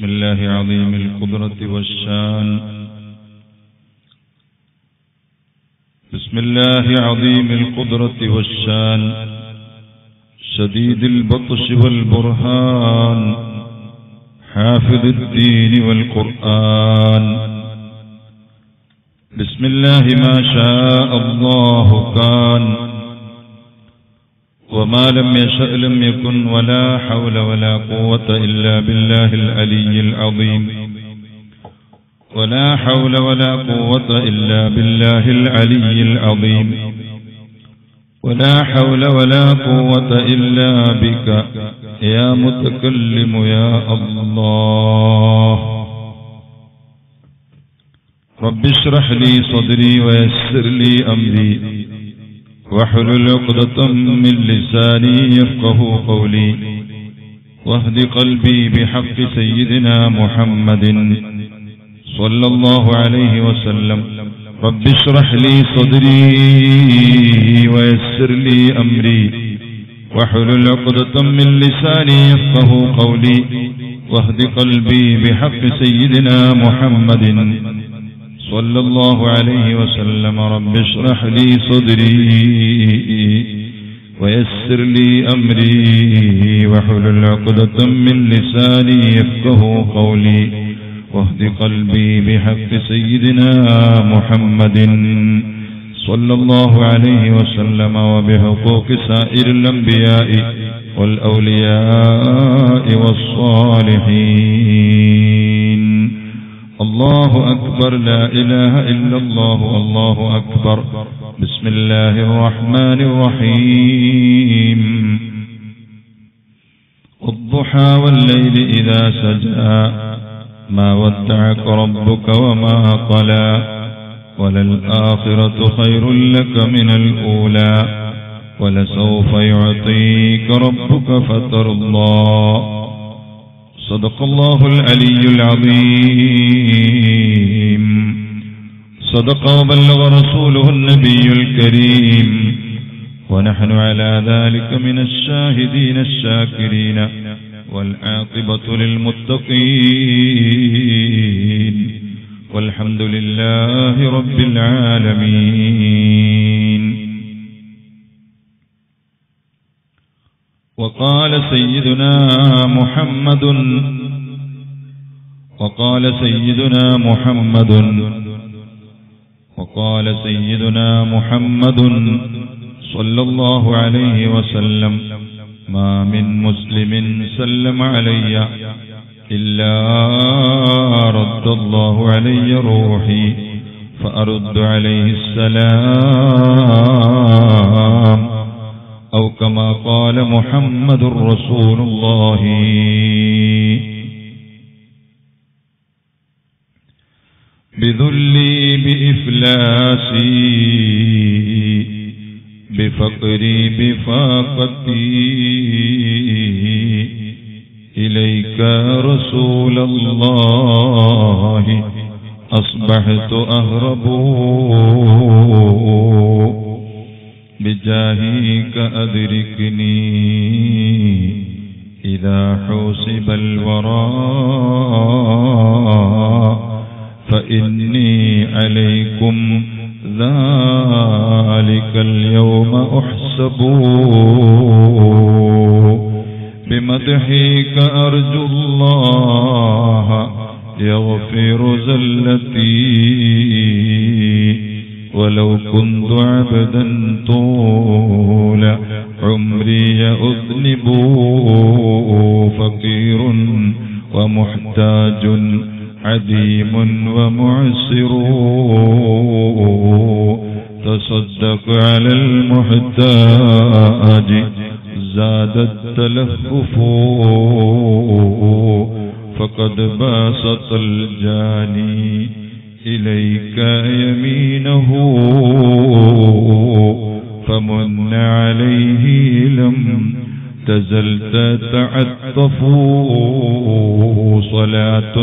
بسم الله عظيم القدرة والشان. بسم الله عظيم القدرة والشان. شديد البطش والبرهان. حافظ الدين والقرآن. بسم الله ما شاء الله كان. وما لم يشأ لم يكن ولا حول ولا قوة إلا بالله العلي العظيم. ولا حول ولا قوة إلا بالله العلي العظيم. ولا حول ولا قوة إلا بك يا متكلم يا الله. رب اشرح لي صدري ويسر لي أمري. واحلل عقدة من لساني يفقه قولي. واهد قلبي بحق سيدنا محمد صلى الله عليه وسلم. رب اشرح لي صدري ويسر لي أمري. واحلل عقدة من لساني يفقه قولي. واهد قلبي بحق سيدنا محمد صلى الله عليه وسلم رب اشرح لي صدري ويسر لي أمري واحلل عقدة من لساني يفقه قولي واهد قلبي بحق سيدنا محمد صلى الله عليه وسلم وبحقوق سائر الأنبياء والأولياء والصالحين. الله أكبر لا إله إلا الله الله أكبر. بسم الله الرحمن الرحيم. الضحى والليل إذا سجى ما ودعك ربك وما قلى. وللآخرة خير لك من الأولى. ولسوف يعطيك ربك فترضى. صدق الله العلي العظيم. صدق وبلغ رسوله النبي الكريم. ونحن على ذلك من الشاهدين الشاكرين. والعاقبة للمتقين. والحمد لله رب العالمين. وقال سيدنا محمد وقال سيدنا محمد وقال سيدنا محمد صلى الله عليه وسلم ما من مسلم سلم علي إلا رد الله علي روحي فأرد عليه السلام أو كما قال محمد رسول الله. بذلي بإفلاسي بفقري بفاقتي. إليك رسول الله أصبحت أهرب. بجاهك أدركني إذا حوسب الوراء فإني عليكم ذلك اليوم أحسب بمدحك أرجو الله يغفر زلتي ولو كنت عبدا طول عمري أذنب فقير ومحتاج عديم ومعسر. تصدق على المحتاج زاد التلهف فقد باسط الجاني. إليك يمينه فمن عليه لم تزل تتعطف. صلاة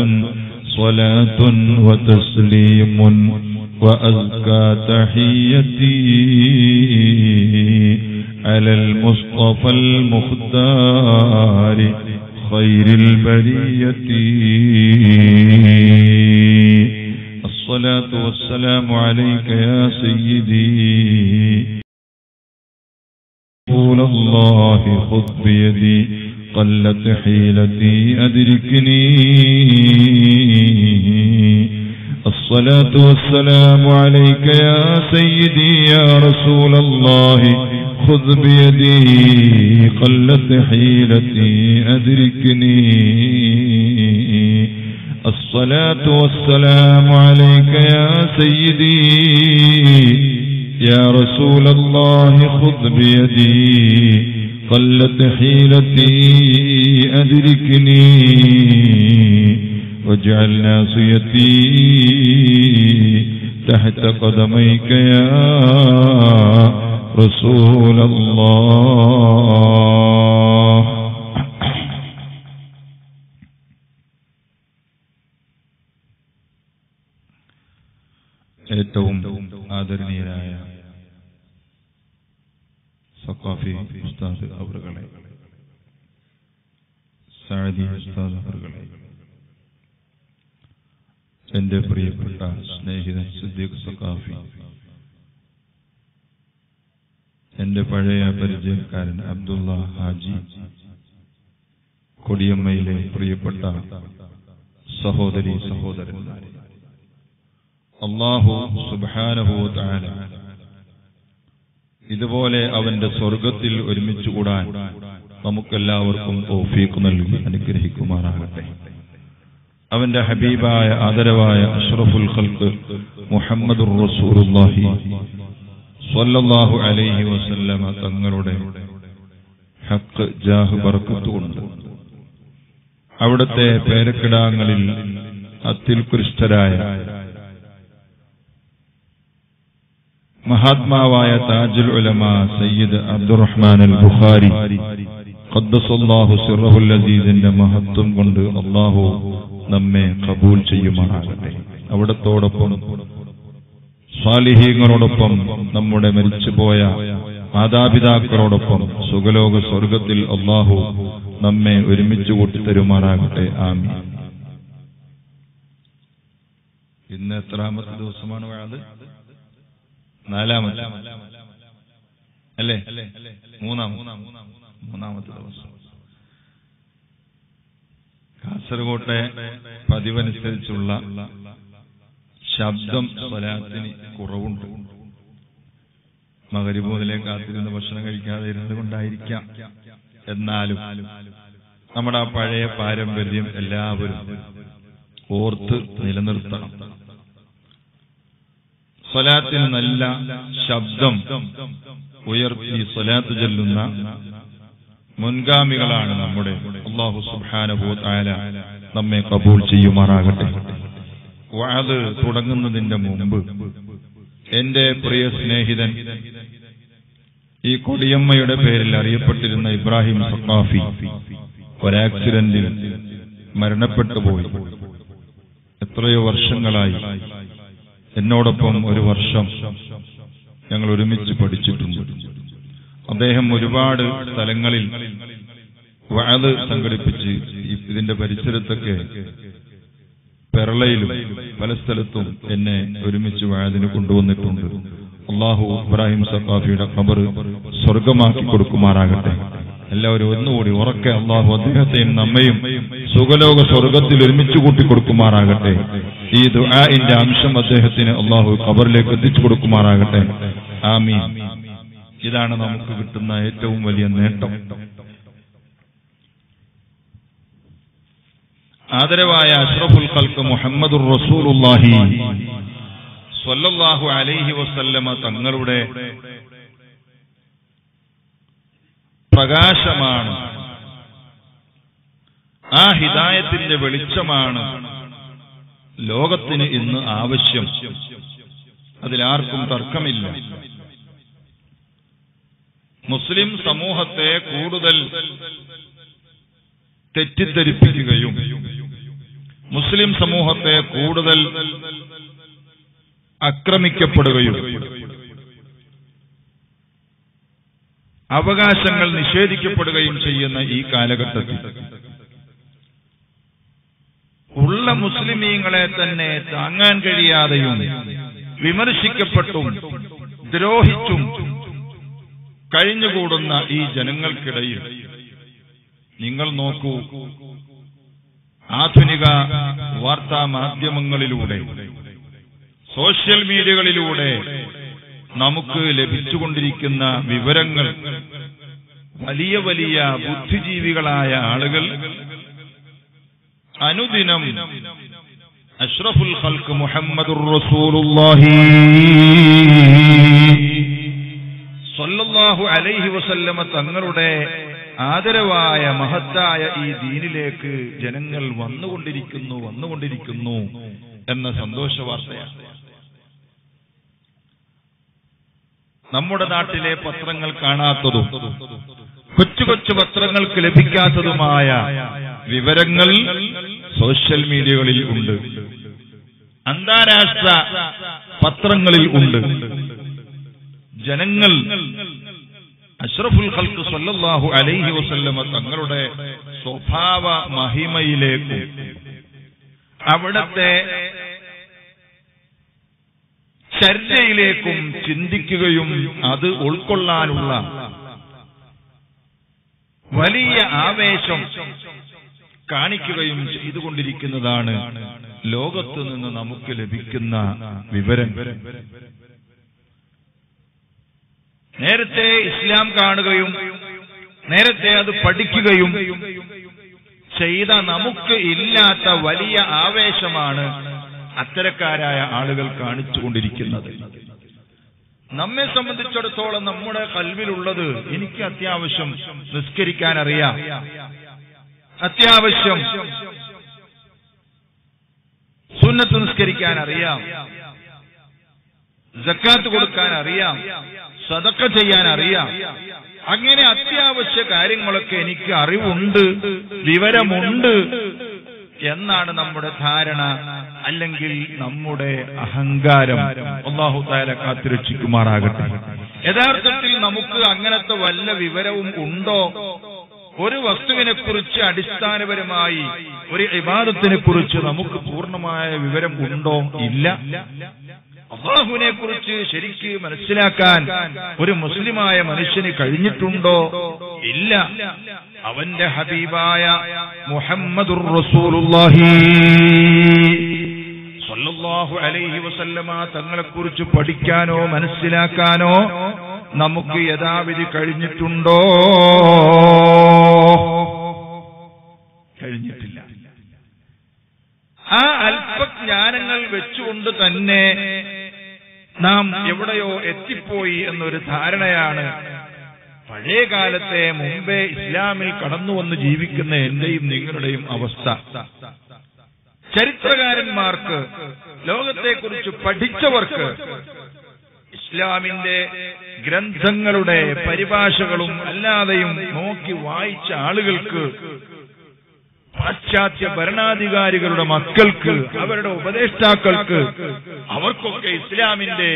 صلاة وتسليم وأزكى تحيتي على المصطفى المختار خير البرية. الصلاة والسلام عليك يا سيدي. رسول الله خذ بيدي قلت حيلتي أدركني. الصلاة والسلام عليك يا سيدي يا رسول الله خذ بيدي قلت حيلتي أدركني. الصلاة والسلام عليك يا سيدي يا رسول الله خذ بيدي قلت حيلتي أدركني واجعل ناصيتي تحت قدميك يا رسول الله. ഏറ്റവും ആദരണീയരായ സക്കാഫി ഉസ്താദ് അവറുകളെ സാദി ഉസ്താദ് അവറുകളെ എന്റെ പ്രിയപ്പെട്ട സ്നേഹിതൻ സിദ്ദീഖ് സക്കാഫി എന്റെ പഴയ പരിചയക്കാരൻ അബ്ദുള്ള ഹാജി കൊടിയമ്മയിലെ പ്രിയപ്പെട്ട സഹോദരി സഹോദരന്മാരെ. അള്ളാഹു സുബാനഹു താല ഇതുപോലെ അവന്റെ സ്വർഗത്തിൽ ഒരുമിച്ച് കൂടാൻ നമുക്കെല്ലാവർക്കും തോഫീക്ക് നൽകി അനുഗ്രഹിക്കുമാറാകട്ടെ. അവന്റെ ഹബീബായ ആദരവായ അഷ്റഫുൽ ഖൽക്ക് മുഹമ്മദുർ റസൂലുള്ളാഹി സ്വല്ലല്ലാഹു അലൈഹി വസല്ലമ തങ്ങളുടെ ഹക്ക് ജാഹ് ബർക്കത്ത് കൊണ്ട് അവിടുത്തെ പേരക്കിടാങ്ങളിൽ അത്യുത്കൃഷ്ടരായ മഹാത്മാവായ താജുൽ ഉലമ സയ്യിദ് അബ്ദുറഹ്മാൻ അൽ ബുഖാരി അസീസിന്റെ മഹത്വം കൊണ്ട് അള്ളാഹു നമ്മെ കബൂൽ ചെയ്യുമാറാകട്ടെ. അവിടത്തോടൊപ്പം സ്വാലിഹീങ്ങളോടൊപ്പം നമ്മുടെ മരിച്ചുപോയ മാതാപിതാക്കളോടൊപ്പം സുഖലോക സ്വർഗത്തിൽ അള്ളാഹു നമ്മെ ഒരുമിച്ച് കൂട്ടി തരുമാറാകട്ടെ ആമി ഇന്ന് എത്രാമത്തെ ദിവസമാണ് വേണ്ടത് നാലാമത്തെ. അല്ലേ? മൂന്നാം മൂന്നാമത്തെ. ദിവസം. കാസർകോട്ടെ പതിവനുസരിച്ചുള്ള ശബ്ദം സ്വലാത്തിന് കുറവുണ്ട്. മകരിബ് മുതലേ കാത്തിരുന്ന് ഭക്ഷണം കഴിക്കാതെ ഇരുന്നത് കൊണ്ടായിരിക്കാം. എന്നാലും നമ്മുടെ ആ പഴയ പാരമ്പര്യം എല്ലാവരും ഓർത്ത് നിലനിർത്തണം. സ്വലാത്തിന് നല്ല ശബ്ദം ഉയർത്തി സ്വലാത്ത് ചെല്ലുന്ന മുൻഗാമികളാണ് നമ്മുടെ. അള്ളാഹു സുബ്ഹാനഹു തആല നമ്മെ കബൂൾ ചെയ്യുമാറാകട്ടെ. അത് തുടങ്ങുന്നതിന്റെ മുമ്പ് എന്റെ പ്രിയ സ്നേഹിതൻ ഈ കൊടിയമ്മയുടെ പേരിൽ അറിയപ്പെട്ടിരുന്ന ഇബ്രാഹിം സഖാഫി ഒരാക്സിഡന്റിൽ മരണപ്പെട്ടു പോയി. എത്രയോ വർഷങ്ങളായി എന്നോടൊപ്പം ഒരു വർഷം ഞങ്ങൾ ഒരുമിച്ച് പഠിച്ചിട്ടുണ്ട്. അദ്ദേഹം ഒരുപാട് സ്ഥലങ്ങളിൽ വാത് സംഘടിപ്പിച്ച് ഇതിന്റെ പരിസരത്തൊക്കെ പെർളയിലും പല സ്ഥലത്തും എന്നെ ഒരുമിച്ച് വാതിന് കൊണ്ടുവന്നിട്ടുണ്ട്. അള്ളാഹു ഇബ്രാഹിം സഖാഫിയുടെ ഖബർ സ്വർഗമാക്കി കൊടുക്കുമാറാകട്ടെ. എല്ലാവരും ഒന്നുകൂടി ഉറക്കെ അള്ളാഹു അദ്ദേഹത്തെയും നമ്മയും സുഖലോക സ്വർഗത്തിൽ ഒരുമിച്ച് കൂട്ടി കൊടുക്കുമാറാകട്ടെ ഈ ദുആഇന്റെ അംശം അദ്ദേഹത്തിന് അള്ളാഹു കബറിലേക്ക് എത്തിച്ചു കൊടുക്കുമാറാകട്ടെ. ആമീൻ. ഇതാണ് നമുക്ക് കിട്ടുന്ന ഏറ്റവും വലിയ നേട്ടം. ആദരവായ അഷ്റഫുൽ ഖൽക്ക് മുഹമ്മദുർ റസൂലുള്ളാഹി സ്വല്ലല്ലാഹു അലൈഹി വസല്ലമ തങ്ങളുടെ പ്രകാശമാണ്. ആ ഹിതായത്തിന്റെ വെളിച്ചമാണ് ലോകത്തിന് ഇന്ന് ആവശ്യം. അതിലാർക്കും തർക്കമില്ല. മുസ്ലിം സമൂഹത്തെ കൂടുതൽ തെറ്റിദ്ധരിപ്പിക്കുകയും മുസ്ലിം സമൂഹത്തെ കൂടുതൽ ആക്രമിക്കപ്പെടുകയും അവകാശങ്ങൾ നിഷേധിക്കപ്പെടുകയും ചെയ്യുന്ന ഈ കാലഘട്ടത്തിൽ ഉള്ള മുസ്ലിമീങ്ങളെ തന്നെ താങ്ങാൻ കഴിയാതെയും വിമർശിക്കപ്പെട്ടും ദ്രോഹിച്ചും കഴിഞ്ഞുകൂടുന്ന ഈ ജനങ്ങൾക്കിടയിൽ നിങ്ങൾ നോക്കൂ ആധുനിക വാർത്താ മാധ്യമങ്ങളിലൂടെ സോഷ്യൽ മീഡിയകളിലൂടെ നമുക്ക് ലഭിച്ചുകൊണ്ടിരിക്കുന്ന വിവരങ്ങൾ വലിയ വലിയ ബുദ്ധിജീവികളായ ആളുകൾ അനുദിനം അഷ്റഫുൽ ഖൽക്ക് മുഹമ്മദ് റസൂലുള്ളാഹി അലൈഹി വസല്ലമ തങ്ങളുടെ ആദരവായ മഹത്തായ ഈ ദീനിലേക്ക് ജനങ്ങൾ വന്നുകൊണ്ടിരിക്കുന്നു വന്നുകൊണ്ടിരിക്കുന്നു എന്ന സന്തോഷ വാർത്തയാണ് നമ്മുടെ നാട്ടിലെ പത്രങ്ങൾ കാണാത്തതും കൊച്ചു കൊച്ചു പത്രങ്ങൾക്ക് ലഭിക്കാത്തതുമായ വിവരങ്ങൾ സോഷ്യൽ മീഡിയകളിൽ ഉണ്ട്. അന്താരാഷ്ട്ര പത്രങ്ങളിൽ ഉണ്ട്. ജനങ്ങൾ അഷ്റഫുൽ ഖൽക്ക് സല്ലല്ലാഹു അലൈഹി വസല്ലമ തങ്ങളുടെ സ്വഭാവ മഹിമയിലേക്ക് അവിടത്തെ ചര്യയിലേക്കും ചിന്തിക്കുകയും അത് ഉൾക്കൊള്ളാനുള്ള വലിയ ആവേശം കാണിക്കുകയും ചെയ്തുകൊണ്ടിരിക്കുന്നതാണ് ലോകത്ത് നിന്ന് നമുക്ക് ലഭിക്കുന്ന വിവരം. നേരത്തെ ഇസ്ലാം കാണുകയും നേരത്തെ അത് പഠിക്കുകയും ചെയ്ത നമുക്ക് ഇല്ലാത്ത വലിയ ആവേശമാണ് അത്തരക്കാരായ ആളുകൾ കാണിച്ചുകൊണ്ടിരിക്കുന്നത്. നമ്മെ സംബന്ധിച്ചിടത്തോളം നമ്മുടെ കൽവിലുള്ളത് എനിക്ക് അത്യാവശ്യം നിസ്കരിക്കാൻ അറിയാം അത്യാവശ്യം സുന്നത്ത് നിസ്കരിക്കാൻ അറിയാം ജക്കാത്ത് കൊടുക്കാൻ അറിയാം സതക്ക ചെയ്യാൻ അറിയാം അങ്ങനെ അത്യാവശ്യ കാര്യങ്ങളൊക്കെ എനിക്ക് അറിവുണ്ട് വിവരമുണ്ട്. എന്നാണ് നമ്മുടെ ധാരണ അല്ലെങ്കിൽ നമ്മുടെ അഹങ്കാരം. അള്ളാഹു താല കാത്തിരക്ഷിക്കുമാറാകട്ടെ. യഥാർത്ഥത്തിൽ നമുക്ക് അങ്ങനത്തെ വല്ല വിവരവും ഉണ്ടോ? ഒരു വസ്തുവിനെ കുറിച്ച് അടിസ്ഥാനപരമായി ഒരു വിവാദത്തിനെ കുറിച്ച് നമുക്ക് പൂർണമായ വിവരം ഉണ്ടോ? ഇല്ല. അള്ളാഹുവിനെ കുറിച്ച് ശരിക്ക് മനസ്സിലാക്കാൻ ഒരു മുസ്ലിമായ മനുഷ്യന് കഴിഞ്ഞിട്ടുണ്ടോ? ഇല്ല. അവന്റെ ഹബീബായ മുഹമ്മദുർ റസൂലുള്ളാഹി. സ്വല്ലല്ലാഹു അലൈഹി വസല്ലമ തങ്ങളെക്കുറിച്ച് പഠിക്കാനോ മനസ്സിലാക്കാനോ നമുക്ക് യഥാവിധി കഴിഞ്ഞിട്ടുണ്ടോ? കഴിഞ്ഞിട്ടില്ല. ആ അല്പജ്ഞാനങ്ങൾ വെച്ചുകൊണ്ട് തന്നെ നാം എവിടെയോ എത്തിപ്പോയി എന്നൊരു ധാരണയാണ് പഴയ കാലത്തെ മുമ്പേ ഇസ്ലാമിൽ കടന്നു വന്ന് ജീവിക്കുന്ന എന്റെയും നിങ്ങളുടെയും അവസ്ഥ. ചരിത്രകാരന്മാർക്ക് ലോകത്തെക്കുറിച്ച് പഠിച്ചവർക്ക് ഇസ്ലാമിന്റെ ഗ്രന്ഥങ്ങളുടെ പരിഭാഷകളും അല്ലാതെയും നോക്കി വായിച്ച ആളുകൾക്ക് പാശ്ചാത്യ ഭരണാധികാരികളുടെ മക്കൾക്ക് അവരുടെ ഉപദേഷ്ടാക്കൾക്ക് അവർക്കൊക്കെ ഇസ്ലാമിന്റെ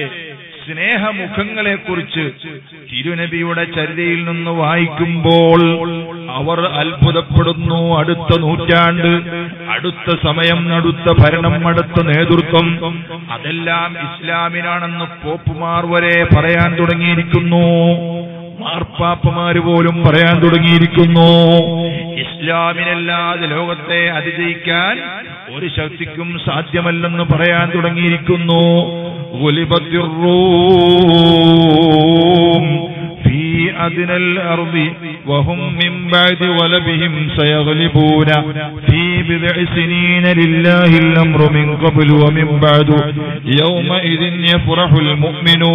സ്നേഹമുഖങ്ങളെ കുറിച്ച് തിരുനബിയുടെ ചരിതയിൽ നിന്ന് വായിക്കുമ്പോൾ അവർ അത്ഭുതപ്പെടുന്നു. അടുത്ത നൂറ്റാണ്ട് അടുത്ത സമയം അടുത്ത ഭരണം അടുത്ത നേതൃത്വം അതെല്ലാം ഇസ്ലാമിനാണെന്ന് പോപ്പുമാർ വരെ പറയാൻ തുടങ്ങിയിരിക്കുന്നു. മാർപ്പാപ്പമാര് പോലും പറയാൻ തുടങ്ങിയിരിക്കുന്നു. ഇസ്ലാമിനല്ലാതെ ലോകത്തെ അതിജയിക്കാൻ ഒരു ശക്തിക്കും സാധ്യമല്ലെന്ന് പറയാൻ തുടങ്ങിയിരിക്കുന്നു. في أدنى الأرض وهم من بعد ولبهم سيغلبون في بضع سنين لله الأمر من قبل ومن بعد يومئذ يفرح المؤمنون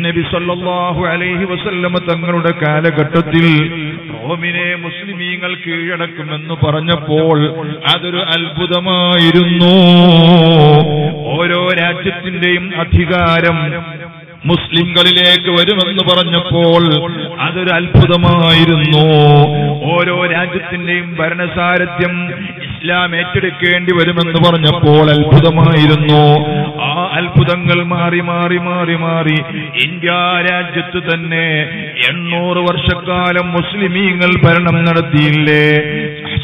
തിരുനബി സല്ലാഹു അലൈഹി വസല്ലമ തങ്ങളുടെ കാലഘട്ടത്തിൽ റോമിനെ മുസ്ലിമീങ്ങൾ കീഴടക്കുമെന്ന് പറഞ്ഞപ്പോൾ അതൊരു അത്ഭുതമായിരുന്നു. ഓരോ രാജ്യത്തിന്റെയും അധികാരം മുസ്ലിംകളിലേക്ക് വരുമെന്ന് പറഞ്ഞപ്പോൾ അതൊരു അത്ഭുതമായിരുന്നു. ഓരോ രാജ്യത്തിന്റെയും ഭരണസാരഥ്യം ഇസ്ലാം ഏറ്റെടുക്കേണ്ടി വരുമെന്ന് പറഞ്ഞപ്പോൾ അത്ഭുതമായിരുന്നു. ആ അത്ഭുതങ്ങൾ മാറി മാറി മാറി മാറി. ഇന്ത്യ രാജ്യത്ത് തന്നെ എണ്ണൂറ് വർഷക്കാലം മുസ്ലിമീങ്ങൾ ഭരണം നടത്തിയില്ലേ?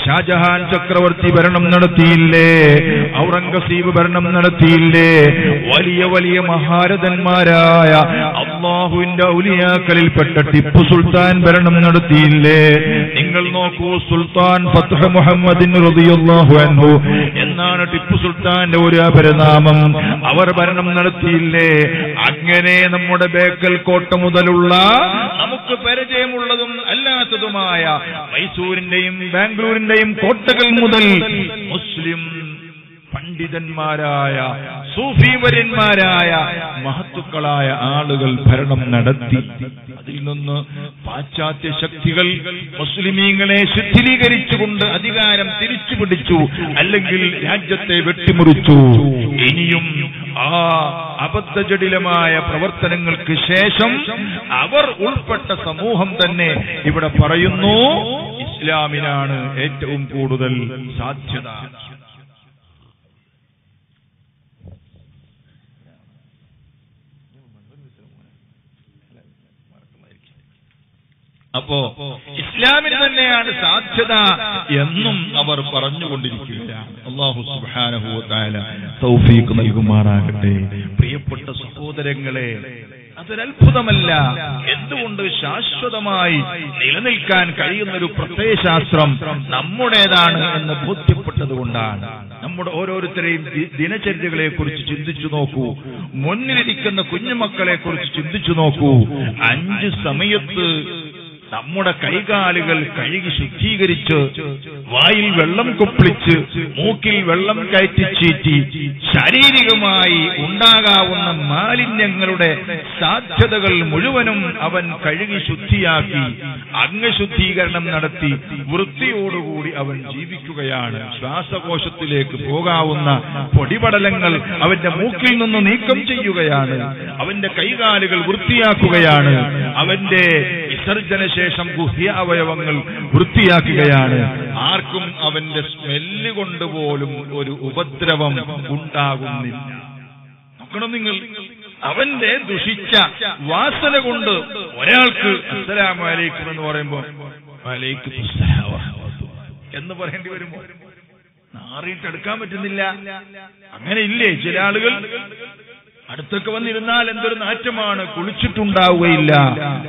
ഷാജഹാൻ ചക്രവർത്തി ഭരണം നടത്തിയില്ലേ? ഔറംഗസീബ് ഭരണം നടത്തിയില്ലേ? വലിയ വലിയ മഹാരഥന്മാരായ അള്ളാഹുവിന്റെ ഔലിയാക്കളിൽപ്പെട്ട ടിപ്പു സുൽത്താൻ ഭരണം നടത്തിയില്ലേ? നിങ്ങൾ നോക്കൂ സുൽത്താൻ ഫത്ഹ മുഹമ്മദിൻ അൻഹു എന്നാണ് ടിപ്പു സുൽത്താന്റെ ഒരു അപരനാമം. അവർ ഭരണം നടത്തിയില്ലേ? അങ്ങനെ നമ്മുടെ ബേക്കൽ കോട്ട മുതലുള്ള നമുക്ക് പരിചയമുള്ളതും അല്ലാത്തതുമായ മൈസൂരിന്റെയും ബാംഗ്ലൂരിന്റെയും കോട്ടകൾ മുതൽ മുസ്ലിം പണ്ഡിതന്മാരായ സൂഫീവര്യന്മാരായ മഹത്തുക്കളായ ആളുകൾ ഭരണം നടത്തി. അതിൽ നിന്ന് പാശ്ചാത്യ ശക്തികൾ മുസ്ലിമീങ്ങളെ ശിഥിലീകരിച്ചുകൊണ്ട് അധികാരം തിരിച്ചു പിടിച്ചു അല്ലെങ്കിൽ രാജ്യത്തെ വെട്ടിമുറിച്ചു. ഇനിയും ആ അബദ്ധജടിലമായ പ്രവർത്തനങ്ങൾക്ക് ശേഷം അവർ ഉൾപ്പെട്ട സമൂഹം തന്നെ ഇവിടെ പറയുന്നു ഇസ്ലാമിനാണ് ഏറ്റവും കൂടുതൽ സാധ്യത. അപ്പോ ഇസ്ലാമിൽ തന്നെയാണ് സാധ്യത എന്നും അവർ പറഞ്ഞുകൊണ്ടിരിക്കുകയാണ്. തൗഫീഖ് നൽകുമാറാകട്ടെ. പ്രിയപ്പെട്ട സഹോദരങ്ങളെ അതൊരത്ഭുതമല്ല. എന്തുകൊണ്ട് ശാശ്വതമായി നിലനിൽക്കാൻ കഴിയുന്ന ഒരു പ്രത്യയശാസ്ത്രം നമ്മുടേതാണ് എന്ന് ബോധ്യപ്പെട്ടത് കൊണ്ടാണ് നമ്മുടെ ഓരോരുത്തരെയും ദിനചര്യകളെ കുറിച്ച് ചിന്തിച്ചു നോക്കൂ. മുന്നിലിരിക്കുന്ന കുഞ്ഞുമക്കളെ കുറിച്ച് ചിന്തിച്ചു നോക്കൂ. അഞ്ച് സമയത്ത് നമ്മുടെ കൈകാലുകൾ കഴുകി ശുദ്ധീകരിച്ച് വായിൽ വെള്ളം കൊപ്പിളിച്ച് മൂക്കിൽ വെള്ളം കയറ്റി ചീറ്റി ശാരീരികമായി ഉണ്ടാകാവുന്ന മാലിന്യങ്ങളുടെ സാധ്യതകൾ മുഴുവനും അവൻ കഴുകി ശുദ്ധിയാക്കി അംഗശുദ്ധീകരണം നടത്തി വൃത്തിയോടുകൂടി അവൻ ജീവിക്കുകയാണ്. ശ്വാസകോശത്തിലേക്ക് പോകാവുന്ന പൊടിപടലങ്ങൾ അവന്റെ മൂക്കിൽ നിന്ന് നീക്കം ചെയ്യുകയാണ്. അവന്റെ കൈകാലുകൾ വൃത്തിയാക്കുകയാണ്. അവന്റെ വിസർജന ശേഷം ഗുഹ്യ അവയവങ്ങൾ വൃത്തിയാക്കുകയാണ്. ആർക്കും അവന്റെ സ്മെല്ല് കൊണ്ട് പോലും ഒരു ഉപദ്രവം ഉണ്ടാകുന്നില്ല. നോക്കണം നിങ്ങൾ. അവന്റെ ദുഷിച്ച വാസന കൊണ്ട് ഒരാൾക്ക് അലൈക്കും എന്ന് പറയുമ്പോ വലൈക്കും അസ്സലാം എന്ന് പറയേണ്ടി വരുമ്പോ നാറിയിട്ട് എടുക്കാൻ പറ്റുന്നില്ല. അങ്ങനെ ഇല്ലേ? ചില ആളുകൾ അടുത്തൊക്കെ വന്നിരുന്നാൽ എന്തൊരു നാറ്റമാണ്. കുളിച്ചിട്ടുണ്ടാവുകയില്ല.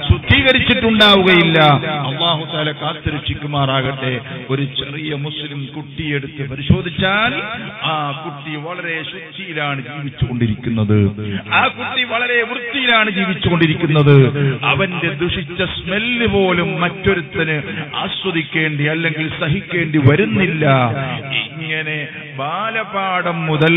ശുദ്ധീകരിച്ചിട്ടുണ്ടാവുകയില്ല. അള്ളാഹു താല കാത്തിരക്ഷിക്കുമാറാകട്ടെ. ഒരു ചെറിയ മുസ്ലിം കുട്ടിയെടുത്ത് പരിശോധിച്ചാൽ ആ കുട്ടി വളരെ ശുദ്ധിയിലാണ് ജീവിച്ചുകൊണ്ടിരിക്കുന്നത്. ആ കുട്ടി വളരെ വൃത്തിയിലാണ് ജീവിച്ചുകൊണ്ടിരിക്കുന്നത്. അവന്റെ ദുഷിച്ച സ്മെല്ല് പോലും മറ്റൊരുത്തന് ആസ്വദിക്കേണ്ടി അല്ലെങ്കിൽ സഹിക്കേണ്ടി വരുന്നില്ല. ഇങ്ങനെ ബാലപാഠം മുതൽ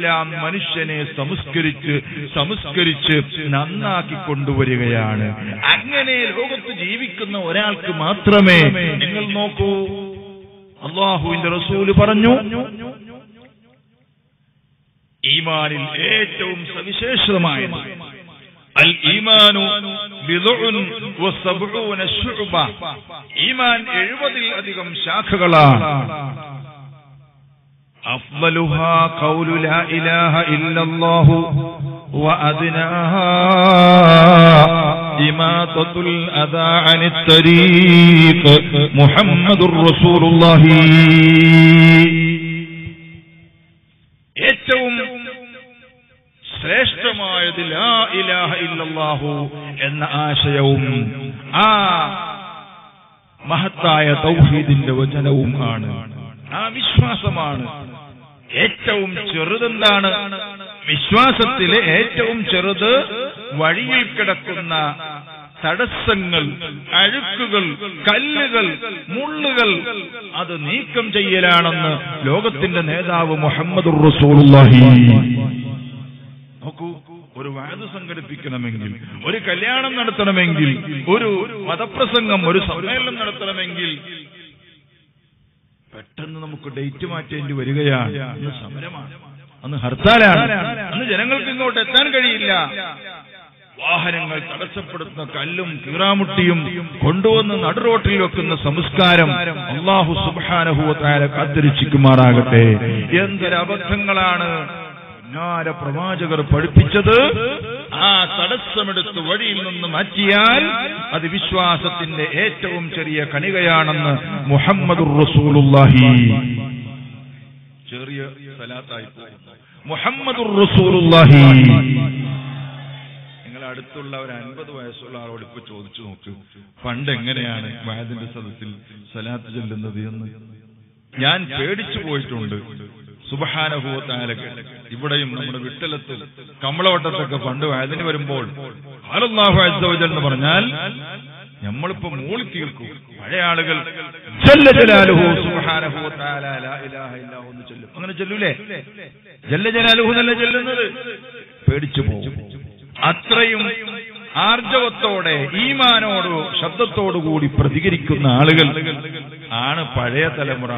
ഇസ്ലാം മനുഷ്യനെ സംസ്കരിച്ച് സംസ്കരിച്ച് നന്നാക്കി കൊണ്ടുവരികയാണ്. അങ്ങനെ ലോകത്ത് ജീവിക്കുന്ന ഒരാൾക്ക് മാത്രമേ നിങ്ങൾ നോക്കൂ. അള്ളാഹുവിന്റെ റസൂൽ പറഞ്ഞു ഈമാനിൽ ഏറ്റവും സവിശേഷമായത് അൽ ഈമാനു ഈമാൻ എഴുപതിൽ അധികം ശാഖകളാണ്. أفضلها قول لا إله إلا الله وأدناها إماطة الأذى عن الطريق محمد رسول الله ഏറ്റവും ശ്രേഷ്ഠമായത് ലാ ഇലാഹ ഇല്ലല്ലാഹു എന്ന ആശയവും ആ മഹത്തായ തൗഹീദിന്റെ വചനവും ആണ് ആ വിശ്വാസമാണ് ഏറ്റവും ചെറുതെന്താണ്? വിശ്വാസത്തിലെ ഏറ്റവും ചെറുത് വഴിയിൽ കിടക്കുന്ന തടസ്സങ്ങൾ അഴുക്കുകൾ കല്ലുകൾ മുള്ളുകൾ അത് നീക്കം ചെയ്യലാണെന്ന് ലോകത്തിന്റെ നേതാവ് മുഹമ്മദ് റസൂലുള്ളാഹി. നോക്കൂ ഒരു വാത് സംഘടിപ്പിക്കണമെങ്കിൽ ഒരു കല്യാണം നടത്തണമെങ്കിൽ ഒരു മതപ്രസംഗം ഒരു സമ്മേളനം നടത്തണമെങ്കിൽ പെട്ടെന്ന് നമുക്ക് ഡേറ്റ് മാറ്റേണ്ടി വരികയാണ്. അന്ന് സമരമാണ്. അന്ന് ഹർത്താലാണ്. അന്ന് ജനങ്ങൾക്ക് ഇങ്ങോട്ട് എത്താൻ കഴിയില്ല. വാഹനങ്ങൾ തടസ്സപ്പെടുത്തുന്ന കല്ലും കീറാമുട്ടിയും കൊണ്ടുവന്ന് നടുറോട്ടിൽ വെക്കുന്ന സംസ്കാരം അള്ളാഹു സുബാനഹുവത്തായ കാത്തിരിച്ചിക്കുമാറാകട്ടെ എന്തൊരു അബദ്ധങ്ങളാണ് പുന്നാര പ്രവാചകർ പഠിപ്പിച്ചത് ആ തടസ്സമെടുത്ത് വഴിയിൽ നിന്ന് മാറ്റിയാൽ അത് വിശ്വാസത്തിന്റെ ഏറ്റവും ചെറിയ കണികയാണെന്ന് മുഹമ്മദ് റസൂലുള്ളാഹി. ചെറിയ സലാത്തായി മുഹമ്മദുർ റസൂലുള്ളാഹി. നിങ്ങൾ അടുത്തുള്ള ഒരു അൻപത് വയസ്സുള്ള ആളോട് ഇപ്പൊ ചോദിച്ചു നോക്കൂ. പണ്ട് എങ്ങനെയാണ് വയതിന്റെ സദസ്സിൽ സലാത്ത് ചെല്ലുന്നത് എന്ന്? ഞാൻ പേടിച്ചു പോയിട്ടുണ്ട്. സുബഹാനഭൂത്താലൊക്കെ ഇവിടെയും നമ്മുടെ വിട്ടലത്ത് കമളവട്ടത്തൊക്കെ പണ്ട് വയതിന് വരുമ്പോൾ എന്ന് പറഞ്ഞാൽ നമ്മളിപ്പോ മൂളി തീർക്കും. പഴയ ആളുകൾ എന്ന് ചൊല്ലും. അങ്ങനെ ചൊല്ലൂലേ? ജല്ല ജലാലുഹു എന്നല്ല ചൊല്ലുന്നത്? പേടിച്ചു പോകും അത്രയും ആർജവത്തോടെ ഈമാനോട് ശബ്ദത്തോടുകൂടി പ്രതികരിക്കുന്ന ആളുകൾ ആണ് പഴയ തലമുറ.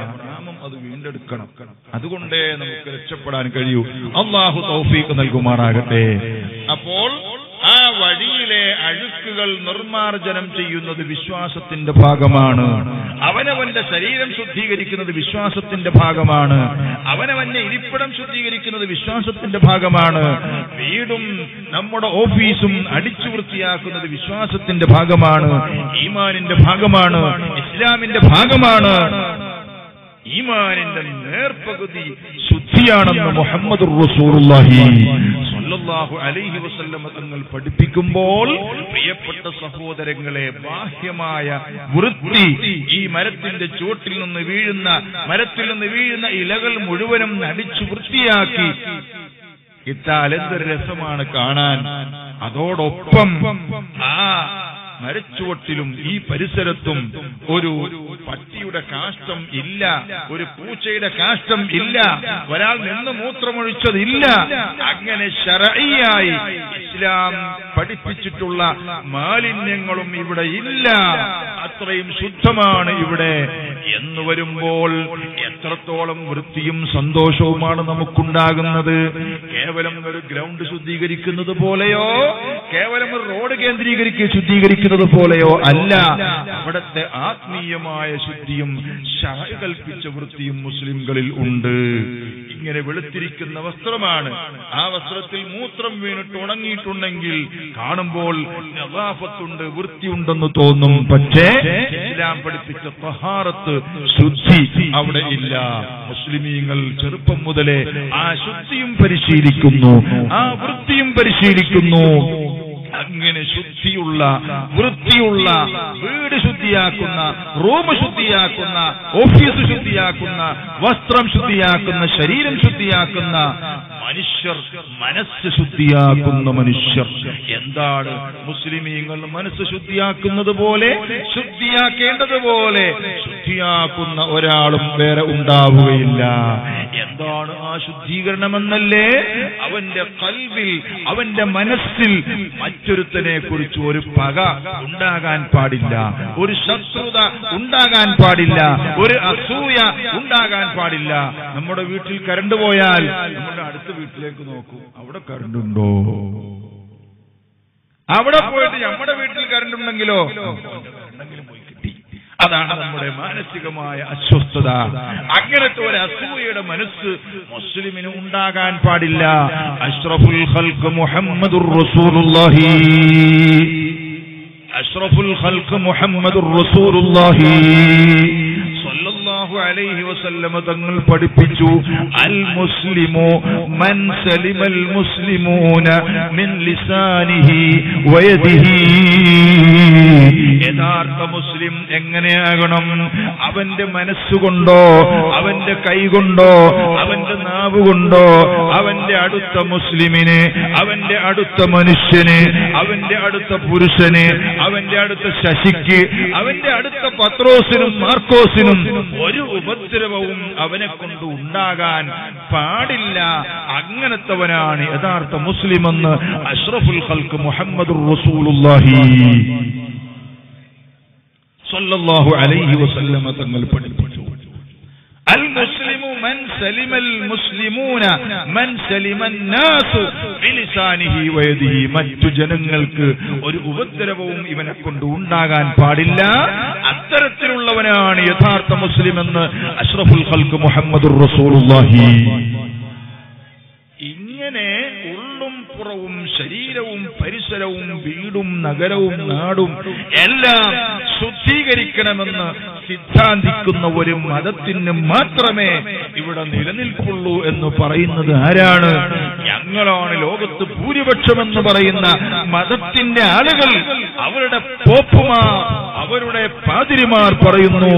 വീണ്ടെടുക്കണം അതുകൊണ്ടേ നമുക്ക് രക്ഷപ്പെടാൻ കഴിയൂ. അള്ളാഹു തൗഫീഖ് നൽകുമാറാകട്ടെ. അപ്പോൾ ആ വഴിയിലെ അഴുക്കുകൾ നിർമാർജനം ചെയ്യുന്നത് വിശ്വാസത്തിന്റെ ഭാഗമാണ്. അവനവന്റെ ശരീരം ശുദ്ധീകരിക്കുന്നത് വിശ്വാസത്തിന്റെ ഭാഗമാണ്. അവനവന്റെ ഇരിപ്പിടം ശുദ്ധീകരിക്കുന്നത് വിശ്വാസത്തിന്റെ ഭാഗമാണ്. വീടും നമ്മുടെ ഓഫീസും അടിച്ചു വൃത്തിയാക്കുന്നത് വിശ്വാസത്തിന്റെ ഭാഗമാണ്. ഈമാനിന്റെ ഭാഗമാണ്. ഇസ്ലാമിന്റെ ഭാഗമാണ്. ഈമാനിന്റെ നേർപകുതി ശുദ്ധിയാണെന്ന് മുഹമ്മദ് അലൈഹി വസല്ലമ തങ്ങൾ പഠിപ്പിക്കുമ്പോൾ പ്രിയപ്പെട്ട സഹോദരങ്ങളെ ബാഹ്യമായ വൃത്തി ഈ മരത്തിന്റെ ചുവട്ടിൽ നിന്ന് വീഴുന്ന മരത്തിൽ നിന്ന് വീഴുന്ന ഇലകൾ മുഴുവനും നടിച്ചു വൃത്തിയാക്കി എന്തൊരു രസമാണ് കാണാൻ. അതോടൊപ്പം ആ മരച്ചുവട്ടിലും ഈ പരിസരത്തും ഒരു പട്ടിയുടെ കാഷ്ടം ഇല്ല ഒരു പൂച്ചയുടെ കാഷ്ടം ഇല്ല ഒരാൾ നിന്ന് മൂത്രമൊഴിച്ചതില്ല. അങ്ങനെ ശരയായി ഇസ്ലാം പഠിപ്പിച്ചിട്ടുള്ള മാലിന്യങ്ങളും ഇവിടെ ഇല്ല. അത്രയും ശുദ്ധമാണ് ഇവിടെ. എന്ന് വരുമ്പോൾ എത്രത്തോളം വൃത്തിയും സന്തോഷവുമാണ് നമുക്കുണ്ടാകുന്നത്. കേവലം ഒരു ഗ്രൗണ്ട് ശുദ്ധീകരിക്കുന്നത് പോലെയോ? കേവലം ഒരു റോഡ് കേന്ദ്രീകരിക്കുക ശുദ്ധീകരിക്കുന്നത് പോലെയോ അല്ല. അവിടുത്തെ ആത്മീയമായ ശുദ്ധിയും ശായ കൽപ്പിച്ച വൃത്തിയും മുസ്ലിംകളിൽ ഉണ്ട്. ഇങ്ങനെ വെളുത്തിരിക്കുന്ന വസ്ത്രമാണ്. ആ വസ്ത്രത്തിൽ മൂത്രം വീണിട്ട് ഉണങ്ങിയിട്ടുണ്ടെങ്കിൽ കാണുമ്പോൾ നവാഫത്തുണ്ട് വൃത്തിയുണ്ടെന്ന് തോന്നും. പക്ഷേ ഇസ്ലാം പഠിപ്പിച്ച തഹാറത്ത് ശുദ്ധി അവിടെ ഇല്ല. മുസ്ലിമീങ്ങൾ ചെറുപ്പം മുതലേ ആ ശുദ്ധിയും പരിശീലിക്കുന്നു. ആ വൃത്തിയും പരിശീലിക്കുന്നു. അങ്ങനെ ശുദ്ധിയുള്ള വൃത്തിയുള്ള വീട് ശുദ്ധിയാക്കുന്ന റൂം ശുദ്ധിയാക്കുന്ന ഓഫീസ് ശുദ്ധിയാക്കുന്ന വസ്ത്രം ശുദ്ധിയാക്കുന്ന ശരീരം ശുദ്ധിയാക്കുന്ന മനുഷ്യർ മനസ്സ് ശുദ്ധിയാക്കുന്ന മനുഷ്യർ. എന്താണ് മുസ്ലിമീങ്ങൾ മനസ്സ് ശുദ്ധിയാക്കുന്നത് പോലെ ശുദ്ധിയാക്കേണ്ടതുപോലെ ശുദ്ധിയാക്കുന്ന ഒരാളും വേറെ ഉണ്ടാവുകയില്ല. എന്താണ് ആ ശുദ്ധീകരണമെന്നല്ലേ? അവന്റെ കൽവിൽ അവന്റെ മനസ്സിൽ മറ്റൊരുത്തനെ കുറിച്ച് ഒരു പക ഉണ്ടാകാൻ പാടില്ല. ഒരു ശത്രുത ഉണ്ടാകാൻ പാടില്ല. ഒരു അസൂയ ഉണ്ടാകാൻ പാടില്ല. നമ്മുടെ വീട്ടിൽ കരണ്ട് പോയാൽ നമ്മുടെ അടുത്ത വീട്ടിലേക്ക് നോക്കൂ. അവിടെ കരണ്ടുണ്ടോ? അവിടെ പോയിട്ട് നമ്മുടെ വീട്ടിൽ കരണ്ടുണ്ടെങ്കിലോ? ഉണ്ടെങ്കിലും അതാണ് നമ്മുടെ മാനസികമായ അസ്വസ്ഥത. അങ്ങനത്തെ ഒരു അസൂയയുടെ മനസ്സ് മുസ്ലിമിന് ഉണ്ടാകാൻ പാടില്ല. അഷ്റഫുൽ ഖൽഖ് മുഹമ്മദുർ റസൂലുള്ളാഹി. അഷ്റഫുൽ ഖൽഖ് മുഹമ്മദുർ റസൂലുള്ളാഹി. സല്ലല്ലാഹു അലൈഹി വസല്ലമ തങ്ങൾ പഠിപ്പിച്ചു അൽ മുസ്ലിമു മൻ സലിമൽ മുസ്ലിമൂന മിൻ ലിസാനിഹി വയദിഹി. യഥാർത്ഥ മുസ്ലിം എങ്ങനെയാകണം? അവന്റെ മനസ്സുകൊണ്ടോ അവന്റെ കൈകൊണ്ടോ അവന്റെ നാവ് കൊണ്ടോ അവന്റെ അടുത്ത മുസ്ലിമിന് അവന്റെ അടുത്ത മനുഷ്യന് അവന്റെ അടുത്ത പുരുഷന് അവന്റെ അടുത്ത ശശിക്ക് അവന്റെ അടുത്ത പത്രോസിനും മാർക്കോസിനും ഒരു ഉപദ്രവവും അവനെ കൊണ്ട് ഉണ്ടാകാൻ പാടില്ല. അങ്ങനത്തവനാണ് യഥാർത്ഥ മുസ്ലിം എന്ന് അഷ്റഫുൽ ഖൽക്ക് മുഹമ്മദ് അലൈഹി വസല്ലമ തങ്ങൾ പഠിപ്പിച്ചു. അൽ മുസ്ലിമു മൻ സലിമൽ മുസ്ലിമൂന മൻ സലിമൻ നാസു ബിലിസാനിഹി വയദിഹി മറ്റു ജനങ്ങൾക്ക് ഒരു ഉപദ്രവവും ഇവനെ കൊണ്ട് ഉണ്ടാകാൻ പാടില്ല. അത്തരത്തിലുള്ളവനാണ് യഥാർത്ഥ മുസ്ലിം എന്ന് അഷ്റഫുൽ ഖൽക്ക് മുഹമ്മദുർ റസൂലുള്ളാഹി. അപ്പുറവും ശരീരവും പരിസരവും വീടും നഗരവും നാടും എല്ലാം ശുദ്ധീകരിക്കണമെന്ന് സിദ്ധാന്തിക്കുന്ന ഒരു മതത്തിന് മാത്രമേ ഇവിടെ നിലനിൽക്കുള്ളൂ എന്ന് പറയുന്നത് ആരാണ്? ഞങ്ങളാണ് ലോകത്ത് ഭൂരിപക്ഷമെന്ന് പറയുന്ന മതത്തിന്റെ ആളുകൾ. അവരുടെ പോപ്പുമാർ അവരുടെ പാതിരിമാർ പറയുന്നു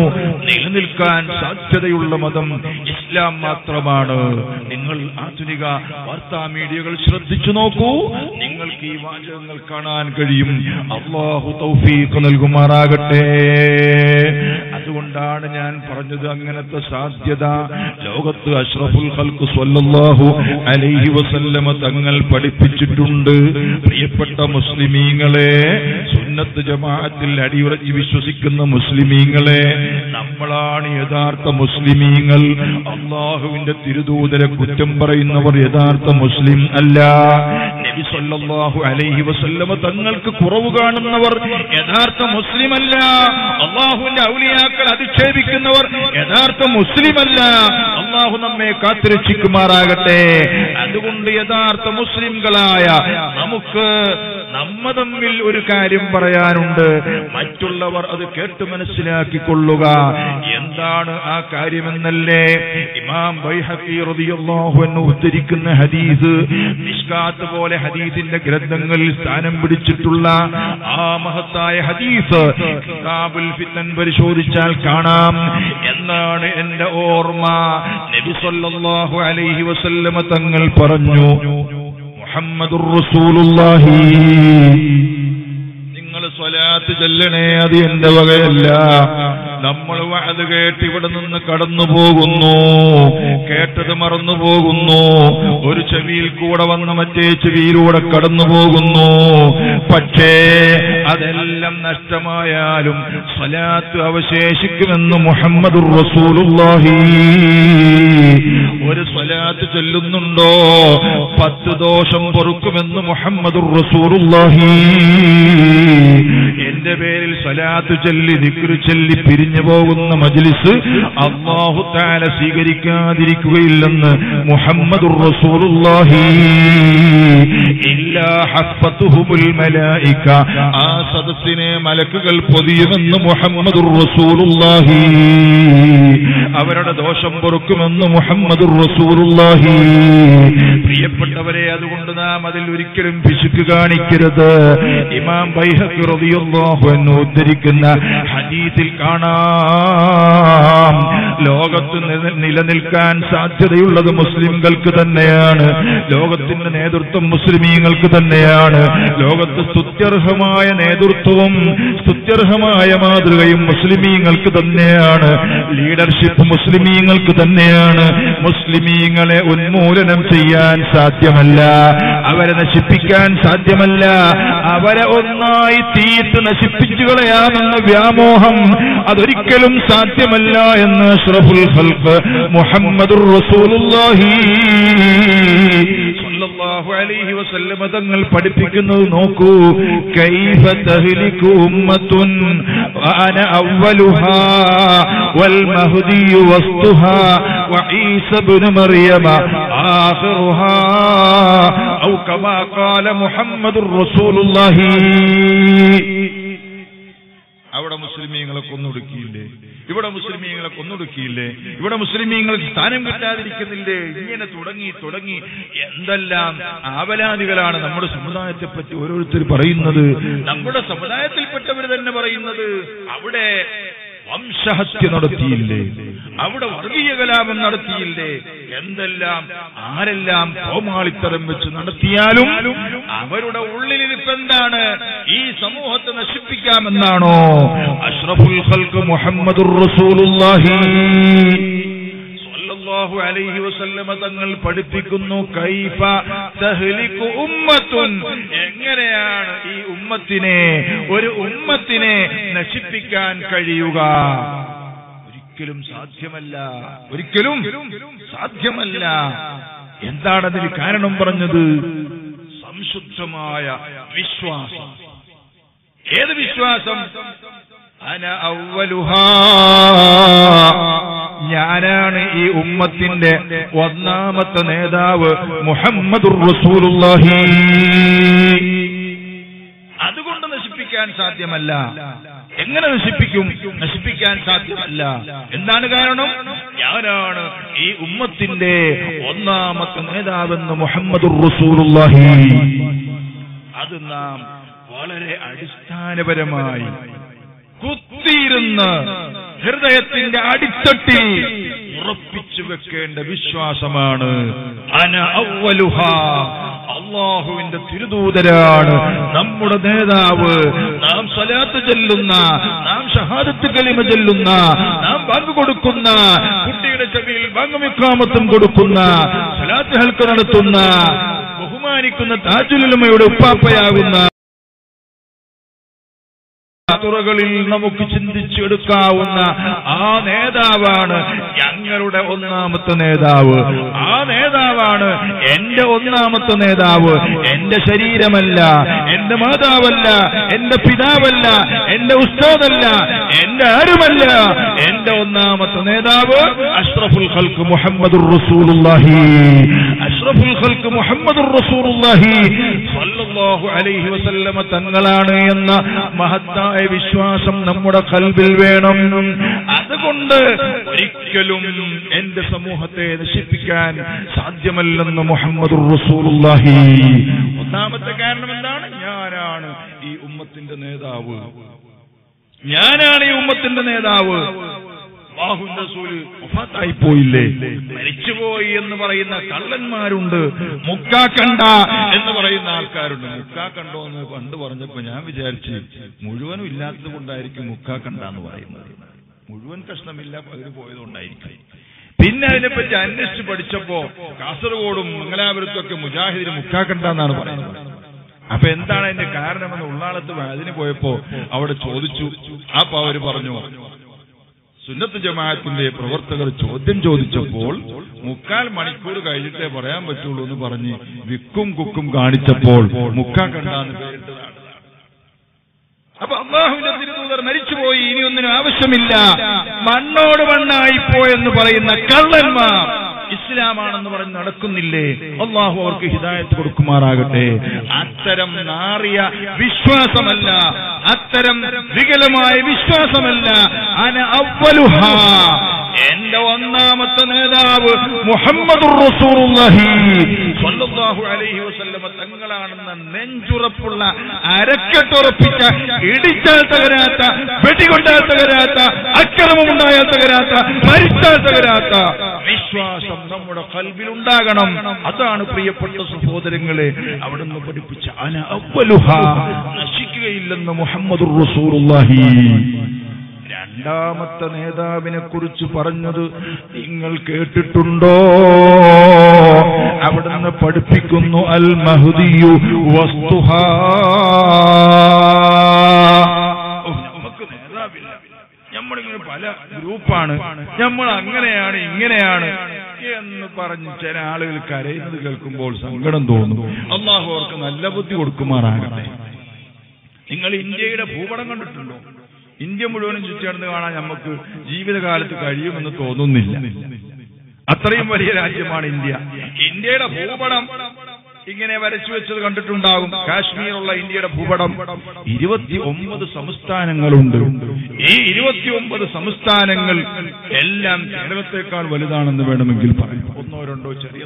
നിലനിൽക്കാൻ സാധ്യതയുള്ള മതം ഇസ്ലാം മാത്രമാണ്. നിങ്ങൾ ആധുനിക വാർത്താ മീഡിയകൾ ശ്രദ്ധിച്ചു നോക്കൂ. നിങ്ങൾക്ക് ഈ വാചകങ്ങൾ കാണാൻ കഴിയും. അള്ളാഹു തൗഫീഖ് നൽകുമാറാകട്ടെ. അതുകൊണ്ടാണ് ഞാൻ പറഞ്ഞത് അങ്ങനത്തെ സാധ്യത. ലോകത്ത് അഷ്റഫുൽ ഹൽക്ക് സ്വല്ലാഹു അലൈഹി വസല്ലമ തങ്ങൾ പഠിപ്പിച്ചിട്ടുണ്ട്. പ്രിയപ്പെട്ട മുസ്ലിമീങ്ങളെ സുന്നത്ത് ജമാഅത്തിൽ അടിയുറച്ച് വിശ്വസിക്കുന്ന മുസ്ലിമീങ്ങളെ നമ്മളാണ് യഥാർത്ഥ മുസ്ലിമീങ്ങൾ. അള്ളാഹുവിന്റെ തിരുദൂതരെ കുറ്റം പറയുന്നവർ യഥാർത്ഥ മുസ്ലിം അല്ല. നബി സല്ലല്ലാഹു അലൈഹി വസല്ലമ തങ്ങൾക്ക് കുറവ് കാണുന്നവർ യഥാർത്ഥ മുസ്ലിമല്ല. അള്ളാഹുവിന്റെ ഔലിയാക്കൾ അധിക്ഷേപിക്കുന്നവർ യഥാർത്ഥ മുസ്ലിമല്ല. അള്ളാഹു നമ്മെ കാത്തിരക്ഷിക്കുമാറാകട്ടെ. അതുകൊണ്ട് യഥാർത്ഥ മുസ്ലിംകളായ നമുക്ക് നമ്മ തമ്മിൽ ഒരു കാര്യം പറയാനുണ്ട്. മറ്റുള്ളവർ അത് കേട്ട് മനസ്സിലാക്കിക്കൊള്ളുക. എന്താണ് ആ കാര്യമെന്നല്ലേ? ഇമാം ബൈഹഖി റളിയല്ലാഹു അൻഹു ഉദ്ധരിക്കുന്ന ഹദീസ് നിഷ്കാത്ത് പോലെ ഹദീസിന്റെ ഗ്രന്ഥങ്ങളിൽ സ്ഥാനം പിടിച്ചിട്ടുള്ള ആ മഹത്തായ ഹദീസ് കിതാബുൽ ഫിത്തൻ പരിശോധിച്ചാൽ കാണാം. എന്നാണ് എന്റെ ഓർമ്മ. നബി സല്ലല്ലാഹു അലൈഹി വസല്ലമ തങ്ങൾ പറഞ്ഞു മുഹമ്മദുർ റസൂലുള്ളാഹി. നിങ്ങൾ സ്വലാത്ത് ചെല്ലണേ അത് എന്റെ വകയല്ല. നമ്മൾ അത് കേട്ട് ഇവിടെ നിന്ന് കടന്നു പോകുന്നു. കേട്ടത് മറന്നു പോകുന്നു. ഒരു ചെവിയിൽ കൂടെ വന്ന മറ്റേ ചെവിയിലൂടെ കടന്നു പോകുന്നു. പക്ഷേ അതെല്ലാം നഷ്ടമായാലും സ്വലാത്ത് അവശേഷിക്കുമെന്ന് മുഹമ്മദ് റസൂലുള്ളാഹി. ഒരു സ്വലാത്ത് ചൊല്ലുന്നുണ്ടോ? പത്ത് ദോഷം പൊറുക്കുമെന്ന് മുഹമ്മദ് റസൂലുള്ളാഹി. എന്റെ പേരിൽ സ്വലാത്ത് ചൊല്ലി നിക്കുരു ചൊല്ലി പിരിഞ്ഞു പോകുന്ന മജ്ലിസ് അള്ളാഹു താല സ്വീകരിക്കാതിരിക്കുകയില്ലെന്ന് മുഹമ്മദ് ആ സദസ്സിനെ മലക്കുകൾ പൊതിയുമെന്ന് മുഹമ്മദ് അവരുടെ ദോഷം പൊറുക്കുമെന്ന് മുഹമ്മദ് പ്രിയപ്പെട്ടവരെ അതുകൊണ്ട് നാം അതിൽ ഒരിക്കലും പിശുക്ക് കാണിക്കരുത്. ഇമാം ബൈഹഖി റബിയുള്ള എന്ന് ഉദ്ധരിക്കുന്ന ഹദീസിൽ കാണാം. ലോകത്ത് നില- നിലനിൽക്കാൻ സാധ്യതയുള്ളത് മുസ്ലിംകൾക്ക് തന്നെയാണ്. ലോകത്തിന്റെ നേതൃത്വം മുസ്ലിമീങ്ങൾക്ക് തന്നെയാണ്. ലോകത്ത് സ്തുത്യർഹമായ നേതൃത്വവും സ്തുത്യർഹമായ മാതൃകയും മുസ്ലിമീങ്ങൾക്ക് തന്നെയാണ്. ലീഡർഷിപ്പ് മുസ്ലിമീങ്ങൾക്ക് തന്നെയാണ്. മുസ്ലിമീങ്ങളെ ഉന്മൂലനം ചെയ്യാൻ സാധ്യമല്ല. അവരെ നശിപ്പിക്കാൻ സാധ്യമല്ല. അവരെ ഒന്നായി തീയിട്ട് നശിപ്പിച്ചു കളയാമെന്ന വ്യാമോഹം അതൊരിക്കലും സാധ്യമല്ല എന്ന് അഷ്റഫുൽ ഖൽഖ് മുഹമ്മദുർ റസൂലുള്ളാഹി സ്വല്ലല്ലാഹു അലൈഹി വസല്ലമ തങ്ങൾ പഠിപ്പിക്കുന്നത് നോക്കൂ. കൈഫ തഹ്ലികു ഉമ്മത്തുൻ വഅന അവ്വലുഹാ വൽ മഹ്ദി വസ്തുഹാ ഇബ്നു മറിയമ ആഖിറുഹാ ഔ കമാ ഖാല മുഹമ്മദുർ റസൂലുള്ളാഹി അവിടെ മുസ്ലിമീങ്ങളെ കൊന്നൊടുക്കിയില്ലേ? ഇവിടെ മുസ്ലിമീങ്ങളെ കൊന്നൊടുക്കിയില്ലേ? ഇവിടെ മുസ്ലിമീങ്ങൾക്ക് സ്ഥാനം കിട്ടാതിരിക്കുന്നില്ലേ? ഇങ്ങനെ തുടങ്ങി തുടങ്ങി. എന്തെല്ലാം ആവലാതികളാണ് നമ്മുടെ സമുദായത്തെ പറ്റി ഓരോരുത്തർ പറയുന്നത്. നമ്മുടെ സമുദായത്തിൽപ്പെട്ടവർ തന്നെ പറയുന്നത്. അവിടെ വംശഹത്യ നടത്തിയില്ലേ അവിടെ വർഗീയ കലാപം നടത്തിയില്ലേ? എന്തെല്ലാം ആരെല്ലാം കോമാളിത്തരം വെച്ച് നടത്തിയാലും അവരുടെ ഉള്ളിൽ എന്താണ്? ഈ സമൂഹത്തെ നശിപ്പിക്കാമെന്നാണോ? അഷ്റഫുൽ മുഹമ്മദ് റസൂലുള്ളാഹി. സ്വല്ലല്ലാഹു അലൈഹി വസല്ലമ തങ്ങൾ പഠിപ്പിക്കുന്നു കൈഫ തഹ്ലികു ഉമ്മത്തുൻ. എങ്ങനെയാണ് ഈ ഉമ്മത്തിനെ ഒരു ഉമ്മത്തിനെ നശിപ്പിക്കാൻ കഴിയുക? ഒരിക്കലും സാധ്യമല്ല. ഒരിക്കലും സാധ്യമല്ല. എന്താണ് അതിന് കാരണം പറഞ്ഞത്? സംശുദ്ധമായ വിശ്വാസം. ഏത് വിശ്വാസം? അന അവലുഹാ ഞാനാണ് ഈ ഉമ്മത്തിന്റെ ഒന്നാമത്തെ നേതാവ് മുഹമ്മദുർ റസൂലുള്ളാഹി. അതുകൊണ്ട് നശിപ്പിക്കാൻ സാധ്യമല്ല. എങ്ങനെ നശിപ്പിക്കും? നശിപ്പിക്കാൻ സാധ്യമല്ല. എന്താണ് കാരണം? ഞാനാണ് ഈ ഉമ്മത്തിന്റെ ഒന്നാമത്തെ നേതാവെന്ന് റസൂലുള്ളാഹി. അത് നാം വളരെ അടിസ്ഥാനപരമായി കുത്തിയിരുന്ന് ഹൃദയത്തിന്റെ അടിത്തട്ടിൽ ഉറപ്പിച്ചു വെക്കേണ്ട വിശ്വാസമാണ്. അള്ളാഹുവിന്റെ തിരുദൂതരാണ് നമ്മുടെ നേതാവ്. നാം സലാത്ത് ചെല്ലുന്ന നാം ഷഹാദത്ത് കലിമ ചെല്ലുന്ന നാം പങ്ക് കൊടുക്കുന്ന കുട്ടിയുടെ ചെവിയിൽ ബാങ്കമിക്കാമത്തും കൊടുക്കുന്ന സലാത്ത് ഹൽക്ക് നടത്തുന്ന ബഹുമാനിക്കുന്ന താജുലുമയുടെ ഉപ്പാപ്പയാകുന്ന തുറകളിൽ നമുക്ക് ചിന്തിച്ചെടുക്കാവുന്ന ആ നേതാവാണ് ഞങ്ങളുടെ ഒന്നാമത്തെ നേതാവ്. ആ നേതാവാണ് എന്റെ ഒന്നാമത്തെ നേതാവ്. എന്റെ ശരീരമല്ല എന്റെ മാതാവല്ല എന്റെ പിതാവല്ല എന്റെ ഉസ്താദല്ല എന്റെ ആരുമല്ല. എന്റെ ഒന്നാമത്തെ നേതാവ് അഷ്റഫുൽ ഖൽക്ക് മുഹമ്മദുർ റസൂലുള്ളാഹി. അഷ്റഫുൽ റസൂലുള്ളാഹി അലൈഹി വസല്ലമ തങ്ങളാണ് എന്ന മഹത്തായ വിശ്വാസം നമ്മുടെ കൽബിൽ വേണം. അതുകൊണ്ട് ഒരിക്കലും എന്റെ സമൂഹത്തെ നശിപ്പിക്കാൻ സാധ്യമല്ലെന്ന് മുഹമ്മദ് റസൂലുള്ളാഹി. ഒന്നാമത്തെ കാരണം എന്താണ്? ഞാനാണ് ഈ ഉമ്മത്തിന്റെ നേതാവ്. ഞാനാണ് ഈ ഉമ്മത്തിന്റെ നേതാവ്. റസൂൽ വഫാത്തായി പോയില്ലേ? മരിച്ചുപോയി എന്ന് പറയുന്ന കള്ളന്മാരുണ്ട്. മുക്കാക്കണ്ട എന്ന് പറയുന്ന ആൾക്കാരുണ്ട്. മുക്കാക്കണ്ടോ എന്ന് പണ്ട് പറഞ്ഞപ്പോ ഞാൻ വിചാരിച്ച് മുഴുവനും ഇല്ലാത്തത് കൊണ്ടായിരിക്കും മുക്കാക്കണ്ട എന്ന് പറയുന്നത്. മുഴുവൻ കഷ്ണമില്ല പകുതി പോയതുകൊണ്ടായിരിക്കും പിന്നെ അതിനെപ്പറ്റി അന്വേഷിച്ച് പഠിച്ചപ്പോ കാസർഗോഡും മംഗലാപുരത്തും ഒക്കെ മുജാഹിദിന് മുക്കാക്കണ്ട എന്നാണ് പറയുന്നത്. അപ്പൊ എന്താണ് അതിന്റെ കാരണമെന്ന് ഉള്ളാളത്ത് അതിന് പോയപ്പോ അവിടെ ചോദിച്ചു. അപ്പൊ അവർ പറഞ്ഞു സുന്നത്ത് ജമാഅത്തിന്റെ പ്രവർത്തകർ ചോദ്യം ചോദിച്ചപ്പോൾ മുക്കാൽ മണിക്കൂർ കഴിഞ്ഞിട്ടേ പറയാൻ പറ്റുള്ളൂ എന്ന് പറഞ്ഞ് വിക്കും കുക്കും കാണിച്ചപ്പോൾ മുക്കാ കണ്ടാന്ന് അപ്പൊ അള്ളാഹുവിന്റെ തിരുതൂതർ മരിച്ചുപോയി ഇനി ഒന്നിനും ആവശ്യമില്ല. മണ്ണോട് മണ്ണായിപ്പോയെന്ന് പറയുന്ന കള്ളന്മാർ. ഇസ്ലാമാണെന്ന് പറഞ്ഞ് നടക്കുന്നില്ലേ? അള്ളാഹു അവർക്ക് ഹിദായത്ത് കൊടുക്കുമാറാകട്ടെ. അത്തരം നാറിയ വിശ്വാസമല്ല. അത്തരം വികലമായ വിശ്വാസമല്ല. എന്റെ ഒന്നാമത്തെ നേതാവ് മുഹമ്മദ് അലൈഹി വസല്ലമ തങ്ങളാണെന്ന നെഞ്ചുറപ്പുള്ള അരക്കെട്ടുറപ്പിച്ച ഇടിച്ചാൽ തകരാത്ത വെടികൊണ്ടാൽ തകരാത്ത അക്രമമുണ്ടായാൽ തകരാത്ത മരിച്ചാൽ തകരാത്ത വിശ്വാസം നമ്മുടെ കൽവിൽ ഉണ്ടാകണം അതാണ് പ്രിയപ്പെട്ട സഹോദരങ്ങളെ അവിടുന്ന് പഠിപ്പിച്ച അന അവലുഹ നശിക്കുകയില്ലെന്ന് മുഹമ്മദ് റസൂലുള്ളാഹി. രണ്ടാമത്തെ നേതാവിനെ കുറിച്ച് പറഞ്ഞത് നിങ്ങൾ കേട്ടിട്ടുണ്ടോ? അവിടുന്ന് പഠിപ്പിക്കുന്നു അൽ മഹുദിയു വസ്തുഹ നമ്മളിങ്ങനെ പല ഗ്രൂപ്പാണ്. നമ്മൾ അങ്ങനെയാണ് ഇങ്ങനെയാണ് എന്ന് പറഞ്ഞ് ചില ആളുകൾ കരയുന്നത് കേൾക്കുമ്പോൾ സങ്കടം തോന്നുന്നു അള്ളാഹു അവർക്ക് നല്ല ബുദ്ധി കൊടുക്കുമാറാകട്ടെ. നിങ്ങൾ ഇന്ത്യയുടെ ഭൂപടം കണ്ടിട്ടുണ്ടോ? ഇന്ത്യ മുഴുവനും ചുറ്റിയടന്ന് കാണാൻ നമുക്ക് ജീവിതകാലത്ത് കഴിയുമെന്ന് തോന്നുന്നില്ല. അത്രയും വലിയ രാജ്യമാണ് ഇന്ത്യ. ഇന്ത്യയുടെ ഭൂപടം ഇങ്ങനെ വരച്ചു വെച്ചത് കണ്ടിട്ടുണ്ടാകും. കാശ്മീരുള്ള ഇന്ത്യയുടെ ഭൂപടം ഇരുപത്തി ഒമ്പത് സംസ്ഥാനങ്ങളുണ്ട്. ഈ ഇരുപത്തി ഒമ്പത് സംസ്ഥാനങ്ങൾ എല്ലാം കേരളത്തെക്കാൾ വലുതാണെന്ന് വേണമെങ്കിൽ പറയാം. ഒന്നോ രണ്ടോ ചെറിയ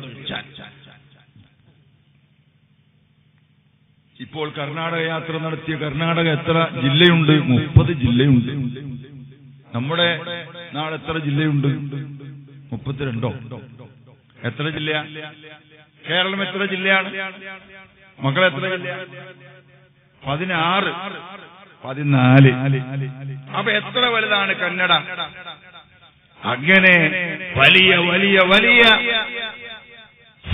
ഇപ്പോൾ കർണാടക യാത്ര നടത്തിയ കർണാടക എത്ര ജില്ലയുണ്ട്? മുപ്പത് ജില്ലയുണ്ട്. നമ്മുടെ നാട് എത്ര ജില്ലയുണ്ട്? മുപ്പത്തിരണ്ടോ? എത്ര ജില്ല? കേരളം എത്ര ജില്ലയാണ്? മക്കൾ എത്ര ജില്ല? പതിനാറ്. പതിനാല്. അപ്പൊ എത്ര വലുതാണ് കന്നഡ? അങ്ങനെ വലിയ വലിയ വലിയ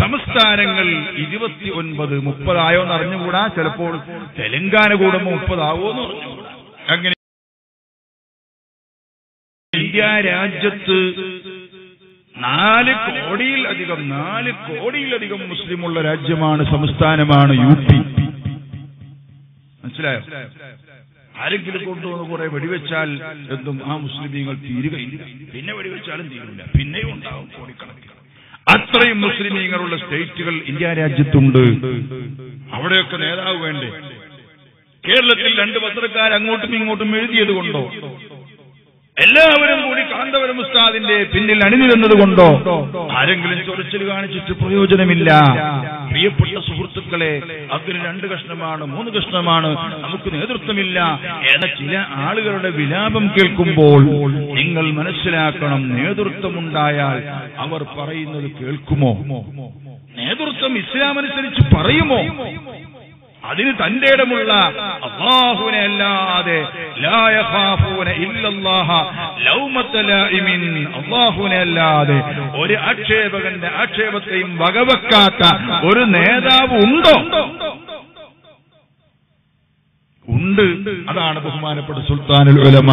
സംസ്ഥാനങ്ങൾ ഇരുപത്തി ഒൻപത് മുപ്പതായോ എന്ന് അറിഞ്ഞുകൂടാ? ചിലപ്പോൾ തെലങ്കാന കൂടുമ്പോ മുപ്പതാവോ എന്ന് അറിഞ്ഞുകൂടാ. അങ്ങനെ ഇന്ത്യ രാജ്യത്ത് നാല് കോടിയിൽ അധികം നാല് കോടിയിലധികം മുസ്ലിമുള്ള രാജ്യമാണ് സംസ്ഥാനമാണ് യു പി. മനസ്സിലായോ? ആരെങ്കിലും കൊണ്ടുവന്ന് കുറെ വെടിവെച്ചാൽ എന്തും ആ മുസ്ലിമീങ്ങൾ തീരുകയില്ല. പിന്നെ വെടിവെച്ചാലും തീരില്ല. പിന്നെയും ഉണ്ടാവും കോടിക്കണക്കിന്. അത്രയും മുസ്ലിമീങ്ങളുള്ള സ്റ്റേറ്റുകൾ ഇന്ത്യ രാജ്യത്തുണ്ട്. അവിടെയൊക്കെ നേതാവ് വേണ്ടേ? കേരളത്തിൽ രണ്ട് പത്രക്കാർ അങ്ങോട്ടും ഇങ്ങോട്ടും എഴുതിയത് കൊണ്ടോ? എല്ലാവരും കൂടി കാന്തപുരം ഉസ്താദിന്റെ പിന്നിൽ അണിനിരുന്നത് കൊണ്ടോ? ആരെങ്കിലും ചൊറിച്ചിൽ കാണിച്ചിട്ട് പ്രയോജനമില്ല. പ്രിയപ്പെട്ട സുഹൃത്തുക്കളെ അതിന് രണ്ട് കഷ്ണമാണ് മൂന്ന് കഷ്ണമാണ് നമുക്ക് നേതൃത്വമില്ല. എന്ന ചില ആളുകളുടെ വിലാപം കേൾക്കുമ്പോൾ നിങ്ങൾ മനസ്സിലാക്കണം നേതൃത്വമുണ്ടായാൽ അവർ പറയുന്നത് കേൾക്കുമോ? നേതൃത്വം ഇസ്ലാമനുസരിച്ച് പറയുമോ? അതിന് തന്റെ ഇടമുള്ള അള്ളാഹുവിനെ അല്ലാതെ അള്ളാഹുവിനെ അല്ലാതെ ഒരു ആക്ഷേപകന്റെ ആക്ഷേപത്തെയും വകവെക്കാത്ത ഒരു നേതാവ് ഉണ്ടോ? ഉണ്ട്. അതാണ് ബഹുമാനപ്പെട്ട സുൽത്താനുൽ ഉലമ.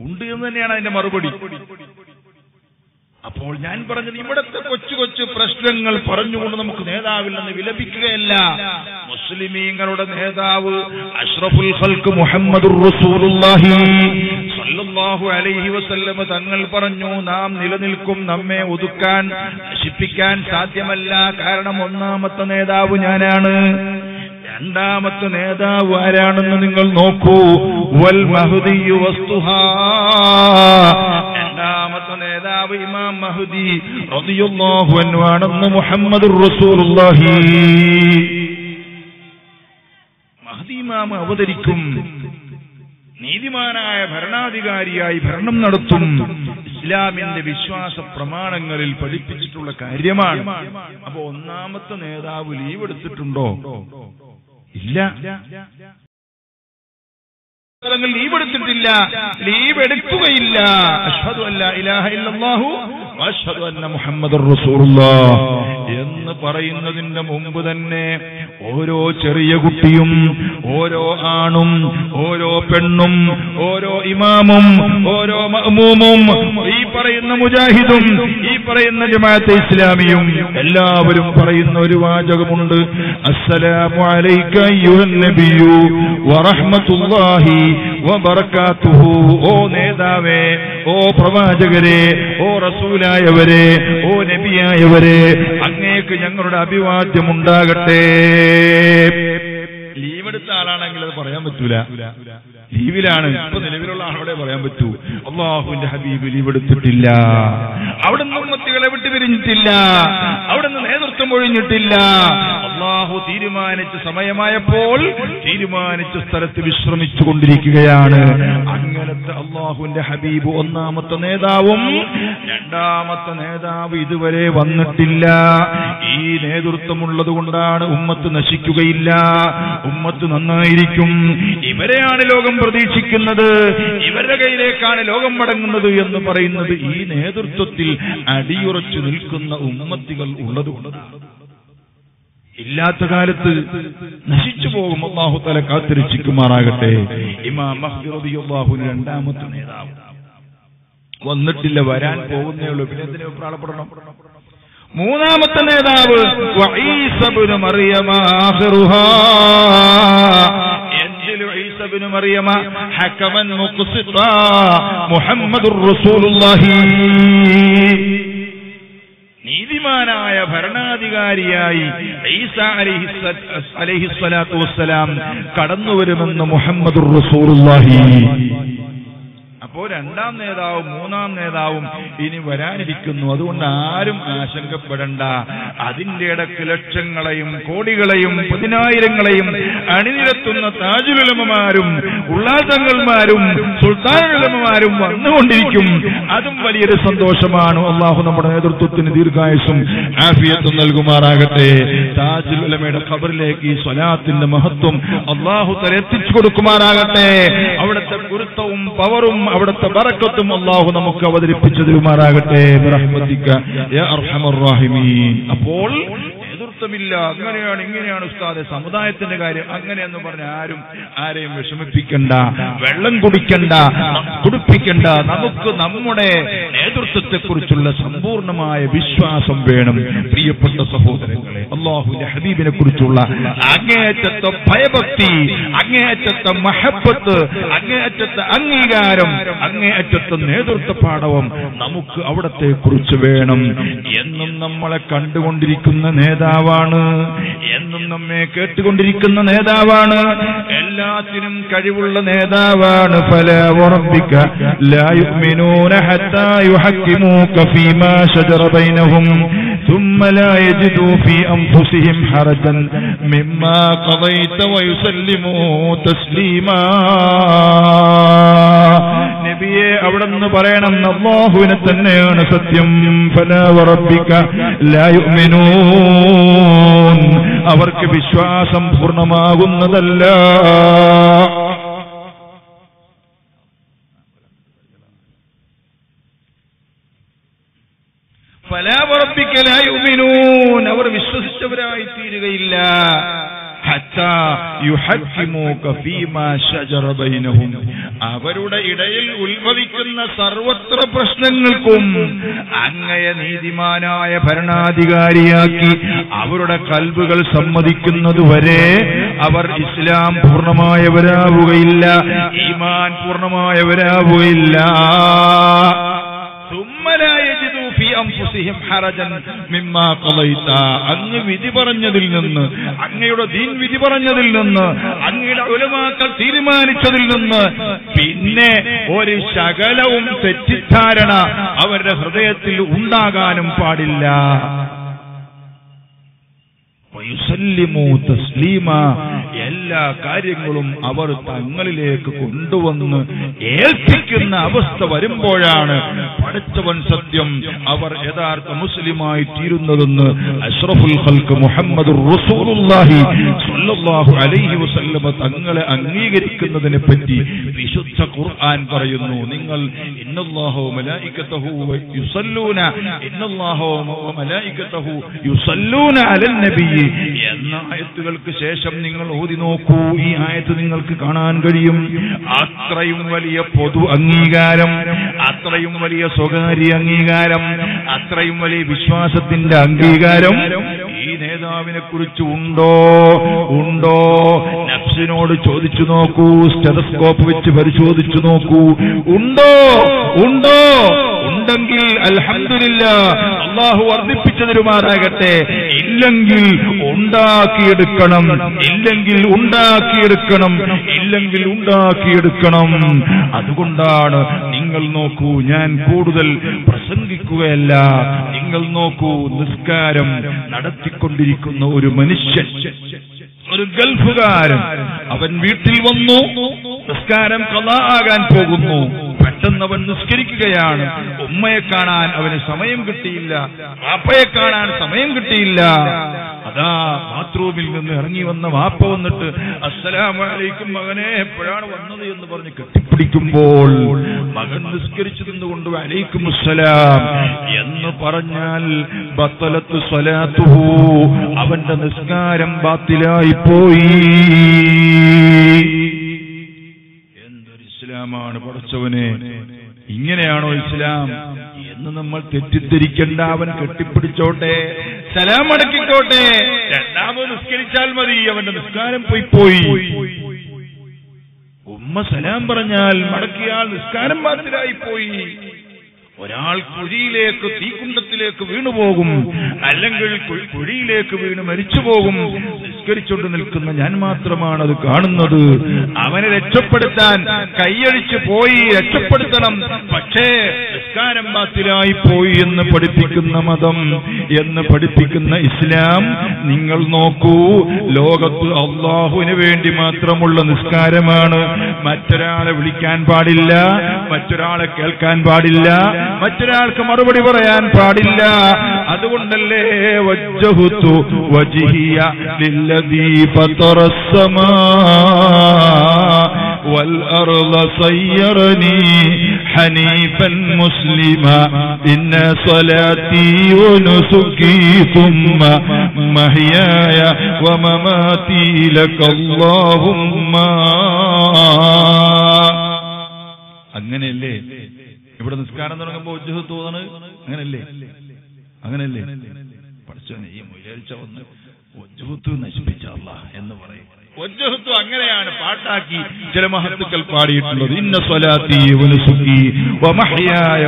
ഉണ്ട് എന്ന് തന്നെയാണ് അതിന്റെ മറുപടി. അപ്പോൾ ഞാൻ പറഞ്ഞത് ഇവിടത്തെ കൊച്ചു കൊച്ചു പ്രശ്നങ്ങൾ പറഞ്ഞുകൊണ്ട് നമുക്ക് നേതാവിൽ നിന്ന് വിലപിക്കുകയല്ല. മുസ്ലിമീങ്ങളുടെ നേതാവ് അഷ്റഫുൽ ഹൽക്ക് മുഹമ്മദുർ റസൂലുള്ളാഹി അലൈഹി തങ്ങൾ പറഞ്ഞു നാം നിലനിൽക്കും നമ്മെ ഒതുക്കാൻ നശിപ്പിക്കാൻ സാധ്യമല്ല. കാരണം ഒന്നാമത്തെ നേതാവ് ഞാനാണ്. രണ്ടാമത്തെ നേതാവ് ആരാണെന്ന് നിങ്ങൾ നോക്കൂ. വൽ മഹദിയു വസ്തുഹാ രണ്ടാമത്തെ നേതാവ് ഇമാം മഹദി റളിയല്ലാഹു റസൂലുള്ളാഹി. മഹദി ഇമാം അവതരിക്കും. നീതിമാനായ ഭരണാധികാരിയായി ഭരണം നടത്തും. ഇസ്ലാമിന്റെ വിശ്വാസ പ്രമാണങ്ങളിൽ പഠിപ്പിച്ചിട്ടുള്ള കാര്യമാണ്. അപ്പൊ ഒന്നാമത്തെ നേതാവ് ലീവ് എടുത്തിട്ടുണ്ടോ? ഇല്ല. സ്ഥലങ്ങൾ ലീവ് എടുത്തിട്ടില്ല ലീവ് എടുക്കുകയില്ല. അഷ്ഹദു അല്ല ഇലാഹ ഇല്ലല്ലാഹു അഷ്ഹദു അന്ന എന്ന് പറയുന്നതിന്റെ മുമ്പ് തന്നെ ഓരോ ചെറിയ കുട്ടിയും ഓരോ ആണും ഓരോ പെണ്ണും ഓരോ ഇമാമും ഓരോ മഹമൂമും ഈ പറയുന്ന മുജാഹിദും ഈ പറയുന്ന ജമാഅത്തെ ഇസ്ലാമിയും എല്ലാവരും പറയുന്ന ഒരു വാചകമുണ്ട്. അസ്സലാമു അലൈക നബിയു വറഹ്മത്തുള്ളാഹി വബറകാതുഹു ഓ നേതാവേ ഓ പ്രവാചകരെ ഓ റസൂലായവരെ ഓ നബിയായവരെ അങ്ങേക്ക് ഞങ്ങളുടെ അഭിവാദ്യം ഉണ്ടാകട്ടെ. ലീവ് എടുത്ത ആളാണെങ്കിൽ അത് പറയാൻ പറ്റൂല. ലീവിലാണ്. ഇപ്പൊ നിലവിലുള്ള ആളോടെ പറയാൻ പറ്റൂ. അള്ളാഹുവിന്റെ ഹബീബ് ലീവ് എടുത്തിട്ടില്ല അവിടുന്ന് ഉമ്മത്തികളെ വിട്ടുപിരിഞ്ഞിട്ടില്ല. അവിടുന്ന് നേതൃത്വം ഒഴിഞ്ഞിട്ടില്ല. അള്ളാഹു തീരുമാനിച്ച സമയമായപ്പോൾ തീരുമാനിച്ച സ്ഥലത്ത് വിശ്രമിച്ചു കൊണ്ടിരിക്കുകയാണ് അങ്ങനത്തെ അള്ളാഹുവിന്റെ ഹബീബ് ഒന്നാമത്തെ നേതാവും രണ്ടാമത്തെ നേതാവ് ഇതുവരെ വന്നിട്ടില്ല. ഈ നേതൃത്വമുള്ളത് കൊണ്ടാണ് ഉമ്മത്ത് നശിക്കുകയില്ല. ഉമ്മത്ത് നന്നായിരിക്കും. ഇവരെയാണ് ലോകം പ്രതീക്ഷിക്കുന്നത്. ഇവരുടെ കയ്യിലേക്കാണ് ലോകം മടങ്ങുന്നത് എന്ന് പറയുന്നത് ഈ നേതൃത്വത്തിൽ അടിയുറച്ചു നിൽക്കുന്ന ഉമ്മത്തികൾ ഉള്ളതുകൊണ്ടാണ് ഇല്ലാത്ത കാലത്ത് നശിച്ചു പോകും. അള്ളാഹു തല കാത്തിരക്ഷിക്കുമാറാകട്ടെ. ഇമാം രണ്ടാമത്തെ നേതാവ്. വന്നിട്ടില്ല വരാൻ പോകുന്നേ ഉള്ളൂ. പിന്നെ എന്തിനെ പ്രാളപ്പെടണം മൂന്നാമത്തെ നേതാവ് മറിയമ നീതിമാനായ ഭരണാധികാരിയായി ഈസ അലഹിസ്വലാത്തു വസ്സലാം കടന്നുവരുമെന്ന് മുഹമ്മദ് അപ്പോ രണ്ടാം നേതാവും മൂന്നാം നേതാവും ഇനി വരാനിരിക്കുന്നു. അതുകൊണ്ട് ആരും ആശങ്കപ്പെടണ്ട. അതിന്റെ ഇടയ്ക്ക് ലക്ഷങ്ങളെയും കോടികളെയും പതിനായിരങ്ങളെയും അണിനിരത്തുന്ന താജുലുലമമാരും ഉള്ളാസങ്ങൾമാരും സുൽത്താനുലമമാരും വന്നുകൊണ്ടിരിക്കും. അതും വലിയൊരു സന്തോഷമാണ്. അള്ളാഹു നമ്മുടെ നേതൃത്വത്തിന് ദീർഘായുസും ആഫിയത്തും നൽകുമാറാകട്ടെ. താജുലുലമയുടെ ഖബറിലേക്ക് ഈ സ്വലാത്തിന്റെ മഹത്വം അള്ളാഹു തരെത്തിച്ചു കൊടുക്കുമാറാകട്ടെ. അവിടുത്തെ ഗുരുത്വവും പവറും അവിടുത്തെ ബറക്കത്തും അള്ളാഹു നമുക്ക് അവതരിപ്പിച്ചു തരുമാറാകട്ടെ. ബിറഹ്മതിക യാ അർഹമർ അപ്പോൾ നേതൃത്വമില്ല അങ്ങനെയാണ് ഇങ്ങനെയാണ് ഉസ്താദ് സമുദായത്തിന്റെ കാര്യം. അങ്ങനെയെന്ന് പറഞ്ഞ ആരും ആരെയും വിഷമിപ്പിക്കണ്ട വെള്ളം കുടിക്കണ്ട കുടിപ്പിക്കണ്ട. നമുക്ക് നമ്മുടെ നേതൃത്വത്തെ കുറിച്ചുള്ള സമ്പൂർണമായ വിശ്വാസം വേണം. പ്രിയപ്പെട്ട സഹോദരങ്ങളെ അള്ളാഹുവിന്റെ ഹബീബിനെ കുറിച്ചുള്ള അങ്ങേയറ്റത്തെ ഭയഭക്തി അങ്ങേയറ്റത്തെ മഹബത്ത് അങ്ങേയറ്റത്തെ അംഗീകാരം അങ്ങേയറ്റത്തെ നേതൃത്വ പാഠവും നമുക്ക് അവിടത്തെ കുറിച്ച് വേണം. എന്നും നമ്മളെ കണ്ടുകൊണ്ടിരിക്കുന്ന നേതാവാണ് എന്നും നമ്മെ കേട്ടുകൊണ്ടിരിക്കുന്ന നേതാവാണ് എല്ലാത്തിനും കഴിവുള്ള നേതാവാണ് ഫല ഉറപ്പിക്ക لا يؤمنون حتى يحكموك فيما شجر بينهم ثم لا يجدوا في أنفسهم حرجا مما قضيت ويسلموا تسليما നബിയെ അവിടെ നിന്ന് പറയണം അള്ളാഹുവിനെ തന്നെയാണ് സത്യം ഫലാവറബിക്ക ലായുമിനൂൻ അവർക്ക് വിശ്വാസം പൂർണമാകുന്നതല്ല. ഫലാവറബിക്കലായുമിനൂൻ അവർ വിശ്വസിച്ചവരായി തീരുകയില്ല ഷജറ ബൈനഹും അവരുടെ ഇടയിൽ ഉത്ഭവിക്കുന്ന സർവത്ര പ്രശ്നങ്ങൾക്കും അങ്ങയെ നീതിമാനായ ഭരണാധികാരിയാക്കി അവരുടെ കൽബുകൾ സമ്മതിക്കുന്നതുവരെ അവർ ഇസ്ലാം പൂർണമായവരാവുകയില്ല ഈമാൻ പൂർണമായവരാവുകയില്ല. അംഫുസിഹിം ഹറജൻ മിമ്മാ ഖളൈത അങ്ങ് വിധി പറഞ്ഞതിൽ നിന്ന് അങ്ങയുടെ ദീൻ വിധി പറഞ്ഞതിൽ നിന്ന് അങ്ങയുടെ ഉലമാക്കൾ തീരുമാനിച്ചതിൽ നിന്ന് പിന്നെ ഒരു ശകലവും തെറ്റിദ്ധാരണ അവരുടെ ഹൃദയത്തിൽ ഉണ്ടാകാനും പാടില്ല. തസ്ലീമ എല്ലാ കാര്യങ്ങളും അവർ തങ്ങളിലേക്ക് കൊണ്ടുവന്ന് ഏൽപ്പിക്കുന്ന അവസ്ഥ വരുമ്പോഴാണ് പഠിച്ചവൻ സത്യം അവർ യഥാർത്ഥ മുസ്ലിമായി തീരുന്നതെന്ന് അഷ്റഫുൽ ഹൽക്ക് മുഹമ്മദ് അലൈഹി വസല്ലമ തങ്ങളെ അംഗീകരിക്കുന്നതിനെ പറ്റി വിശുദ്ധ ഖുർആൻ പറയുന്നു. നിങ്ങൾ ഇന്നല്ലാഹു യുസല്ലൂന ഇന്നല്ലാഹു യുസല്ലൂന അലൻ എന്ന ആയത്തുകൾക്ക് ശേഷം നിങ്ങൾ ഓതി നോക്കൂ ഈ ആയത്ത് നിങ്ങൾക്ക് കാണാൻ കഴിയും. അത്രയും വലിയ പൊതു അംഗീകാരം അത്രയും വലിയ സ്വകാര്യ അംഗീകാരം അത്രയും വലിയ വിശ്വാസത്തിന്റെ അംഗീകാരം നേതാവിനെ കുറിച്ച് ഉണ്ടോ? ഉണ്ടോ? നഫ്സിനോട് ചോദിച്ചു നോക്കൂ സ്റ്റെതസ്കോപ്പ് വെച്ച് പരിശോധിച്ചു നോക്കൂ. ഉണ്ടോ? ഉണ്ടോ? ഉണ്ടെങ്കിൽ അൽഹമില്ല അള്ളാഹു വർദ്ധിപ്പിച്ചു തരുമാറാകട്ടെ ഇല്ലെങ്കിൽ ഉണ്ടാക്കിയെടുക്കണം. ഇല്ലെങ്കിൽ ഉണ്ടാക്കിയെടുക്കണം. ഇല്ലെങ്കിൽ ഉണ്ടാക്കിയെടുക്കണം. അതുകൊണ്ടാണ് നിങ്ങൾ നോക്കൂ ഞാൻ കൂടുതൽ പ്രസംഗിക്കുകയല്ല. നിങ്ങൾ നോക്കൂ നിസ്കാരം നടത്തിക്കൊണ്ടിരിക്കുന്ന ഒരു മനുഷ്യൻ ഒരു ഗൾഫുകാരൻ അവൻ വീട്ടിൽ വന്നു നിസ്കാരം കഥ ആകാൻ പോകുന്നു. പെട്ടെന്ന് അവൻ നിസ്കരിക്കുകയാണ്. ഉമ്മയെ കാണാൻ അവന് സമയം കിട്ടിയില്ല. വാപ്പയെ കാണാൻ സമയം കിട്ടിയില്ല. അതാ ബാത്റൂമിൽ നിന്ന് ഇറങ്ങി വന്ന വാപ്പ വന്നിട്ട് അസ്സലാമലൈക്കും മകനെ എപ്പോഴാണ് വന്നത്? എന്ന് പറഞ്ഞ് കെട്ടിപ്പിടിക്കുമ്പോൾ മകൻ നിസ്കരിച്ചു നിന്നുകൊണ്ട് അലൈക്കും അസ്സലാം. എന്ന് പറഞ്ഞാൽ ബത്തലത്ത് സ്വലാത്തുഹു. അവന്റെ നിസ്കാരം ബാത്തിലായി പോയി. ഇസ്ലാമാണ് പഠിച്ചവനെ. ഇങ്ങനെയാണോ ഇസ്ലാം? എന്ന് നമ്മൾ തെറ്റിദ്ധരിക്കേണ്ട അവൻ കെട്ടിപ്പിടിച്ചോട്ടെ. സലാം അടക്കിക്കോട്ടെ രണ്ടാമത് നിസ്കരിച്ചാൽ മതി. അവന്റെ നിസ്കാരം പോയി പോയി. ഉമ്മ സലാം പറഞ്ഞാൽ മടക്കിയാൽ നിസ്കാരം മാത്രമായി പോയി. ഒരാൾ കുഴിയിലേക്ക് തീക്കുണ്ടത്തിലേക്ക് വീണുപോകും അല്ലെങ്കിൽ കുഴിയിലേക്ക് വീണ് മരിച്ചു പോകും. നിസ്കരിച്ചുകൊണ്ട് നിൽക്കുന്ന ഞാൻ മാത്രമാണ് അത് കാണുന്നത്. അവനെ രക്ഷപ്പെടുത്താൻ കൈയടിച്ചു പോയി. രക്ഷപ്പെടുത്തണം. പക്ഷേ നിസ്കാരം ബാത്തിലായി പോയി എന്ന് പഠിപ്പിക്കുന്ന മതം എന്ന് പഠിപ്പിക്കുന്ന ഇസ്ലാം നിങ്ങൾ നോക്കൂ ലോകത്ത് അള്ളാഹുവിന് വേണ്ടി മാത്രമുള്ള നിസ്കാരമാണ് മറ്റൊരാളെ വിളിക്കാൻ പാടില്ല മറ്റൊരാളെ കേൾക്കാൻ പാടില്ല മറ്റൊരാൾക്ക് മറുപടി പറയാൻ പാടില്ല അതുകൊണ്ടല്ലേ വജ്ജഹുത്തു വജിഹിയ ലില്ലദീ ഫതറസ്സമാ والأرض صيرني حنيفا مسلما إن صلاتي ونسكي ثم محياي ومماتي لك اللهم അങ്ങനെയല്ലേ ഇവിടെ നിസ്കാരം തുടങ്ങുമ്പോ ഉജ്ജഹ് തോന്നണ് അങ്ങനല്ലേ അങ്ങനല്ലേ പഠിച്ചോനെ ഈ മുയൽച്ച ഒന്ന് ഉജ്ജഹത്ത് നശിപ്പിച്ച അല്ലാഹ് എന്ന് പറയും ഒജ്ജഹത്തു അങ്ങനെയാണ് പാട്ടാക്കി ചില മഹത്തുക്കൾ പാടിയിട്ടുള്ളത്. ഇന്ന സ്വലാത്തി വനുസുക്കി വമഹ്യായ.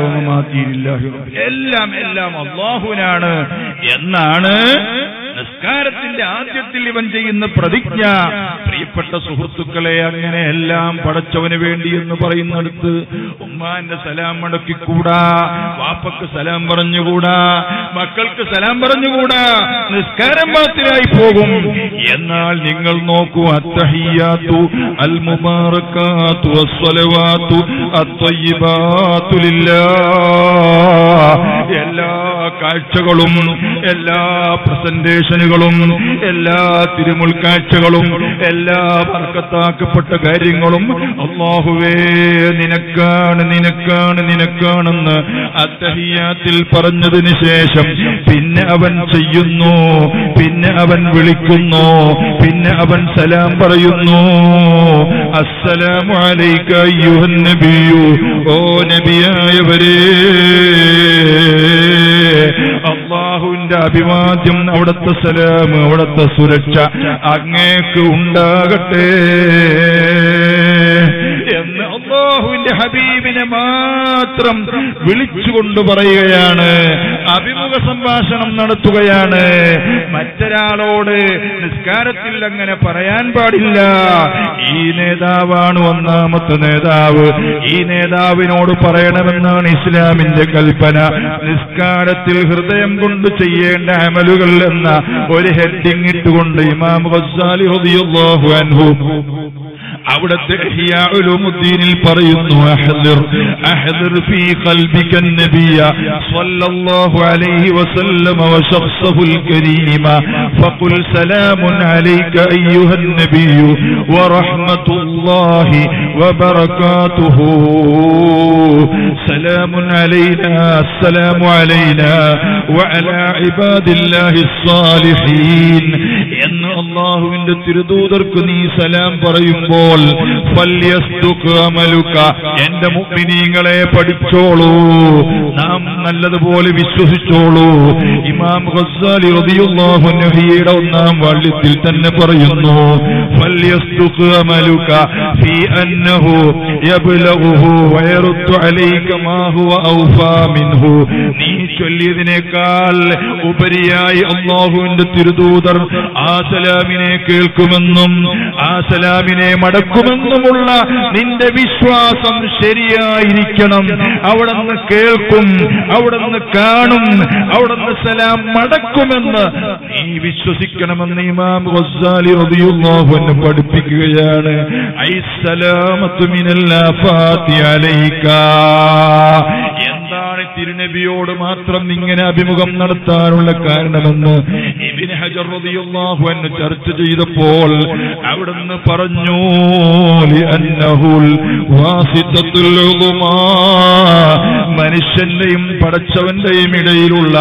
എല്ലാം എല്ലാം അള്ളാഹുവിനാണ് എന്നാണ് നിസ്കാരത്തിന്റെ ആദ്യത്തിൽ ഇവൻ ചെയ്യുന്ന പ്രതിജ്ഞ. പ്രിയപ്പെട്ട സുഹൃത്തുക്കളെ അങ്ങനെ എല്ലാം പടച്ചവന് വേണ്ടി എന്ന് പറയുന്നിടത്ത് ഉമ്മാന്റെ സലാം മടക്കിക്കൂടാ വാപ്പക്ക് സലാം പറഞ്ഞുകൂടാ മക്കൾക്ക് സലാം പറഞ്ഞുകൂടാ നിസ്കാരം പാത്തിലായി പോകും. എന്നാൽ നിങ്ങൾ നോക്കൂ അത്തഹിയാത്തു المباركات والصلوات الطيبات لله എല്ലാ കാഴ്ചകളും എല്ലാ പ്രസന്റേഷനുകളും എല്ലാ തിരുമുൾക്കാഴ്ചകളും എല്ലാ വർക്കത്താക്കപ്പെട്ട കാര്യങ്ങളും അള്ളാഹുവേ നിനക്കാണ് നിനക്കാണ് നിനക്കാണെന്ന് അത്തഹിയാത്തിൽ പറഞ്ഞതിന് ശേഷം പിന്നെ അവൻ ചെയ്യുന്നു പിന്നെ അവൻ വിളിക്കുന്നു പിന്നെ അവൻ സലാം പറയുന്നു. ഓ നബിയായവരേ. അള്ളാഹുവിന്റെ അഭിവാദ്യം അവിടുത്തെ സലാം അവിടുത്തെ സുരക്ഷ അങ്ങേക്ക് ഉണ്ടാകട്ടെ എന്ന് അള്ളാഹുവിന്റെ ഹബീബിനെ മാത്രം വിളിച്ചുകൊണ്ട് പറയുകയാണ്. അഭിമുഖ സംഭാഷണം നടത്തുകയാണ്. മറ്റൊരാളോട് നിസ്കാരത്തിൽ അങ്ങനെ പറയാൻ പാടില്ല. ഈ നേതാവാണ് ഒന്നാമത്തെ നേതാവ്. ഈ നേതാവിനോട് പറയണമെന്നാണ് ഇസ്ലാമിന്റെ കൽപ്പന. നിസ്കാരത്തിൽ ഹൃദയം കൊണ്ട് ചെയ്യേണ്ട അമലുകൾ എന്ന ഒരു ഹെഡിങ് ഇട്ടുകൊണ്ട് ഇമാം ഗസാലി റളിയല്ലാഹു അൻഹു അവിടുത്തെ ഇഹ്യാഉലുദ്ദീനിൽ പറയുന്നു അഹ്ദിർ അഹ്ദിർ ഫീ ഖൽബിക النبي صلى الله عليه وسلم وشخصه الكريم فقل سلام عليك أيها النبي ورحمة الله وبركاته سلام علينا السلام علينا وعلى عباد الله الصالحين എന്ന് അള്ളാഹുവിന്റെ തിരുദൂതർക്ക് നീ സലാം പറയുമ്പോൾ അമലുക എന്റെ മുഅ്മിനീങ്ങളെ പഠിച്ചോളൂ നാം നല്ലതുപോലെ വിശ്വസിച്ചോളൂ. ഇമാം ഗസ്സാലി റബിയുള്ളാഹുനഹിയുടെ ഒന്നാം വള്ളിത്തിൽ തന്നെ പറയുന്നു അമലുക ഫീ അന്നഹു അലൈക മാ ഹുവ ഔഫാ മിൻഹു. നീ ചൊല്ലിയതിനേക്കാൾ ഉപരിയായി അള്ളാഹുവിന്റെ തിരുദൂതർ ആ സലാമിനെ കേൾക്കുമെന്നും ആ സലാമിനെ മടക്കുമെന്നുമുള്ള നിന്റെ വിശ്വാസം ശരിയായിരിക്കണം. അവിടുന്ന് കേൾക്കും അവിടുന്ന് കാണും അവിടുന്ന് സലാം മടക്കുമെന്ന് നീ വിശ്വസിക്കണമെന്ന് ഇമാം വസ്സാലി റബിയുള്ളാഹു അൻഹു പഠിപ്പിക്കുകയാണ്. ഐ സലാമത്തു മിനല്ലാ അലൈക. എന്താണ് തിരുനബിയോട് മാത്രം ഇങ്ങനെ അഭിമുഖം നടത്താനുള്ള കാരണമെന്ന് ഹജർ റളിയല്ലാഹു അൻഹു ചർച്ച ചെയ്തപ്പോൾ അവിടുന്ന് പറഞ്ഞു ലിഅന്നഹുൽ മനുഷ്യന്റെയും പടച്ചവന്റെയും ഇടയിലുള്ള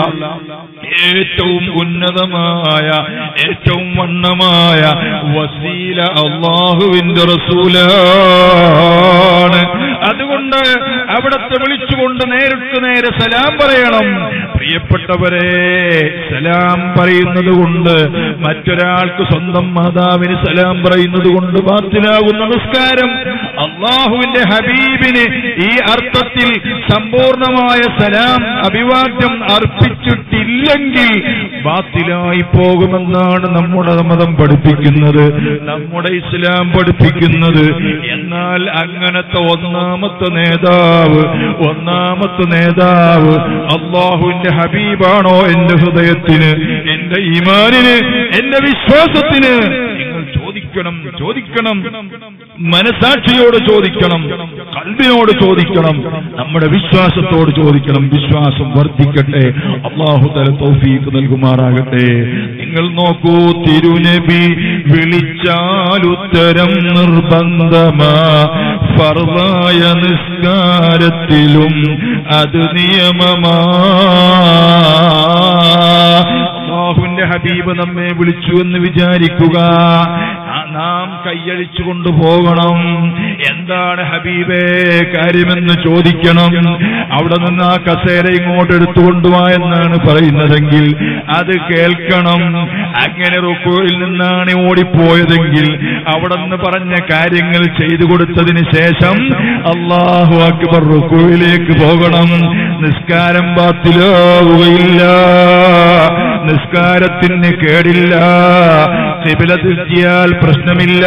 ഏറ്റവും ഉന്നതമായ ഏറ്റവും വണ്ണമായ വസീല അള്ളാഹുവിന്റെ റസൂലാണ്. അതുകൊണ്ട് അവിടത്തെ വിളിച്ചുകൊണ്ട് നേരിട്ട് നേരെ സലാം പറയണം. പ്രിയപ്പെട്ടവരെ സലാം പറയുന്നത് കൊണ്ട് മറ്റൊരാൾക്ക് സ്വന്തം മാതാവിന് സലാം പറയുന്നത് കൊണ്ട് ബാത്തിലാകുന്ന നമസ്കാരം അള്ളാഹുവിന്റെ ഹബീബിന് ഈ അർത്ഥത്തിൽ സമ്പൂർണമായ സലാം അഭിവാദ്യം അർപ്പിച്ചിട്ടില്ലെങ്കിൽ ബാത്തിലായി പോകുമെന്നാണ് നമ്മുടെ മതം പഠിപ്പിക്കുന്നത് നമ്മുടെ ഇസ്ലാം പഠിപ്പിക്കുന്നത്. എന്നാൽ അങ്ങനത്തെ ഒന്നാമത്തെ നേതാവ് ഒന്നാമത്തെ നേതാവ് അള്ളാഹുവിന്റെ ഹബീബാണോ എന്റെ ഹൃദയത്തിന് എന്റെ ഈമാനിന് എന്റെ വിശ്വാസത്തിന്? നിങ്ങൾ ചോദിക്കണം ചോദിക്കണം. മനസാക്ഷിയോട് ചോദിക്കണം കൽവിനോട് ചോദിക്കണം നമ്മുടെ വിശ്വാസത്തോട് ചോദിക്കണം വിശ്വാസം വർദ്ധിക്കട്ടെ അള്ളാഹു തല തൗഫീഖ് നൽകുമാറാകട്ടെ. നിങ്ങൾ നോക്കൂ തിരുനബി വിളിച്ചാലുത്തരം നിർബന്ധമാ ഫർവായ നിസ്കാരത്തിലും അത് നിയമമാ. അള്ളാഹുവിന്റെ ഹബീബ് നമ്മെ വിളിച്ചു എന്ന് വിചാരിക്കുക. നാം കൈയഴിച്ചു കൊണ്ടുപോകണം. എന്താണ് ഹബീബേ കാര്യമെന്ന് ചോദിക്കണം. അവിടെ നിന്ന് ആ കസേര ഇങ്ങോട്ട് എടുത്തുകൊണ്ടുവാ എന്നാണ് പറയുന്നതെങ്കിൽ അത് കേൾക്കണം. അങ്ങനെ റുക്കോയിൽ നിന്നാണ് ഓടിപ്പോയതെങ്കിൽ അവിടെ നിന്ന് പറഞ്ഞ കാര്യങ്ങൾ ചെയ്തു കൊടുത്തതിന് ശേഷം അള്ളാഹു അക്ബർ റുക്കോയിലേക്ക് പോകണം. നിസ്കാരം ബാത്തിലാവുകയില്ല. നിസ്കാരത്തിന് കേടില്ല. കിബില തിരിച്ചിയാൽ പ്രശ്നമില്ല.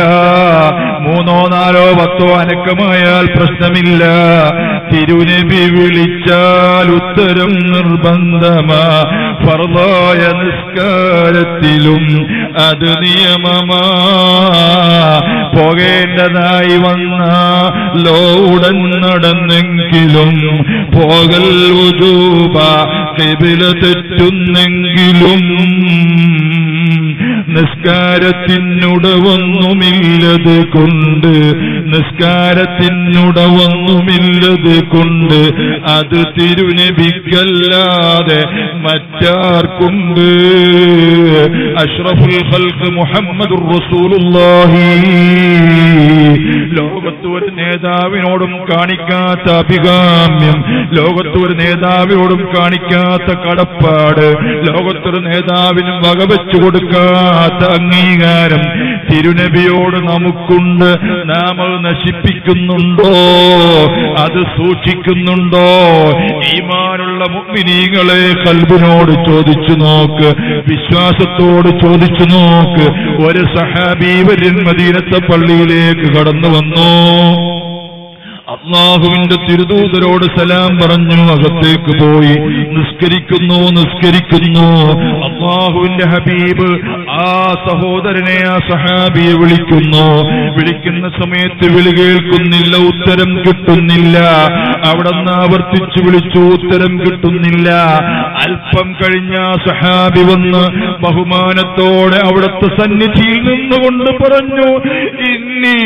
മൂന്നോ നാലോ പത്തോ അനക്കമായാൽ പ്രശ്നമില്ല. തിരുനബി വിളിച്ചാൽ ഉത്തരം നിർബന്ധമാ. ഫർദായ നിസ്കാരത്തിലും അത് നിയമമാ. പോകേണ്ടതായി വന്ന ലോടൻ നടന്നെങ്കിലും പോകൽ കെബില തെറ്റുന്നെങ്കിലും. നിസ്കാരത്തിനുടവൊന്നുമില്ലത് കൊണ്ട് നിസ്കാരത്തിനുടവൊന്നുമില്ലത് കൊണ്ട് അത് തിരുനബിക്കല്ലാതെ മറ്റാർക്കുണ്ട്. അഷ്റഫുൽ ഖൽഖ് മുഹമ്മദ് റസൂലുള്ളാഹി. ലോകത്ത് ഒരു നേതാവിനോടും കാണിക്കാത്ത അഭികാമ്യം ലോകത്ത് ഒരു നേതാവിനോടും കാണിക്കാത്ത കടപ്പാട് ലോകത്തൊരു നേതാവിനും വകവെച്ചു കൊടുക്കാത്ത അംഗീകാരം തിരുനബിയോട് നമുക്കുണ്ട്. നാം അത് നശിപ്പിക്കുന്നുണ്ടോ? അത് സൂക്ഷിക്കുന്നുണ്ടോ? ഈമാനുള്ള മുഗ്നീകളെ കൽബിനോട് ചോദിച്ചു നോക്ക്. വിശ്വാസത്തോട് ചോദിച്ചു നോക്ക്. ഒരു സഹാബീവരൻ മദീനത്തെ പള്ളിയിലേക്ക് കടന്നു വന്നു. അള്ളാഹുവിന്റെ തിരുദൂതരോട് സലാം പറഞ്ഞു അകത്തേക്ക് പോയി. നിസ്കരിക്കുന്നു നിസ്കരിക്കുന്നു. അള്ളാഹുവിന്റെ ഹബീബ് ആ സഹോദരനെ ആ സഹാബിയെ വിളിക്കുന്നു. വിളിക്കുന്ന സമയത്ത് വിളി കേൾക്കുന്നില്ല ഉത്തരം കിട്ടുന്നില്ല. അവിടെ നിന്ന് ആവർത്തിച്ചു വിളിച്ചു ഉത്തരം കിട്ടുന്നില്ല. അല്പം കഴിഞ്ഞ സഹാബി വന്ന് ബഹുമാനത്തോടെ അവിടുത്തെ സന്നിധിയിൽ നിന്നുകൊണ്ട് പറഞ്ഞു ഇന്നി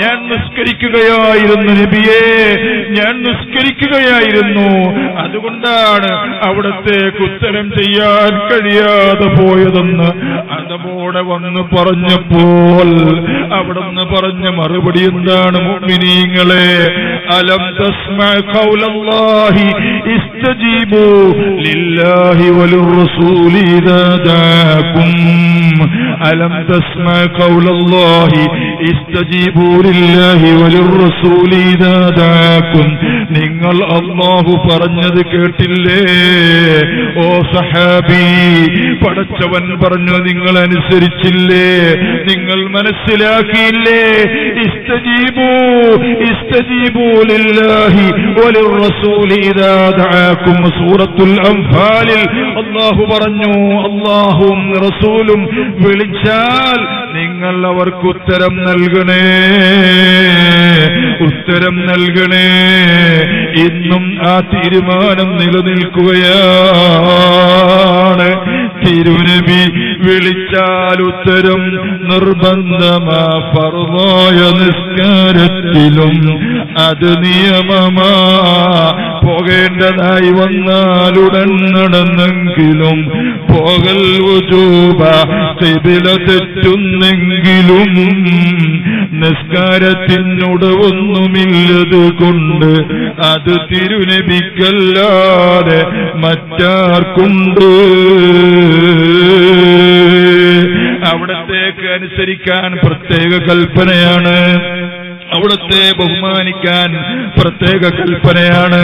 ഞാൻ നിസ്കരിക്കുകയായിരുന്നു നബിയെ ഞാൻ നിസ്കരിക്കുകയായിരുന്നു. അതുകൊണ്ടാണ് അവിടത്തേക്ക് ഉത്തരം ചെയ്യാൻ കഴിയാതെ പോയതെന്ന് അതമോടെ വന്ന് പറഞ്ഞപ്പോൾ അവിടുന്ന് പറഞ്ഞ മറുപടി എന്താണ്? മുഅ്മിനീങ്ങളെ അലം തസ്മഅ ഖൗലല്ലാഹി ഇസ്തജീബു ലില്ലാഹി വലിർറസൂലി ഇദാ ദാകും അലം തസ്മഅ ഖൗലല്ലാഹി ഇസ്തജീബു ലില്ലാഹി വലിർറസൂലി ഇദാ ദാകും നിങ്ങൾ അല്ലാഹു പറഞ്ഞത് കേട്ടില്ലേ? ഓ സഹാബി പടച്ചവൻ പറഞ്ഞു നിങ്ങൾ അനുസരിച്ചില്ലേ നിങ്ങൾ മനസ്സിലാക്കിയില്ലേ? ഇസ്തജീബു ഇസ്തജീബു لله وللرسول ഇദാ دعاكم سورة الأنفال. الله പറഞ്ഞു അല്ലാഹുവും റസൂലും വിളിച്ചാൽ നിങ്ങൾ അവർക്ക് ഉത്തരം നൽകണേ ഉത്തരം നൽകണേ. ഇന്നും ആ തീരുമാനം നിലനിൽക്കുകയാണ്. തിരുനബി വിളിച്ചാൽ ഉത്തരം നിർബന്ധമാ ഫർമായ നിസ്കാരത്തിലും അത് നിയമമാ. പോകേണ്ടതായി വന്നാലുടൻ നടന്നെങ്കിലും പോകൽ ഉജൂബ കിബില തെറ്റുന്നെങ്കിലും നിസ്കാരത്തിനൊടവൊന്നുമില്ലത് കൊണ്ട് അത് തിരുനബിക്കല്ലാതെ മറ്റാർക്കുണ്ട്? അനുസരിക്കാൻ പ്രത്യേക കൽപ്പനയാണ്. അവിടത്തെ ബഹുമാനിക്കാൻ പ്രത്യേക കൽപ്പനയാണ്.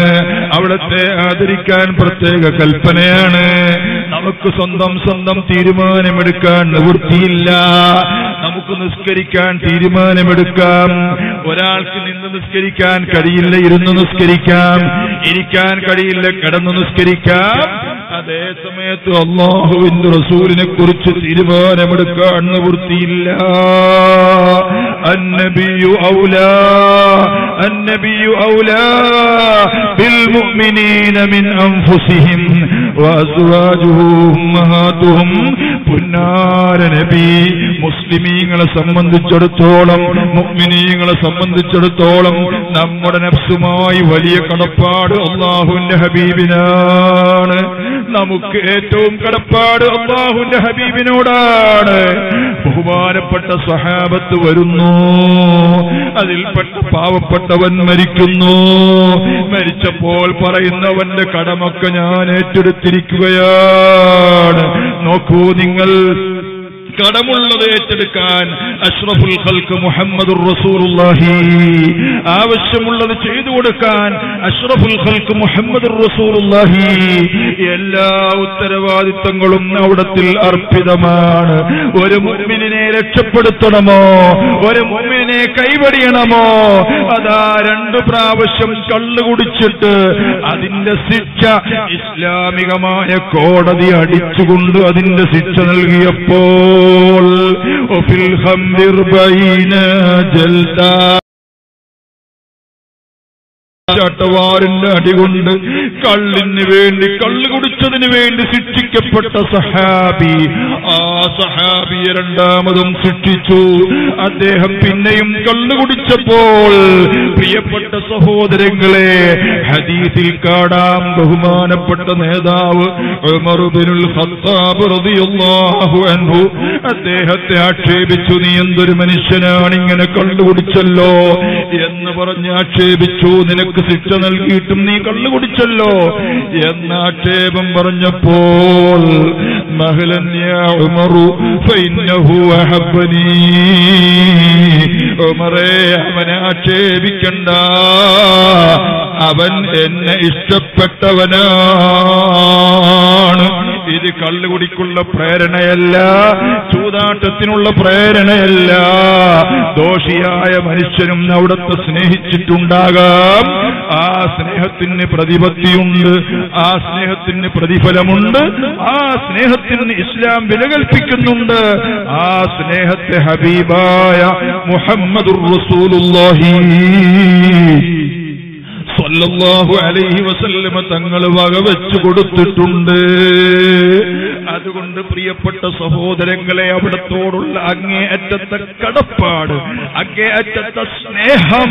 അവിടത്തെ ആദരിക്കാൻ പ്രത്യേക കൽപ്പനയാണ്. നമുക്ക് സ്വന്തം സ്വന്തം തീരുമാനമെടുക്കാൻ നിവൃത്തിയില്ല. നമുക്ക് നിസ്കരിക്കാൻ തീരുമാനമെടുക്കാം. ഒരാൾക്ക് നിന്ന് നിസ്കരിക്കാൻ കഴിയില്ല ഇരുന്ന് നിസ്കരിക്കാം. ഇരിക്കാൻ കഴിയില്ല കിടന്ന് നിസ്കരിക്കാം. അതേ സമയത്ത് അള്ളാഹുവിന്റെ റസൂലിനെ കുറിച്ച് തീരുമാനമെടുക്കാൻ വൃത്തിയില്ല അന്നബിയു ഔലാ അന്നബിയു ഔലാ ബിൽ മുഅ്മിനീന മിൻ അൻഫുസിഹിം. ഉമ്മഹാത്തുഹും പുന്നാര നബി. മുസ്ലിമീങ്ങളെ സംബന്ധിച്ചിടത്തോളം മുഗ്മിനീങ്ങളെ സംബന്ധിച്ചിടത്തോളം നമ്മുടെ നഫ്സുമായി വലിയ കടപ്പാട് അള്ളാഹുന്റെ ഹബീബിനാണ്. നമുക്ക് ഏറ്റവും കടപ്പാട് അള്ളാഹുന്റെ ഹബീബിനോടാണ്. ബഹുമാനപ്പെട്ട സഹാബത്ത് വരുന്നു. അതിൽപ്പെട്ട പാവപ്പെട്ടവൻ മരിക്കുന്നു. മരിച്ചപ്പോൾ പറയുന്നവന്റെ കടമൊക്കെ ഞാൻ ഏറ്റെടുത്തു. ഏറ്റെടുത്തിരിക്കുകയാണ് നോക്കൂ നിങ്ങൾ കടമുള്ളത് ഏറ്റെടുക്കാൻ അഷ്റഫുൽ ഖൽക്ക് മുഹമ്മദുർ റസൂലുള്ളാഹി. ആവശ്യമുള്ളത് ചെയ്തു കൊടുക്കാൻ അഷ്റഫുൽ ഖൽക്ക് മുഹമ്മദുർ റസൂലുള്ളാഹി. എല്ലാ ഉത്തരവാദിത്തങ്ങളും അവിടത്തിൽ അർപ്പിതമാണ്. ഒരു മുമ്മിനെ രക്ഷപ്പെടുത്തണമോ? ഒരു മുമ്മിനെ കൈവടിയണമോ? അതാ രണ്ടു പ്രാവശ്യം കള്ളു കുടിച്ചിട്ട് അതിന്റെ ശിക്ഷ ഇസ്ലാമികമായ കോടതി അടിച്ചുകൊണ്ട് അതിന്റെ ശിക്ഷ وفي الخمر أربعين جلدا ചാട്ടവാറിന്റെ അടികൊണ്ട് കള്ളിന് വേണ്ടി കള്ള് കുടിച്ചതിന് വേണ്ടി ശിക്ഷിക്കപ്പെട്ട സഹാബി. ആ സഹാബിയെ രണ്ടാമതും ശിക്ഷിച്ചു. അദ്ദേഹം പിന്നെയും കള്ള് കുടിച്ചപ്പോൾ പ്രിയപ്പെട്ട സഹോദരങ്ങളെ ഹദീസിൽ കാടാം ബഹുമാനപ്പെട്ട നേതാവ് അൻഹു. അദ്ദേഹത്തെ ആക്ഷേപിച്ചു നീ എന്തൊരു മനുഷ്യനാണ്? ഇങ്ങനെ കള്ളു കുടിച്ചല്ലോ? എന്ന് പറഞ്ഞ് ആക്ഷേപിച്ചു. നിനക്ക് ശിക്ഷ നൽകിയിട്ടും നീ കള്ളു കുടിച്ചല്ലോ. എന്ന ആക്ഷേപം പറഞ്ഞപ്പോൾ മഹലൻ യാ ഉമറു ഫഇന്നഹു അഹബ്ബനീ. ഉമറേ അവനെ ആക്ഷേപിക്കണ്ട. അവൻ എന്നെ ഇഷ്ടപ്പെട്ടവനാണ്. ഇത് കള്ളുകുടിക്കുള്ള പ്രേരണയല്ല ചൂതാട്ടത്തിനുള്ള പ്രേരണയല്ല. ദോഷിയായ മനുഷ്യനും അവിടത്തെ സ്നേഹിച്ചിട്ടുണ്ടാകാം. ആ സ്നേഹത്തിന് പ്രതിപത്തിയുണ്ട് ആ സ്നേഹത്തിന് പ്രതിഫലമുണ്ട് ആ സ്നേഹത്തിന് ഇസ്ലാം വിലകൽപ്പിക്കുന്നുണ്ട്. ആ സ്നേഹത്തെ ഹബീബായ മുഹമ്മദുർ റസൂലുള്ളാഹി. സല്ലല്ലാഹു അലൈഹി വസല്ലമ തങ്ങൾ വകവെച്ചു കൊടുത്തിട്ടുണ്ട്. അതുകൊണ്ട് പ്രിയപ്പെട്ട സഹോദരങ്ങളെ അവിടത്തോടുള്ള അങ്ങേയറ്റത്തെ കടപ്പാട് അങ്ങേയറ്റത്തെ സ്നേഹം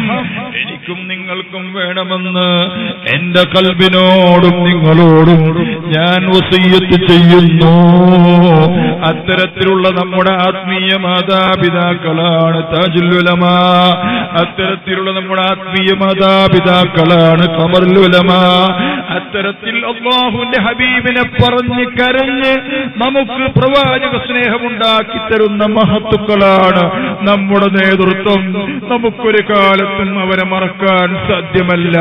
എനിക്കും നിങ്ങൾക്കും വേണമെന്ന് എന്റെ കൽബിനോടും നിങ്ങളോടും ഞാൻ വസയ്യത്ത് ചെയ്യുന്നു. അത്തരത്തിലുള്ള നമ്മുടെ ആത്മീയ മാതാപിതാക്കളാണ് താജുല്ലുലമ അത്തരത്തിലുള്ള നമ്മുടെ ആത്മീയ മാതാപിതാക്കളാണ് കമർലുലമ അത്തരത്തിൽ അള്ളാഹുവിന്റെ ഹബീബിനെ പറഞ്ഞ് കരഞ്ഞ് നമുക്ക് പ്രവാചക സ്നേഹമുണ്ടാക്കി തരുന്ന മഹത്തുക്കളാണ് നമ്മുടെ നേതൃത്വം. നമുക്കൊരു കാലത്തും അവരെ മറക്കാൻ സാധ്യമല്ല.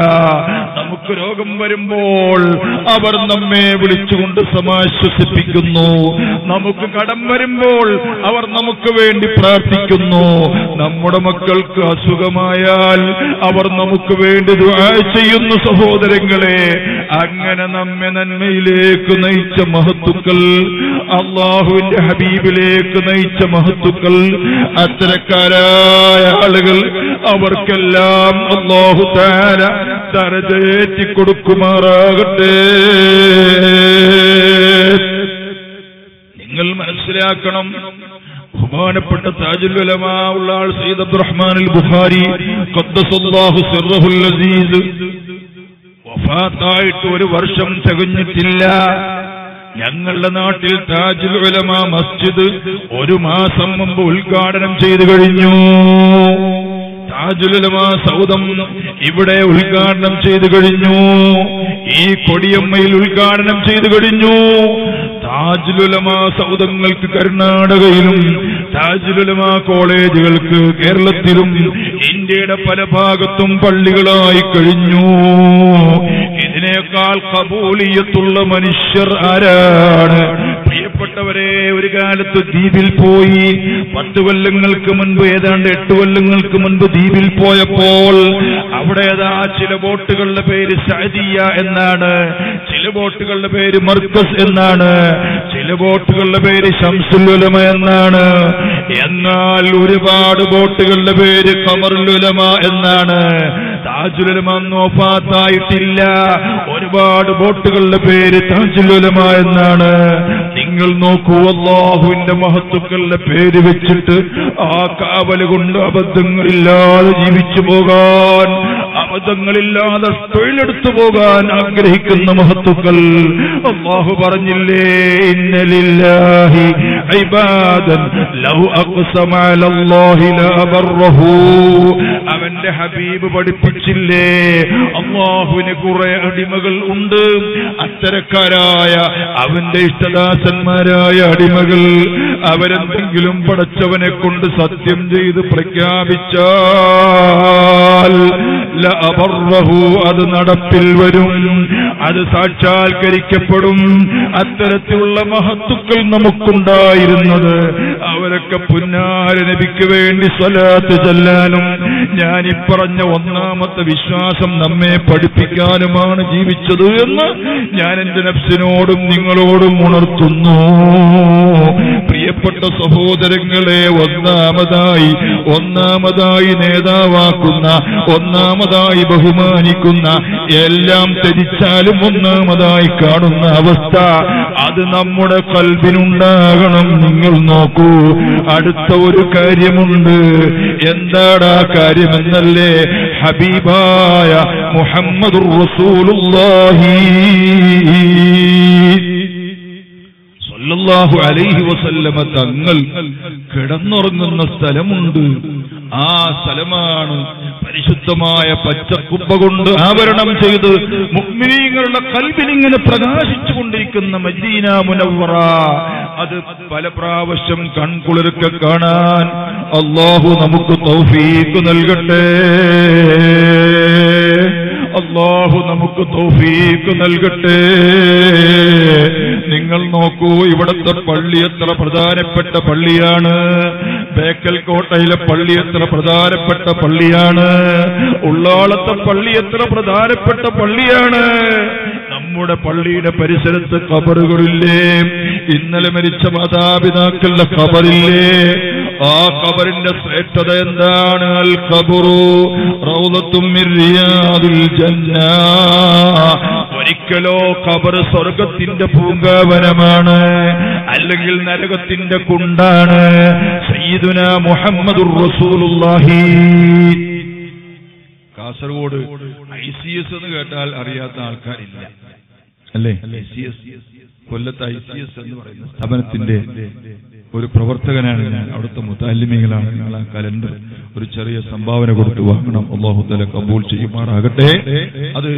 നമുക്ക് രോഗം വരുമ്പോൾ അവർ നമ്മെ വിളിച്ചുകൊണ്ട് സമാശ്വസിപ്പിക്കുന്നു. നമുക്ക് കടം വരുമ്പോൾ അവർ നമുക്ക് വേണ്ടി പ്രാർത്ഥിക്കുന്നു. നമ്മുടെ മക്കൾക്ക് അസുഖമായാൽ അവർ നമുക്ക് വേണ്ടി ചെയ്യുന്നു സഹോദരങ്ങളെ. അങ്ങനെ നമ്മെ നന്മയിലേക്ക് നയിച്ച മഹത്തുക്കൾ അള്ളാഹുവിന്റെ ഹബീബിലേക്ക് നയിച്ച മഹത്തുക്കൾ അത്തരക്കാരായ ആളുകൾ അവർക്കെല്ലാം അള്ളാഹു താര തരജേറ്റി കൊടുക്കുമാറാകട്ടെ. നിങ്ങൾ മനസ്സിലാക്കണം ബഹുമാനപ്പെട്ട ഉള്ള ആൾ സയ്യിദ് അബ്ദുറഹ്മാൻ ബുഖാരി ഖദ്ദസല്ലാഹു സിർറഹുൽ അസീസ്. വഫാത്തായിട്ട് ഒരു വർഷം തികഞ്ഞിട്ടില്ല. ഞങ്ങളുടെ നാട്ടിൽ താജുൽ ഉലമ മസ്ജിദ് ഒരു മാസം മുമ്പ് ഉദ്ഘാടനം ചെയ്തു കഴിഞ്ഞു. താജുലുലമ സൗദം ഇവിടെ ഉദ്ഘാടനം ചെയ്തു കഴിഞ്ഞു. ഈ കൊടിയമ്മയിൽ ഉദ്ഘാടനം ചെയ്തു കഴിഞ്ഞു. താജുലമാ സൗദങ്ങൾക്ക് കർണാടകയിലും താജുലമാ കോളേജുകൾക്ക് കേരളത്തിലും ഇന്ത്യയുടെ പല ഭാഗത്തും പള്ളികളായി കഴിഞ്ഞു. ഇതിനേക്കാൾ കബൂലിയത്തുള്ള മനുഷ്യർ ആരാണ്? പ്രിയപ്പെട്ടവരെ ഒരു കാലത്ത് ദ്വീപിൽ പോയി പത്ത് കൊല്ലങ്ങൾക്ക് മുൻപ് ഏതാണ്ട് എട്ട് കൊല്ലങ്ങൾക്ക് മുൻപ് ദ്വീപിൽ പോയപ്പോൾ അവിടെ ഏതാ ചില ബോട്ടുകളുടെ പേര് സഅദിയ എന്നാണ് ചില ബോട്ടുകളുടെ പേര് മർക്കസ് എന്നാണ് ചില ബോട്ടുകളുടെ പേര് ശംസുലുലമ എന്നാണ്. എന്നാൽ ഒരുപാട് ബോട്ടുകളുടെ പേര് കമറുലുലമ എന്നാണ്. നോഫാത്തായിട്ടില്ല ഒരുപാട് ബോട്ടുകളുടെ പേര് താജുലുലമ എന്നാണ്. നിങ്ങൾ നോക്കൂ അള്ളാഹുവിന്റെ മഹത്വക്കളുടെ പേര് വെച്ചിട്ട് ആ കാവൽ കൊണ്ട് അബദ്ധങ്ങളില്ലാതെ ജീവിച്ചു പോകാൻ അബദ്ധങ്ങളില്ലാതെ തൊഴിലെടുത്തു പോകാൻ ആഗ്രഹിക്കുന്ന മഹത്തുക്കൾ. അള്ളാഹു പറഞ്ഞില്ലേ അലല്ലാഹി അവന്റെ ഹബീബ് പഠിപ്പിച്ചില്ലേ അള്ളാഹുവിന് കുറെ അടിമകൾ ഉണ്ട്. അത്തരക്കാരായ അവന്റെ ഇഷ്ടദാസന്മാരായ അടിമകൾ അവരെന്തെങ്കിലും പടച്ചവനെ കൊണ്ട് സത്യം ചെയ്ത് പ്രഖ്യാപിച്ചാൽ അത് നടപ്പിൽ വരും. അത് സാക്ഷാത്കരിക്കപ്പെടും. അത്തരത്തിലുള്ള മഹത്തുക്കൾ നമുക്കുണ്ടായിരുന്നത്. അവരൊക്കെ പുന്നാര നബിക്ക് വേണ്ടി സ്വലാത്ത് ചെല്ലാനും ഞാൻ ഇപ്പറഞ്ഞ പറഞ്ഞ ഒന്നാമത്തെ വിശ്വാസം നമ്മെ പഠിപ്പിക്കാനുമാണ് ജീവിച്ചത് എന്ന് ഞാൻ എന്റെ നഫ്സിനോടും നിങ്ങളോടും ഉണർത്തുന്നു. പ്രിയപ്പെട്ട സഹോദരങ്ങളെ ഒന്നാമതായി ഒന്നാമതായി നേതാവാക്കുന്ന ഒന്നാമതായി ബഹുമാനിക്കുന്ന എല്ലാം ത്യജിച്ചാലും ഒന്നാമതായി കാണുന്ന അവസ്ഥ അത് നമ്മുടെ കൽബിനുണ്ടാകണം നിങ്ങൾ നോക്കൂ അടുത്ത ഒരു കാര്യമുണ്ട്. എന്താണ് ആ കാര്യമെന്നല്ലേ? ഹബീബായ മുഹമ്മദുർ റസൂലുള്ളാഹി. അലൈഹി വസല്ലമ തങ്ങൾ കിടന്നുറങ്ങുന്ന സ്ഥലമുണ്ട്. ആ സ്ഥലമാണ് പരിശുദ്ധമായ പച്ചക്കുപ്പ കൊണ്ട് ആവരണം ചെയ്ത് മുഗ്മിനീങ്ങളുടെ കൽബിനിങ്ങനെ പ്രകാശിച്ചുകൊണ്ടിരിക്കുന്ന മദീന മുനവറ അത് പല പ്രാവശ്യം കൺകുളിർക്ക കാണാൻ അള്ളാഹു നമുക്ക് തൗഫീക്ക് നൽകട്ടെ. അള്ളാഹു നമുക്ക് തൗഫീക്ക് നൽകട്ടെ. നിങ്ങൾ നോക്കൂ ഇവിടുത്തെ പള്ളി എത്ര പ്രധാനപ്പെട്ട പള്ളിയാണ്. ബേക്കൽ കോട്ടയിലെ പള്ളി എത്ര പ്രധാനപ്പെട്ട പള്ളിയാണ്. ഉള്ളാളത്തെ പള്ളി എത്ര പ്രധാനപ്പെട്ട പള്ളിയാണ്. നമ്മുടെ പള്ളിയുടെ പരിസരത്ത് കബറുകളില്ലേ ഇന്നലെ മരിച്ച മാതാപിതാക്കളുടെ കബറില്ലേ ആ കബറിന്റെ ശ്രേഷ്ഠത എന്താണ്? അൽ ഖബറു റൗദത്തും ഒരിക്കലോ കബർ സ്വർഗത്തിന്റെ പൂങ്കാവനമാണ് അല്ലെങ്കിൽ നരകത്തിന്റെ കുണ്ടാണ്. സയ്യിദുന മുഹമ്മദുർ റസൂലുള്ളാഹി. കാസർഗോഡ് ഐ സി എസ് എന്ന് കേട്ടാൽ അറിയാത്ത ആൾക്കാരില്ല. അല്ലേ? കൊല്ലത്ത് ഐ സി എസ് എന്ന് പറയുന്ന സ്ഥാപനത്തിന്റെ ഒരു പ്രവർത്തകനാണ് ഞാൻ. അവിടുത്തെ മുത്താലിമികളാണ് നിങ്ങൾ ആ കലണ്ടർ ഒരു ചെറിയ സംഭാവന കൊടുത്ത് വാങ്ങണം. അള്ളാഹുത്തല കബൂൾ ചെയ്യുമാറാകട്ടെ. അത്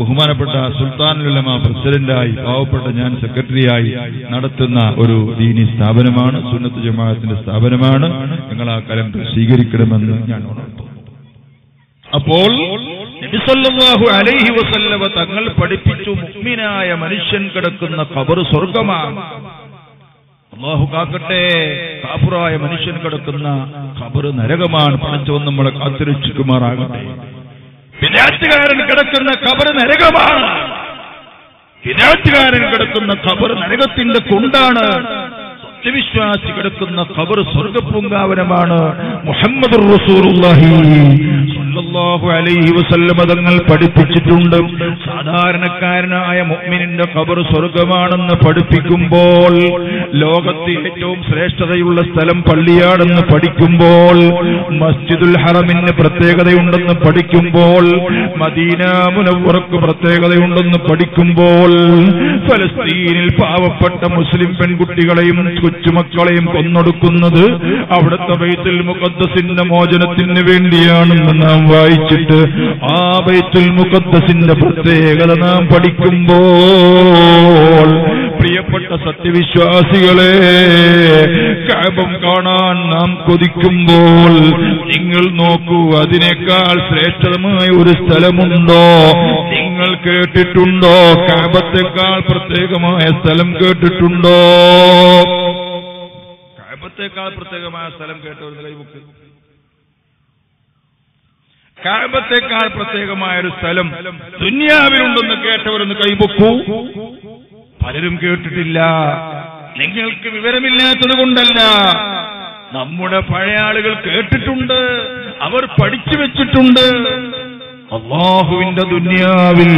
ബഹുമാനപ്പെട്ട സുൽത്താനുലമ പ്രസിഡന്റായി പാവപ്പെട്ട ഞാൻ സെക്രട്ടറിയായി നടത്തുന്ന ഒരു ദീനി സ്ഥാപനമാണ് സുന്നത്ത് ജമാഅത്തിന്റെ സ്ഥാപനമാണ്. നിങ്ങൾ ആ കലണ്ടർ സ്വീകരിക്കണമെന്ന് ഞാൻ ഉണർത്തുന്നു. അപ്പോൾ അലൈഹി വസല്ലവ തങ്ങൾ പഠിപ്പിച്ചു മുക്മിനായ മനുഷ്യൻ കിടക്കുന്ന കബർ സ്വർഗമാണ് അള്ളാഹു കാക്കട്ടെ കാപ്പുറായ മനുഷ്യൻ കിടക്കുന്ന കബർ നരകമാണ്. പടച്ചവൻ നമ്മളെ കാത്തിരക്ഷിക്കുമാറാകട്ടെ. വിരാറ്റുകാരൻ കിടക്കുന്ന കബർ നരകമാണ്. വിരാറ്റുകാരൻ കിടക്കുന്ന കബർ നരകത്തിന്റെ കുണ്ടാണ്. സത്യവിശ്വാസി കിടക്കുന്ന ഖബർ സ്വർഗപ്പൂങ്കാവനമാണ് മുഹമ്മദ് തങ്ങൾ പഠിപ്പിച്ചിട്ടുണ്ട്. സാധാരണക്കാരനായ മുഅ്മിനിന്റെ ഖബർ സ്വർഗമാണെന്ന് പഠിപ്പിക്കുമ്പോൾ ലോകത്ത് ഏറ്റവും ശ്രേഷ്ഠതയുള്ള സ്ഥലം പള്ളിയാണെന്ന് പഠിക്കുമ്പോൾ മസ്ജിദുൽ ഹറമിന് പ്രത്യേകതയുണ്ടെന്ന് പഠിക്കുമ്പോൾ മദീന മുനവ്വറക്ക് പ്രത്യേകതയുണ്ടെന്ന് പഠിക്കുമ്പോൾ ഫലസ്തീനിൽ പാവപ്പെട്ട മുസ്ലിം പെൺകുട്ടികളെയും കൊച്ചുമക്കളെയും കൊന്നൊടുക്കുന്നത് അവിടുത്തെ ബൈത്തുൽ മുഖദ്സിന്റെ മോചനത്തിന് വേണ്ടിയാണെന്ന് നാം വായിച്ചിട്ട് ആ ബൈത്തുൽ മുഖദ്സിന്റെ പ്രത്യേകത നാം പഠിക്കുമ്പോൾ പ്രിയപ്പെട്ട സത്യവിശ്വാസികളെ കാപം കാണാൻ നാം കൊതിക്കുമ്പോൾ നിങ്ങൾ നോക്കൂ അതിനേക്കാൾ ശ്രേഷ്ഠമായ ഒരു സ്ഥലമുണ്ടോ? നിങ്ങൾ കേട്ടിട്ടുണ്ടോ? കാപത്തെക്കാൾ പ്രത്യേകമായ സ്ഥലം കേട്ടിട്ടുണ്ടോ? കാബത്തേക്കാൾ പ്രത്യേകമായ സ്ഥലം കേട്ടവർ കൈബുക്ക് കാബത്തേക്കാൾ പ്രത്യേകമായ ഒരു സ്ഥലം ദുന്യാവിലുണ്ടെന്ന് കേട്ടവരെന്ന് കൈപൊക്കൂ പലരും കേട്ടിട്ടില്ല. നിങ്ങൾക്ക് വിവരമില്ലാത്തത് കൊണ്ടല്ല. നമ്മുടെ പഴയ ആളുകൾ കേട്ടിട്ടുണ്ട്. അവർ പഠിച്ചു വെച്ചിട്ടുണ്ട്. അള്ളാഹുവിന്റെ ദുന്യാവിൽ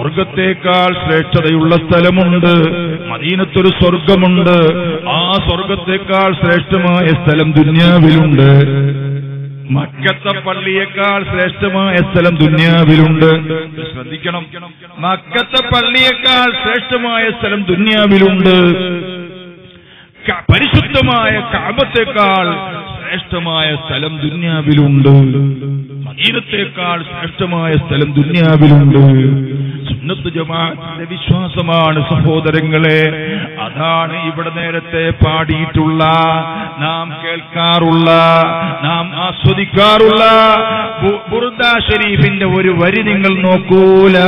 സ്വർഗത്തേക്കാൾ ശ്രേഷ്ഠതയുള്ള സ്ഥലമുണ്ട്. മദീനത്തൊരു സ്വർഗമുണ്ട്. ആ സ്വർഗത്തേക്കാൾ ശ്രേഷ്ഠമായ സ്ഥലം ദുന്യാവിലുണ്ട്. മക്കത്ത പള്ളിയേക്കാൾ ശ്രേഷ്ഠമായ സ്ഥലം ദുന്യാവിലുണ്ട്. ശ്രദ്ധിക്കണം. മക്കത്ത പള്ളിയേക്കാൾ ശ്രേഷ്ഠമായ സ്ഥലം ദുന്യാവിലുണ്ട്. പരിശുദ്ധമായ കാമത്തേക്കാൾ ശ്രേഷ്ഠമായ സ്ഥലം ദുന്യാവിലുണ്ട്. മദീനത്തേക്കാൾ ശ്രേഷ്ഠമായ സ്ഥലം ദുന്യാവിലുണ്ട്. സുന്നത്ത് ജമാഅത്തിന്റെ വിശ്വാസമാണ് സഹോദരങ്ങളെ. അതാണ് ഇവിടെ നേരത്തെ പാടിയിട്ടുള്ള നാം കേൾക്കാറുള്ള നാം ആസ്വദിക്കാറുള്ള ബുർദ ശരീഫിന്റെ ഒരു വരി നിങ്ങൾ നോക്കൂല.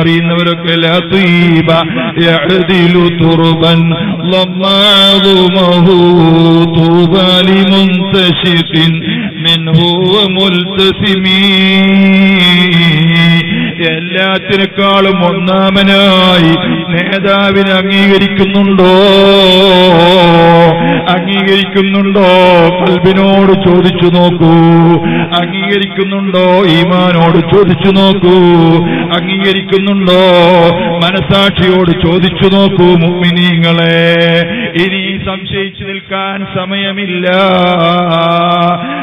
അറിയുന്നവരൊക്കെ يعدل تربا ضم عظمه طوبى لمنتشق منه وملتثم എല്ലാത്തിനേക്കാളും ഒന്നാമനായി നേതാവിനെ അംഗീകരിക്കുന്നുണ്ടോ? അംഗീകരിക്കുന്നുണ്ടോ? കൽബിനോട് ചോദിച്ചു നോക്കൂ. അംഗീകരിക്കുന്നുണ്ടോ? ഈമാനോട് ചോദിച്ചു നോക്കൂ. അംഗീകരിക്കുന്നുണ്ടോ? മനസാക്ഷിയോട് ചോദിച്ചു നോക്കൂ മുമ്മിനീങ്ങളെ ഇനി സംശയിച്ചു നിൽക്കാൻ സമയമില്ല.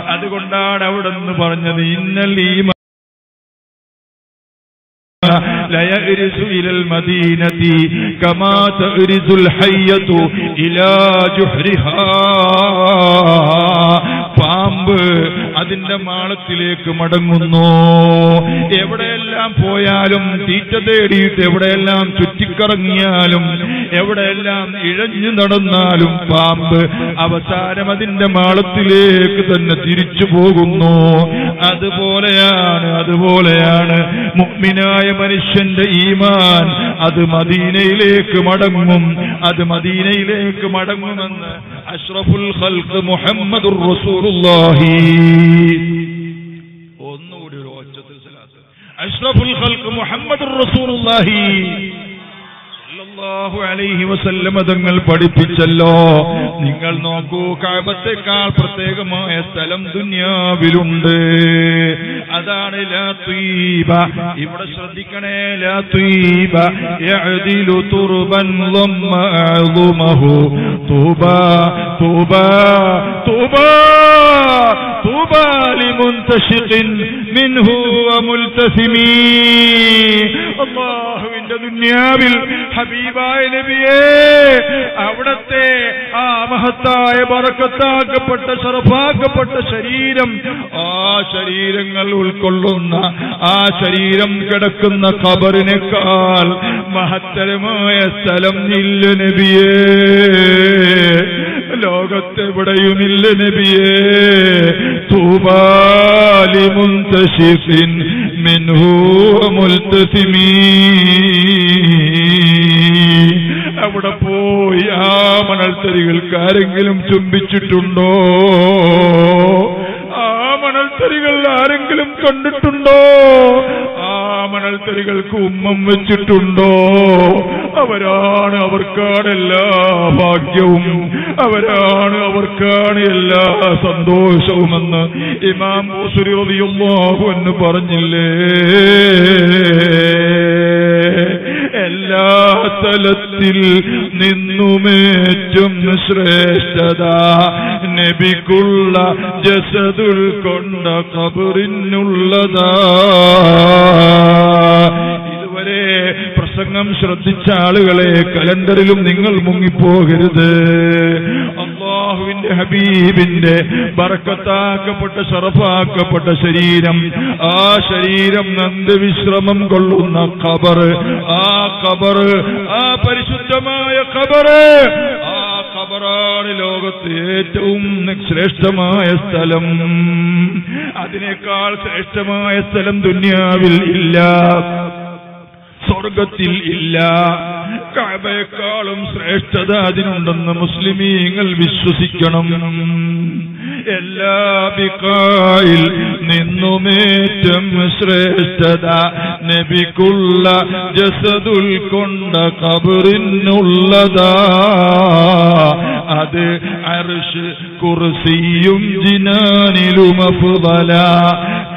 അതുകൊണ്ടാണ് അവിടെ നിന്ന് പറഞ്ഞത് ഇന്നൽ ഈ ليأرز إلى المدينة كما تأرز الحية إلى جحرها പാമ്പ് അതിന്റെ മാളത്തിലേക്ക് മടങ്ങുന്നു. എവിടെയെല്ലാം പോയാലും തീറ്റ തേടിയിട്ട് എവിടെയെല്ലാം ചുറ്റിക്കറങ്ങിയാലും എവിടെയെല്ലാം ഇഴഞ്ഞു നടന്നാലും പാമ്പ് അവസാനം അതിന്റെ മാളത്തിലേക്ക് തന്നെ തിരിച്ചു പോകുന്നു. അതുപോലെയാണ് അതുപോലെയാണ് മുഗ്മിനായ മനുഷ്യന്റെ ഈമാൻ. അത് മദീനയിലേക്ക് മടങ്ങും അത് മദീനയിലേക്ക് മടങ്ങുമെന്ന് അഷ്റഫുൽ ഖൽഖ് മുഹമ്മദുർ റസൂലുള്ളാഹി. ഒന്നുകൂടി ഒരു ഒച്ചത്തിൽ സലാത്ത് അഷ്റഫുൽ ഖൽഖ് മുഹമ്മദുർ റസൂലുള്ളാഹി. സല്ലല്ലാഹു അലൈഹി വസല്ലമ തങ്ങൾ പഠിപ്പിച്ചല്ലോ. നിങ്ങൾ നോക്കൂ കാബത്തേക്കാൾ പ്രത്യേകമായ സ്ഥലം ദുന്യാവിലുണ്ട്. അതാണ് ലാ ത്വീബ. ഇവിടെ ശ്രദ്ധിക്കണേ ലാ ത്വീബ. യഅദിലു തുർബൻ ളമ്മ അഅ്ളുമഹു തൂബ തൂബ തൂബ തൂബ ലിമുൻതശിഖിൻ മിൻഹു വമുൽതസിമീ അല്ലാഹുവിന്റെ ദുനിയാവിൽ ഹബീബായ നബിയേ അവിടത്തെ ആ മഹത്തായ മറക്കത്താക്കപ്പെട്ട ശറഫാക്കപ്പെട്ട ശരീരം ആ ശരീരങ്ങൾ ഉൾക്കൊള്ളുന്ന ആ ശരീരം കിടക്കുന്ന ഖബറിനേക്കാൾ മഹത്തരമായ സ്ഥലം ഇല്ല നബിയേ. ലോകത്തെവിടെയുമില്ല നബിയേ. തൂബാലി തശിഫിൻ മിൻഹു മുൽത്തസിമീ മണൽത്തരികൾക്ക് ആരെങ്കിലും ചുംബിച്ചിട്ടുണ്ടോ? ആ മണൽത്തരികൾ ആരെങ്കിലും കണ്ടിട്ടുണ്ടോ? ആ മണൽത്തരികൾക്ക് ഉമ്മം വെച്ചിട്ടുണ്ടോ? അവരാണ് അവർക്കാണ് എല്ലാ ഭാഗ്യവും അവരാണ് അവർക്കാണ് എല്ലാ സന്തോഷവുമെന്ന് ഇമാം എന്ന് പറഞ്ഞില്ലേ? തലത്തിൽ നിന്നുമേറ്റും ശ്രേഷ്ഠത നബിക്കുള്ള ജസദുൽ കൊണ്ട കബറിനുള്ളതാ ഇതുവരെ പ്രസംഗം ശ്രദ്ധിച്ച ആളുകളെ കലണ്ടറിലും നിങ്ങൾ മുങ്ങിപ്പോകരുത്. അള്ളാഹുവിന്റെ ഹബീബിന്റെ ബർക്കത്താക്കപ്പെട്ട ഷറഫാക്കപ്പെട്ട ശരീരം ആ ശരീരം നന്ദ വിശ്രമം കൊള്ളുന്ന ഖബർ. ആ ഖബർ ആ പരിശുദ്ധമായ ഖബർ. ആ ലോകത്ത് ഏറ്റവും ശ്രേഷ്ഠമായ സ്ഥലം. അതിനേക്കാൾ ശ്രേഷ്ഠമായ സ്ഥലം ദുന്യാവിൽ ഇല്ല. സ്വർഗത്തിൽ ഇല്ല. കഥയെക്കാളും ശ്രേഷ്ഠത അതിനുണ്ടെന്ന് മുസ്ലിമീങ്ങൾ വിശ്വസിക്കണം. എല്ലാ ബിക്കായിൽ നിന്നുമേറ്റം ശ്രേഷ്ഠത നബിക്കുള്ള ജസദുൽ കൊണ്ട കബറിനുള്ളതാ. അത് അർഷ് കുർസിയും ജിനാനിലും അഫ്ദല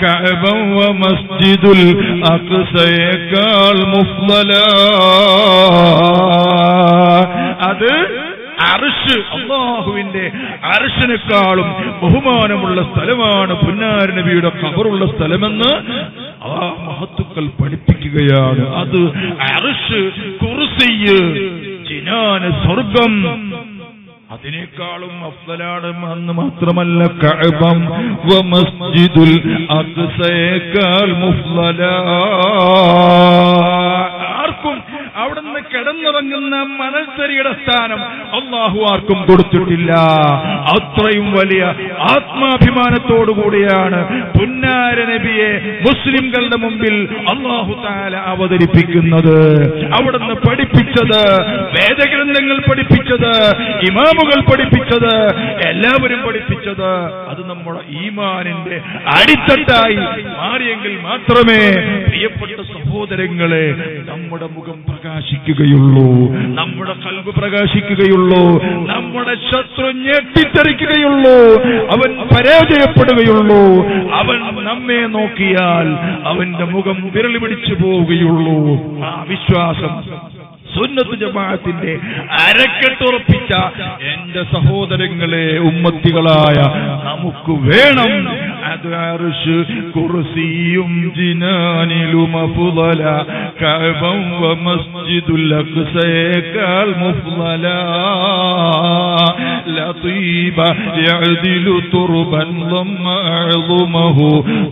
കഅബം വ മസ്ജിദുൽ അഖ്സയേക്കാൾ അത് അർഷ് അള്ളാഹുവിന്റെ അർഷിനേക്കാളും ബഹുമാനമുള്ള സ്ഥലമാണ് പുന്നാര നബിയുടെ കബറുള്ള സ്ഥലമെന്ന് ആ മഹത്തുക്കൾ പഠിപ്പിക്കുകയാണ്. അത് അർഷ് കുറുസയ്യ് ജിനാന് സ്വർഗം. അതിനേക്കാളും അഫ്സലാണ് എന്ന് മാത്രമല്ല കഅബം വ മസ്ജിദുൽ അഖ്സയേക്കാൾ മുഫ്ലാ അവിടുന്ന് കിടന്നുറങ്ങുന്ന മണൽത്തരിയുടെ സ്ഥാനം അള്ളാഹു ആർക്കും കൊടുത്തിട്ടില്ല. അത്രയും വലിയ ആത്മാഭിമാനത്തോടുകൂടിയാണ് പുന്നാര നബിയെ മുസ്ലിംകളുടെ മുമ്പിൽ അള്ളാഹു താല അവതരിപ്പിക്കുന്നത്. അവിടുന്ന് പഠിപ്പിച്ചത് വേദഗ്രന്ഥങ്ങൾ പഠിപ്പിച്ചത് ഇമാമുകൾ പഠിപ്പിച്ചത് എല്ലാവരും പഠിപ്പിച്ചത്. അത് നമ്മുടെ ഈമാനിന്റെ അടിത്തട്ടായി മാറിയെങ്കിൽ മാത്രമേ പ്രിയപ്പെട്ട സഹോദരങ്ങളെ നമ്മുടെ മുഖം പ്രകാശിക്കുകയുള്ളൂ. നമ്മുടെ കൽബ് പ്രകാശിക്കുകയുള്ളൂ. നമ്മുടെ ശത്രു ഞെട്ടിത്തെറിക്കുകയുള്ളൂ. അവൻ പരാജയപ്പെടുകയുള്ളൂ. അവൻ നമ്മെ നോക്കിയാൽ അവന്റെ മുഖം വിരളി പിടിച്ചു പോവുകയുള്ളൂ. ആ വിശ്വാസം സുന്നത്ത് ജമാഅത്തിന്റെ അരക്കെട്ടുറപ്പിച്ച എന്റെ സഹോദരങ്ങളെ ഉമ്മത്തികളായ നമുക്ക് വേണം. അത് അർഷ് കുർസിയും ജിനാനിലും അഫ്ളല കഅബം വ മസ്ജിദുൽ അഖ്സയേക്കാൾ മുഫ്ളല ലതീബ يعدل تربا ضم أعظمه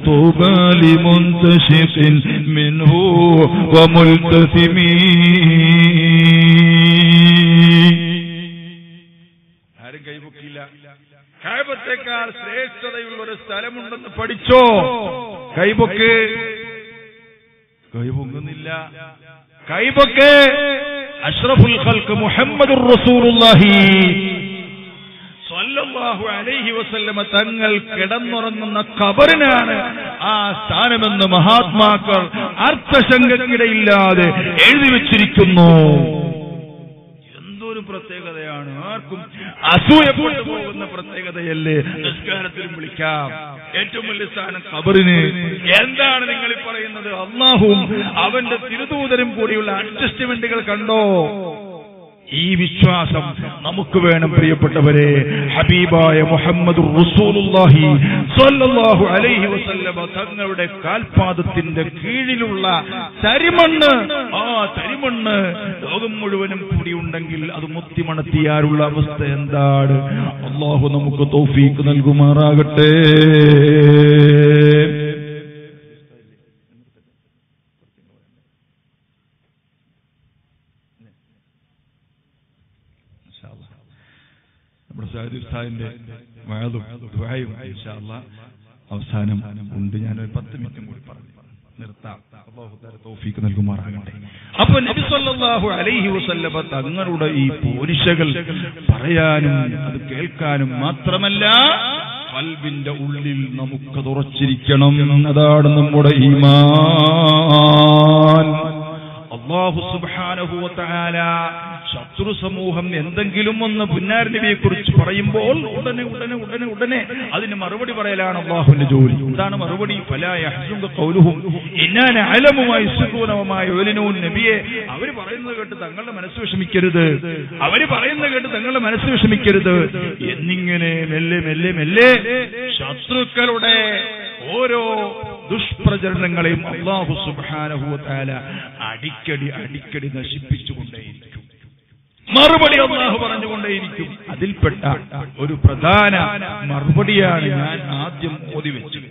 طوبى لمنتشق منه وملتثم ആരും കൈപൊക്കില്ല കൈപത്തേക്കാൾ ശ്രേഷ്ഠതയുള്ള ഒരു സ്ഥലമുണ്ടെന്ന് പഠിച്ചോ? കൈബൊക്ക് കൈപൊങ്ങുന്നില്ല. കൈബൊക്ക് അഷ്റഫുൽ ഖൽക്ക് മുഹമ്മദുർ റസൂലുള്ളാഹി. സ്വല്ലല്ലാഹു അലൈഹി വസല്ലമ തങ്ങൾ കിടന്നുറങ്ങുന്ന കബറിനാണ് ആ സ്ഥാനമെന്ന് മഹാത്മാക്കൾ അർത്ഥശങ്കക്കിടയില്ലാതെ എഴുതി വച്ചിരിക്കുന്നു. എന്തൊരു പ്രത്യേകതയാണ്. ആർക്കും അസൂയപ്പെട്ടു പോകുന്ന പ്രത്യേകതയല്ലേ? നിസ്കാരത്തിലും വിളിക്കാം. ഏറ്റവും വലിയ സ്ഥാനം ഖബറിന്. എന്താണ് നിങ്ങൾ ഈ പറയുന്നത്? അള്ളാഹുവും അവന്റെ തിരുദൂതരും കൂടിയുള്ള അഡ്ജസ്റ്റ്മെന്റുകൾ കണ്ടോ? ഈ വിശ്വാസം നമുക്ക് വേണം പ്രിയപ്പെട്ടവരെ. ഹബീബായ മുഹമ്മദ് അലൈഹി വസല്ലമ തങ്ങളുടെ കാൽപാദത്തിന്റെ കീഴിലുള്ള തരിമണ്ണ് ആ തരിമണ്ണ് ലോകം മുഴുവനും കൂടി ഉണ്ടെങ്കിൽ അത് മുത്തിമണത്തിയാലുള്ള അവസ്ഥ എന്താണ്? അള്ളാഹു നമുക്ക് തോഫീക്ക് നൽകുമാറാകട്ടെ നമ്മുടെ സാഹിദ് ഉസ്താദിന്റെ വഴതും അല്ലാ അവസാനം ഉണ്ട്. ഞാൻ ഒരു പത്ത് മിനിറ്റും കൂടി പറഞ്ഞു. നിർത്താം. തൗഫീക്ക് നൽകുമാറാകട്ടെ. അപ്പൊ നബി സല്ലല്ലാഹു അലൈഹി വസല്ലമ തങ്ങളുടെ ഈ പോരിശകൾ പറയാനും അത് കേൾക്കാനും മാത്രമല്ല കൽബിന്റെ ഉള്ളിൽ നമുക്കത് ഉറച്ചിരിക്കണം അതാണ് നമ്മുടെ ഈമാൻ. അള്ളാഹു സുബ്ഹാനഹു വതആല ശത്രു സമൂഹം എന്തെങ്കിലും ഒന്ന് പുന്നാർ നബിയെ കുറിച്ച് പറയുമ്പോൾ ഉടനെ ഉടനെ ഉടനെ ഉടനെ അതിന് മറുപടി പറയലാണ് അള്ളാഹുവിന്റെ ജോലി. എന്താണ് മറുപടി? നബിയെ അവർ പറയുന്നത് കേട്ട് തങ്ങളുടെ മനസ്സ് വിഷമിക്കരുത്. അവർ പറയുന്നത് കേട്ട് തങ്ങളുടെ മനസ്സ് വിഷമിക്കരുത്. എന്നിങ്ങനെ മെല്ലെ മെല്ലെ മെല്ലെ ശത്രുക്കളുടെ ഓരോ ദുഷ്പ്രചരണങ്ങളെയും അള്ളാഹു സുബ്ഹാനഹു വതആല അടിക്കടി അടിക്കടി നശിപ്പിച്ചുകൊണ്ടേയിരിക്കും. മറുപടി അള്ളാഹു പറഞ്ഞുകൊണ്ടേയിരിക്കും. അതിൽപ്പെട്ട ഒരു പ്രധാന മറുപടിയാണ് ഞാൻ ആദ്യം ഓതി വെച്ചത്.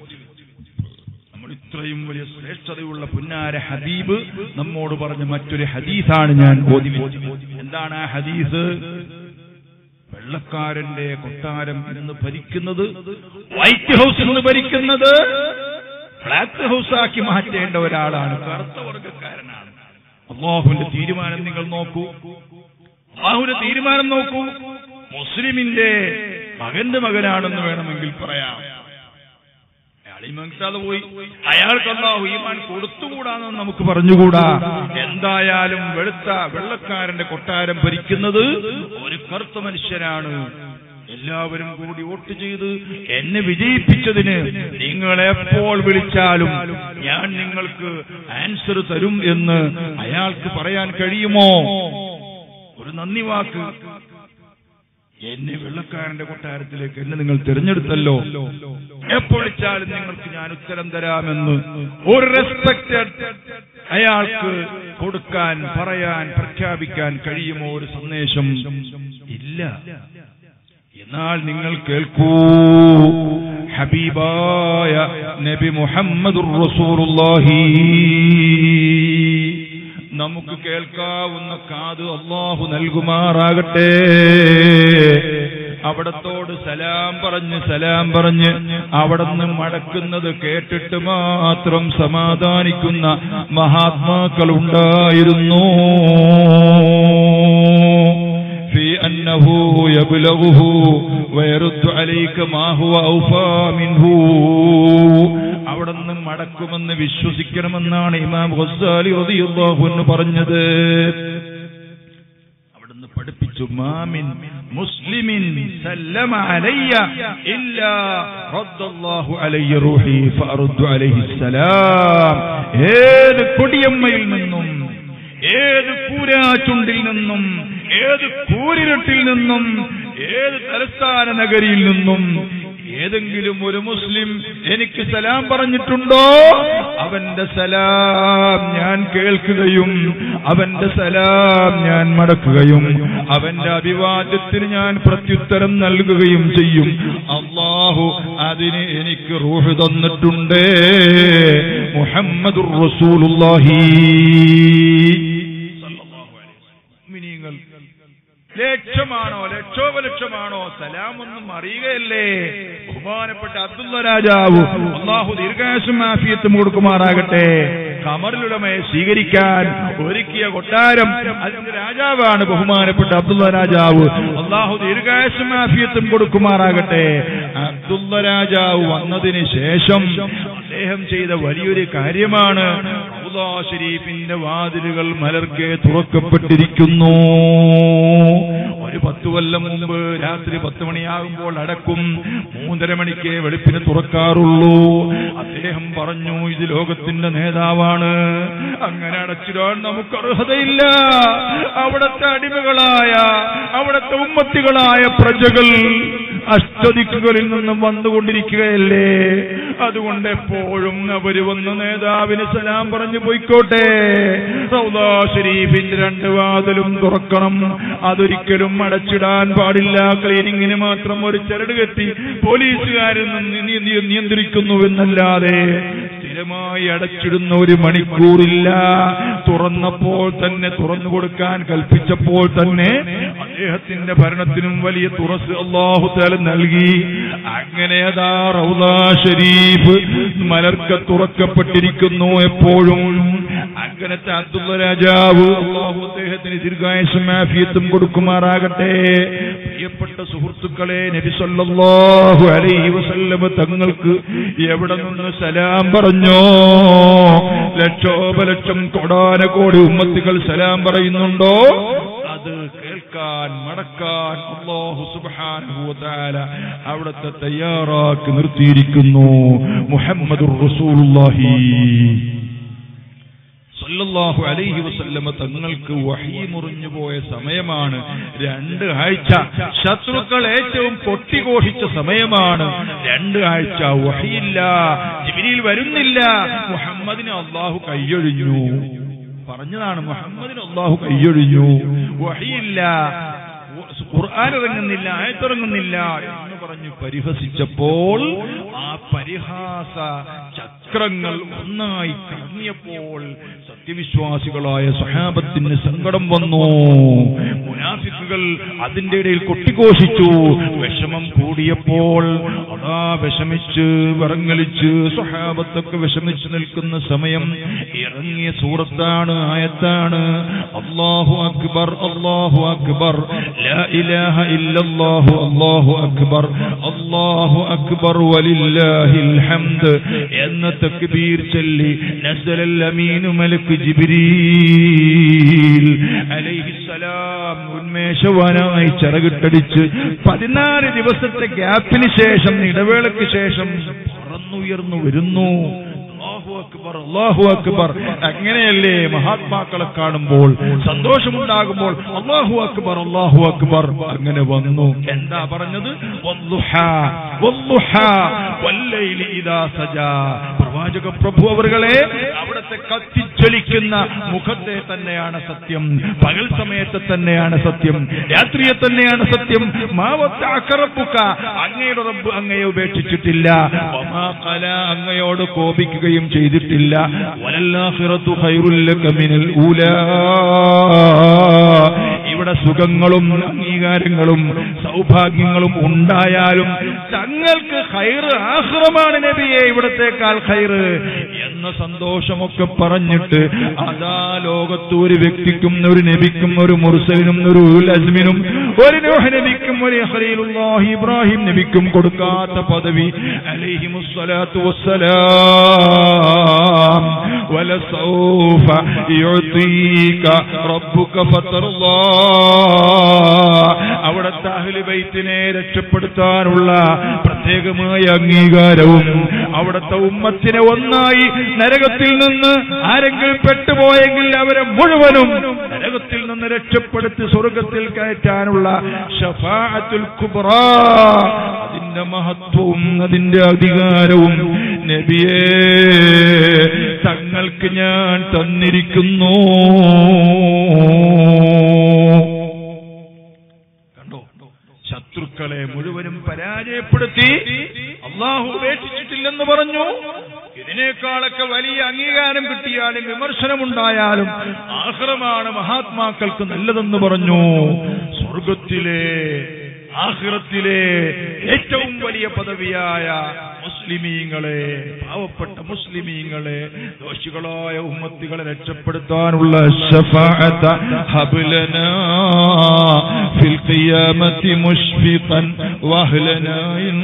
നമ്മൾ ഇത്രയും വലിയ ശ്രേഷ്ഠതയുള്ള പുന്നാര ഹദീബ് നമ്മോട് പറഞ്ഞ മറ്റൊരു ഹദീസാണ് ഞാൻ ഓതി എന്താണ് ആ ഹദീസ്? വെള്ളക്കാരന്റെ കൊട്ടാരം ഇന്ന് ഭരിക്കുന്നത് വൈറ്റ് ഹൗസിൽ നിന്ന് ഭരിക്കുന്നത് ബ്ലാക്ക് ഹൗസാക്കി മാറ്റേണ്ട ഒരാളാണ് കറുത്ത വർഗക്കാരനാണ് അള്ളാഹുവിന്റെ തീരുമാനം നിങ്ങൾ നോക്കൂ. അള്ളാഹുവിന്റെ തീരുമാനം നോക്കൂ. മുസ്ലിമിന്റെ മകന്റെ മകനാണെന്ന് വേണമെങ്കിൽ പറയാം. അയാൾ പോയി. അയാൾക്ക് അള്ളാഹു ഈമാൻ കൊടുത്തുകൂടാന്ന് നമുക്ക് പറഞ്ഞുകൂടാ. എന്തായാലും വെളുത്ത വെള്ളക്കാരന്റെ കൊട്ടാരം ഭരിക്കുന്നത് ഒരു കറുത്ത മനുഷ്യനാണ്. എല്ലാവരും കൂടി വോട്ട് ചെയ്ത് എന്നെ വിജയിപ്പിച്ചതിന് നിങ്ങൾ എപ്പോൾ വിളിച്ചാലും ഞാൻ നിങ്ങൾക്ക് ആൻസർ തരും എന്ന് അയാൾക്ക് പറയാൻ കഴിയുമോ? ഒരു നന്ദി വാക്ക്. എന്നെ വെള്ളക്കാരന്റെ കൊട്ടാരത്തിലേക്ക് എന്നെ നിങ്ങൾ തിരഞ്ഞെടുത്തല്ലോ. എപ്പോൾ വിളിച്ചാലും നിങ്ങൾക്ക് ഞാൻ ഉത്തരം തരാമെന്ന് ഒരു റെസ്പെക്റ്റഡ് അയാൾക്ക് കൊടുക്കാൻ പറയാൻ പ്രഖ്യാപിക്കാൻ കഴിയുമോ ഒരു സന്ദേശം? ഇല്ല. എന്നാൽ നിങ്ങൾ കേൾക്കൂ. ഹബീബായ നബി റസൂലുള്ളാഹി. നമുക്ക് കേൾക്കാവുന്ന കാത് അള്ളാഹു നൽകുമാറാകട്ടെ. അവിടത്തോട് സലാം പറഞ്ഞ് സലാം പറഞ്ഞ് അവിടുന്ന് മടക്കുന്നത് കേട്ടിട്ട് മാത്രം സമാധാനിക്കുന്ന മഹാത്മാക്കൾ ഉണ്ടായിരുന്നു. في أنه يبلغه ويرد عليك ما هو أوفى منه അവിടെ നിന്ന് മടക്കുമെന്ന് വിശ്വസിക്കണമെന്നാണ് ഇമാം ഹുസാലി റളിയല്ലാഹു അൻഹു പറഞ്ഞത് അവിടുന്ന് പഠിപ്പിച്ചു മാമിൻ മുസ്ലിമിൻ സല്ലമ അലയ്യ ഇല്ലാ റദ്ദല്ലാഹു അലയ്യ റൂഹി ഫഅറുദ്ദു അലൈഹി സലാം ഏത് കൊടിയമ്മയിൽ നിന്നും ഏത് കൂരാച്ചുണ്ടിൽ നിന്നും ഏത് കൂരിരുട്ടിൽ നിന്നും ഏത് തലസ്ഥാന നഗരിയിൽ നിന്നും ഏതെങ്കിലും ഒരു മുസ്ലിം എനിക്ക് സലാം പറഞ്ഞിട്ടുണ്ടോ? അവന്റെ സലാം ഞാൻ കേൾക്കുകയും അവന്റെ സലാം ഞാൻ മടക്കുകയും അവന്റെ അഭിവാദ്യത്തിന് ഞാൻ പ്രത്യുത്തരം നൽകുകയും ചെയ്യും. അള്ളാഹു അതിന് എനിക്ക് റൂഹ് തന്നിട്ടുണ്ട്. മുഹമ്മദുർ റസൂലുള്ളാഹി. ലക്ഷമാണോ ലക്ഷോപലക്ഷമാണോ സലാമൊന്നും അറിയുകയല്ലേ? ബഹുമാനപ്പെട്ട അബ്ദുള്ള രാജാവ് അള്ളാഹു ദീർഘാശം ആഫിയത്തും കൊടുക്കുമാറാകട്ടെ. കമറിലുടമയെ സ്വീകരിക്കാൻ ഒരുക്കിയ കൊട്ടാരം അതിന്റെ രാജാവാണ് ബഹുമാനപ്പെട്ട അബ്ദുള്ള രാജാവ്. അള്ളാഹു ദീർഘാശം മാഫിയത്തും കൊടുക്കുമാറാകട്ടെ. അബ്ദുള്ള രാജാവ് വന്നതിന് ശേഷം അദ്ദേഹം ചെയ്ത വലിയൊരു കാര്യമാണ്. റൗദാ ഷരീഫിന്റെ വാതിലുകൾ മലർക്കെ തുറക്കപ്പെട്ടിരിക്കുന്നു. ഒരു പത്തു കൊല്ലം മുമ്പ് രാത്രി പത്ത് മണിയാകുമ്പോൾ അടക്കും. മൂന്നര മണിക്ക് വെളുപ്പിന് തുറക്കാറുള്ളൂ. അദ്ദേഹം പറഞ്ഞു ഇത് ലോകത്തിന്റെ നേതാവാണ്. അങ്ങനെ അടച്ചിടാൻ നമുക്ക് അർഹതയില്ല. അവിടത്തെ അടിമകളായ അവിടത്തെ ഉമ്മത്തികളായ പ്രജകൾ അഷ്ടദിക്കുകളിൽ നിന്നും വന്നുകൊണ്ടിരിക്കുകയല്ലേ? അതുകൊണ്ട് എപ്പോഴും അവർ വന്ന് നേതാവിന് സലാം പറഞ്ഞു പോയിക്കോട്ടെ. സൗദാ ഷരീഫിന്റെ രണ്ട് വാതിലും തുറക്കണം. അതൊരിക്കലും അടച്ചിടാൻ പാടില്ല. ക്ലീനിങ്ങിന് മാത്രം ഒരു ചരട് കെട്ടി പോലീസുകാരിൽ നിന്ന് നിയന്ത്രിക്കുന്നുവെന്നല്ലാതെ സ്ഥിരമായി അടച്ചിടുന്ന ഒരു മണിക്കൂറില്ല. തുറന്നപ്പോൾ തന്നെ തുറന്നു കൊടുക്കാൻ കൽപ്പിച്ചപ്പോൾ തന്നെ അദ്ദേഹത്തിന്റെ ഭരണത്തിനും വലിയ തുറസ് അള്ളാഹു തല നൽകി. അങ്ങനെ അതാ റൗദാ ഷരീഫ് മലർക്ക തുറക്കപ്പെട്ടിരിക്കുന്നു എപ്പോഴും. അങ്ങനത്തെ അബ്ദുള്ള രാജാവ്. അള്ളാഹു അദ്ദേഹത്തിന് ദീർഘായുസും ആഫിയത്തും കൊടുക്കുമാറാകട്ടെ. പ്രിയപ്പെട്ട സുഹൃത്തുക്കളെ നബി സല്ലല്ലാഹു അലൈഹി വസല്ലമ തങ്ങൾക്ക് എവിടെ നിന്ന് സലാം പറഞ്ഞോ? ലക്ഷോപലക്ഷം കൊടാനകോടി ഉമ്മത്തികൾ സലാം പറയുന്നുണ്ടോ? അത് കേൾക്കാൻ മടക്കാൻ അല്ലാഹു സുബ്ഹാനഹു വതആല അവിടുത്തെ തയ്യാറാക്കി നിർത്തിയിരിക്കുന്നു. മുഹമ്മദ് റസൂലുള്ളാഹി. സല്ലല്ലാഹു അലൈഹി വസല്ലമ തങ്ങൾക്ക് വഹി മുറിഞ്ഞു പോയ സമയമാണ്. രണ്ട് ആഴ്ച. ശത്രുക്കൾ ഏറ്റവും പൊട്ടിഘോഷിച്ച സമയമാണ്. രണ്ട് ആഴ്ച വഹിയില്ല. ജിബിരിയിൽ വരുന്നില്ല. മുഹമ്മദിന് അള്ളാഹു കൈയൊഴിഞ്ഞു. പറഞ്ഞതാണ് മുഹമ്മദിന് അള്ളാഹു കൈയൊഴിഞ്ഞു. വഹിയില്ല. ഖുർആൻ ഇറങ്ങുന്നില്ല ആയത്തിറങ്ങുന്നില്ല എന്ന് പറഞ്ഞ് പരിഹസിച്ചപ്പോൾ ആ പരിഹാസ ചക്രങ്ങൾ ഒന്നായി കറങ്ങിയപ്പോൾ സത്യവിശ്വാസികളായ സഹാബത്തിന് സങ്കടം വന്നു. മുനാഫിക്കുകൾ അതിന്റെ ഇടയിൽ കൊട്ടിഘോഷിച്ചു. വിഷമം കൂടിയപ്പോൾ അതാ വിഷമിച്ച് വിറങ്ങലിച്ച് സഹാബത്തൊക്കെ വിഷമിച്ച് നിൽക്കുന്ന സമയം ഇറങ്ങിയ സൂറത്താണ് ആയത്താണ്. അള്ളാഹു അക്ബർ അള്ളാഹു അക്ബർ. ഇലാഹ ഇല്ലല്ലാഹു അല്ലാഹു അക്ബർ. അള്ളാഹു അക്ബർ വലില്ലാഹിൽ ഹംദ്. എന്ന തക്ബീർ ചൊല്ലി നസലൽ അമീനു മലക്ക് അലൈഹിസ്സലാം ഉന്മേഷവാനായി ചിറകിട്ടടിച്ച് പതിനാല് ദിവസത്തെ ഗ്യാപ്പിന് ശേഷം ഇടവേളയ്ക്ക് ശേഷം പറന്നുയർന്നു വരുന്നു. അല്ലാഹു അക്ബർ അക്ബർ. അങ്ങനെയല്ലേ മഹാത്മാക്കളെ കാണുമ്പോൾ സന്തോഷമുണ്ടാകുമ്പോൾ അള്ളാഹു അക്ബർ അള്ളാഹു അക്ബർ. അങ്ങനെ വന്നു. എന്താ പറഞ്ഞത്. പ്രവാചക പ്രഭു അവറുകളെ അവിടുത്തെ കത്തിച്ചൊലിക്കുന്ന മുഖത്തെ തന്നെയാണ് സത്യം. പകൽ സമയത്തെ തന്നെയാണ് സത്യം. രാത്രിയെ തന്നെയാണ് സത്യം. മാവത്തെ അക്കറപ്പുക്ക അങ്ങയുടെ റബ്ബ് അങ്ങയെ ഉപേക്ഷിച്ചിട്ടില്ല. അങ്ങയോട് കോപിക്കുകയും ചെയ്തിട്ടില്ല. ഇവിടെ സുഖങ്ങളും അംഗീകാരങ്ങളും സൗഭാഗ്യങ്ങളും ഉണ്ടായാലും തങ്ങൾക്ക് ഹൈറ് ആശ്രമാണ് നബിയെ ഇവിടത്തേക്കാൾ ഹൈറ് എന്ന സന്തോഷമൊക്കെ പറഞ്ഞിട്ട് അതാ ലോകത്ത് ഒരു വ്യക്തിക്കും ഒരു നബിക്കും ഒരു മുർസലിനും ഒരു അസ്മിനും ഒരു നോഹ നബിക്കും ഒരു ഖലീലുല്ലാഹി ഇബ്രാഹിം നബിക്കും കൊടുക്കാത്ത പദവി. അലൈഹിമുസ്സലാത്തു വസ്സലാം. വലസൗഫ يعطيك ربك فترضى. അവിടുത്തെ അഹ്ലു ബൈത്തിനെ രക്ഷപ്പെടുത്താനുള്ള പ്രത്യേകമായ അംഗീകാരവും അവിടുത്തെ ഉമ്മത്തിനെ ഒന്നായി നരകത്തിൽ നിന്ന് ആരെങ്കിലും പെട്ടുപോയെങ്കിൽ അവരെ മുഴുവനും നരകത്തിൽ നിന്ന് രക്ഷപ്പെടുത്തി സ്വർഗത്തിൽ കയറ്റാനുള്ള ഷഫാഅത്തുൽ കുബ്ര. അതിന്റെ മഹത്വവും അതിന്റെ അധികാരവും നബിയേ തങ്ങൾക്ക് ഞാൻ തന്നിരിക്കുന്നു. കണ്ടോ? ശത്രുക്കളെ മുഴുവനും പരാജയപ്പെടുത്തി അള്ളാഹു ഉപേക്ഷിച്ചിട്ടില്ലെന്ന് പറഞ്ഞു. ഇതിനേക്കാളൊക്കെ വലിയ അംഗീകാരം കിട്ടിയാലും വിമർശനമുണ്ടായാലും ആഹ്റമാണ് മഹാത്മാക്കൾക്ക് നല്ലതെന്ന് പറഞ്ഞു. സ്വർഗത്തിലെ ആഹ്റത്തിലെ ഏറ്റവും വലിയ പദവിയായ മുസ്ലിമീങ്ങളെ പാവപ്പെട്ട മുസ്ലിമീങ്ങളെ ദോഷികളായ ഉമ്മത്തികളെ രക്ഷപ്പെടുത്താനുള്ള മുഷ്ഫിഖൻ വഹ്ലന ഇൻ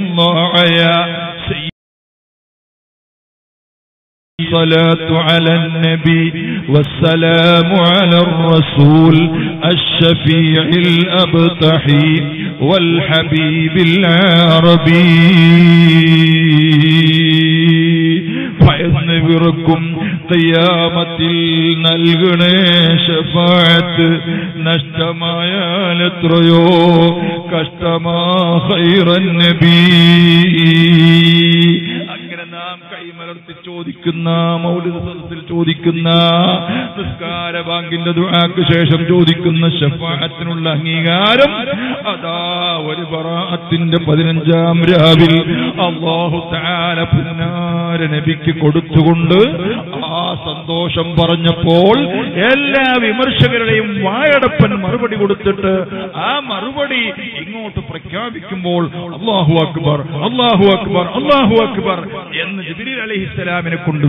الصلاة على النبي والسلام على الرسول الشفيع الأبطحي والحبيب العربي ഭയന്ന് വിറക്കും കയ്യാമത്തിൽ നൽകണേ ഷഫാത്ത് നഷ്ടമായാൽ എത്രയോ കഷ്ടമാ ഹൈറൻ നബി അങ്ങനെ നാം കൈമലർത്തി ചോദിക്കുന്ന മൗലിക സദസ്സിൽ ചോദിക്കുന്ന നിസ്കാര ബാങ്കിന്റെ ദുആക്ക് ശേഷം ചോദിക്കുന്ന ഷഫാഅത്തിനുള്ള അംഗീകാരം അതാ ഒരു ബറാഅത്തിന്റെ പതിനഞ്ചാം രാവിൽ അള്ളാഹു താല പുന്നാര നബിക്ക് കൊടുത്തുകൊണ്ട് ആ സന്തോഷം പറഞ്ഞപ്പോൾ എല്ലാ വിമർശകരുടെയും വായടപ്പൻ മറുപടി കൊടുത്തിട്ട് ആ മറുപടി ഇങ്ങോട്ട് പ്രഖ്യാപിക്കുമ്പോൾ അള്ളാഹു അക്ബർ അള്ളാഹു അക്ബർ അള്ളാഹു അക്ബർ എന്ന് ജിബിരി അലഹിസ്സലാമിനെ കൊണ്ട്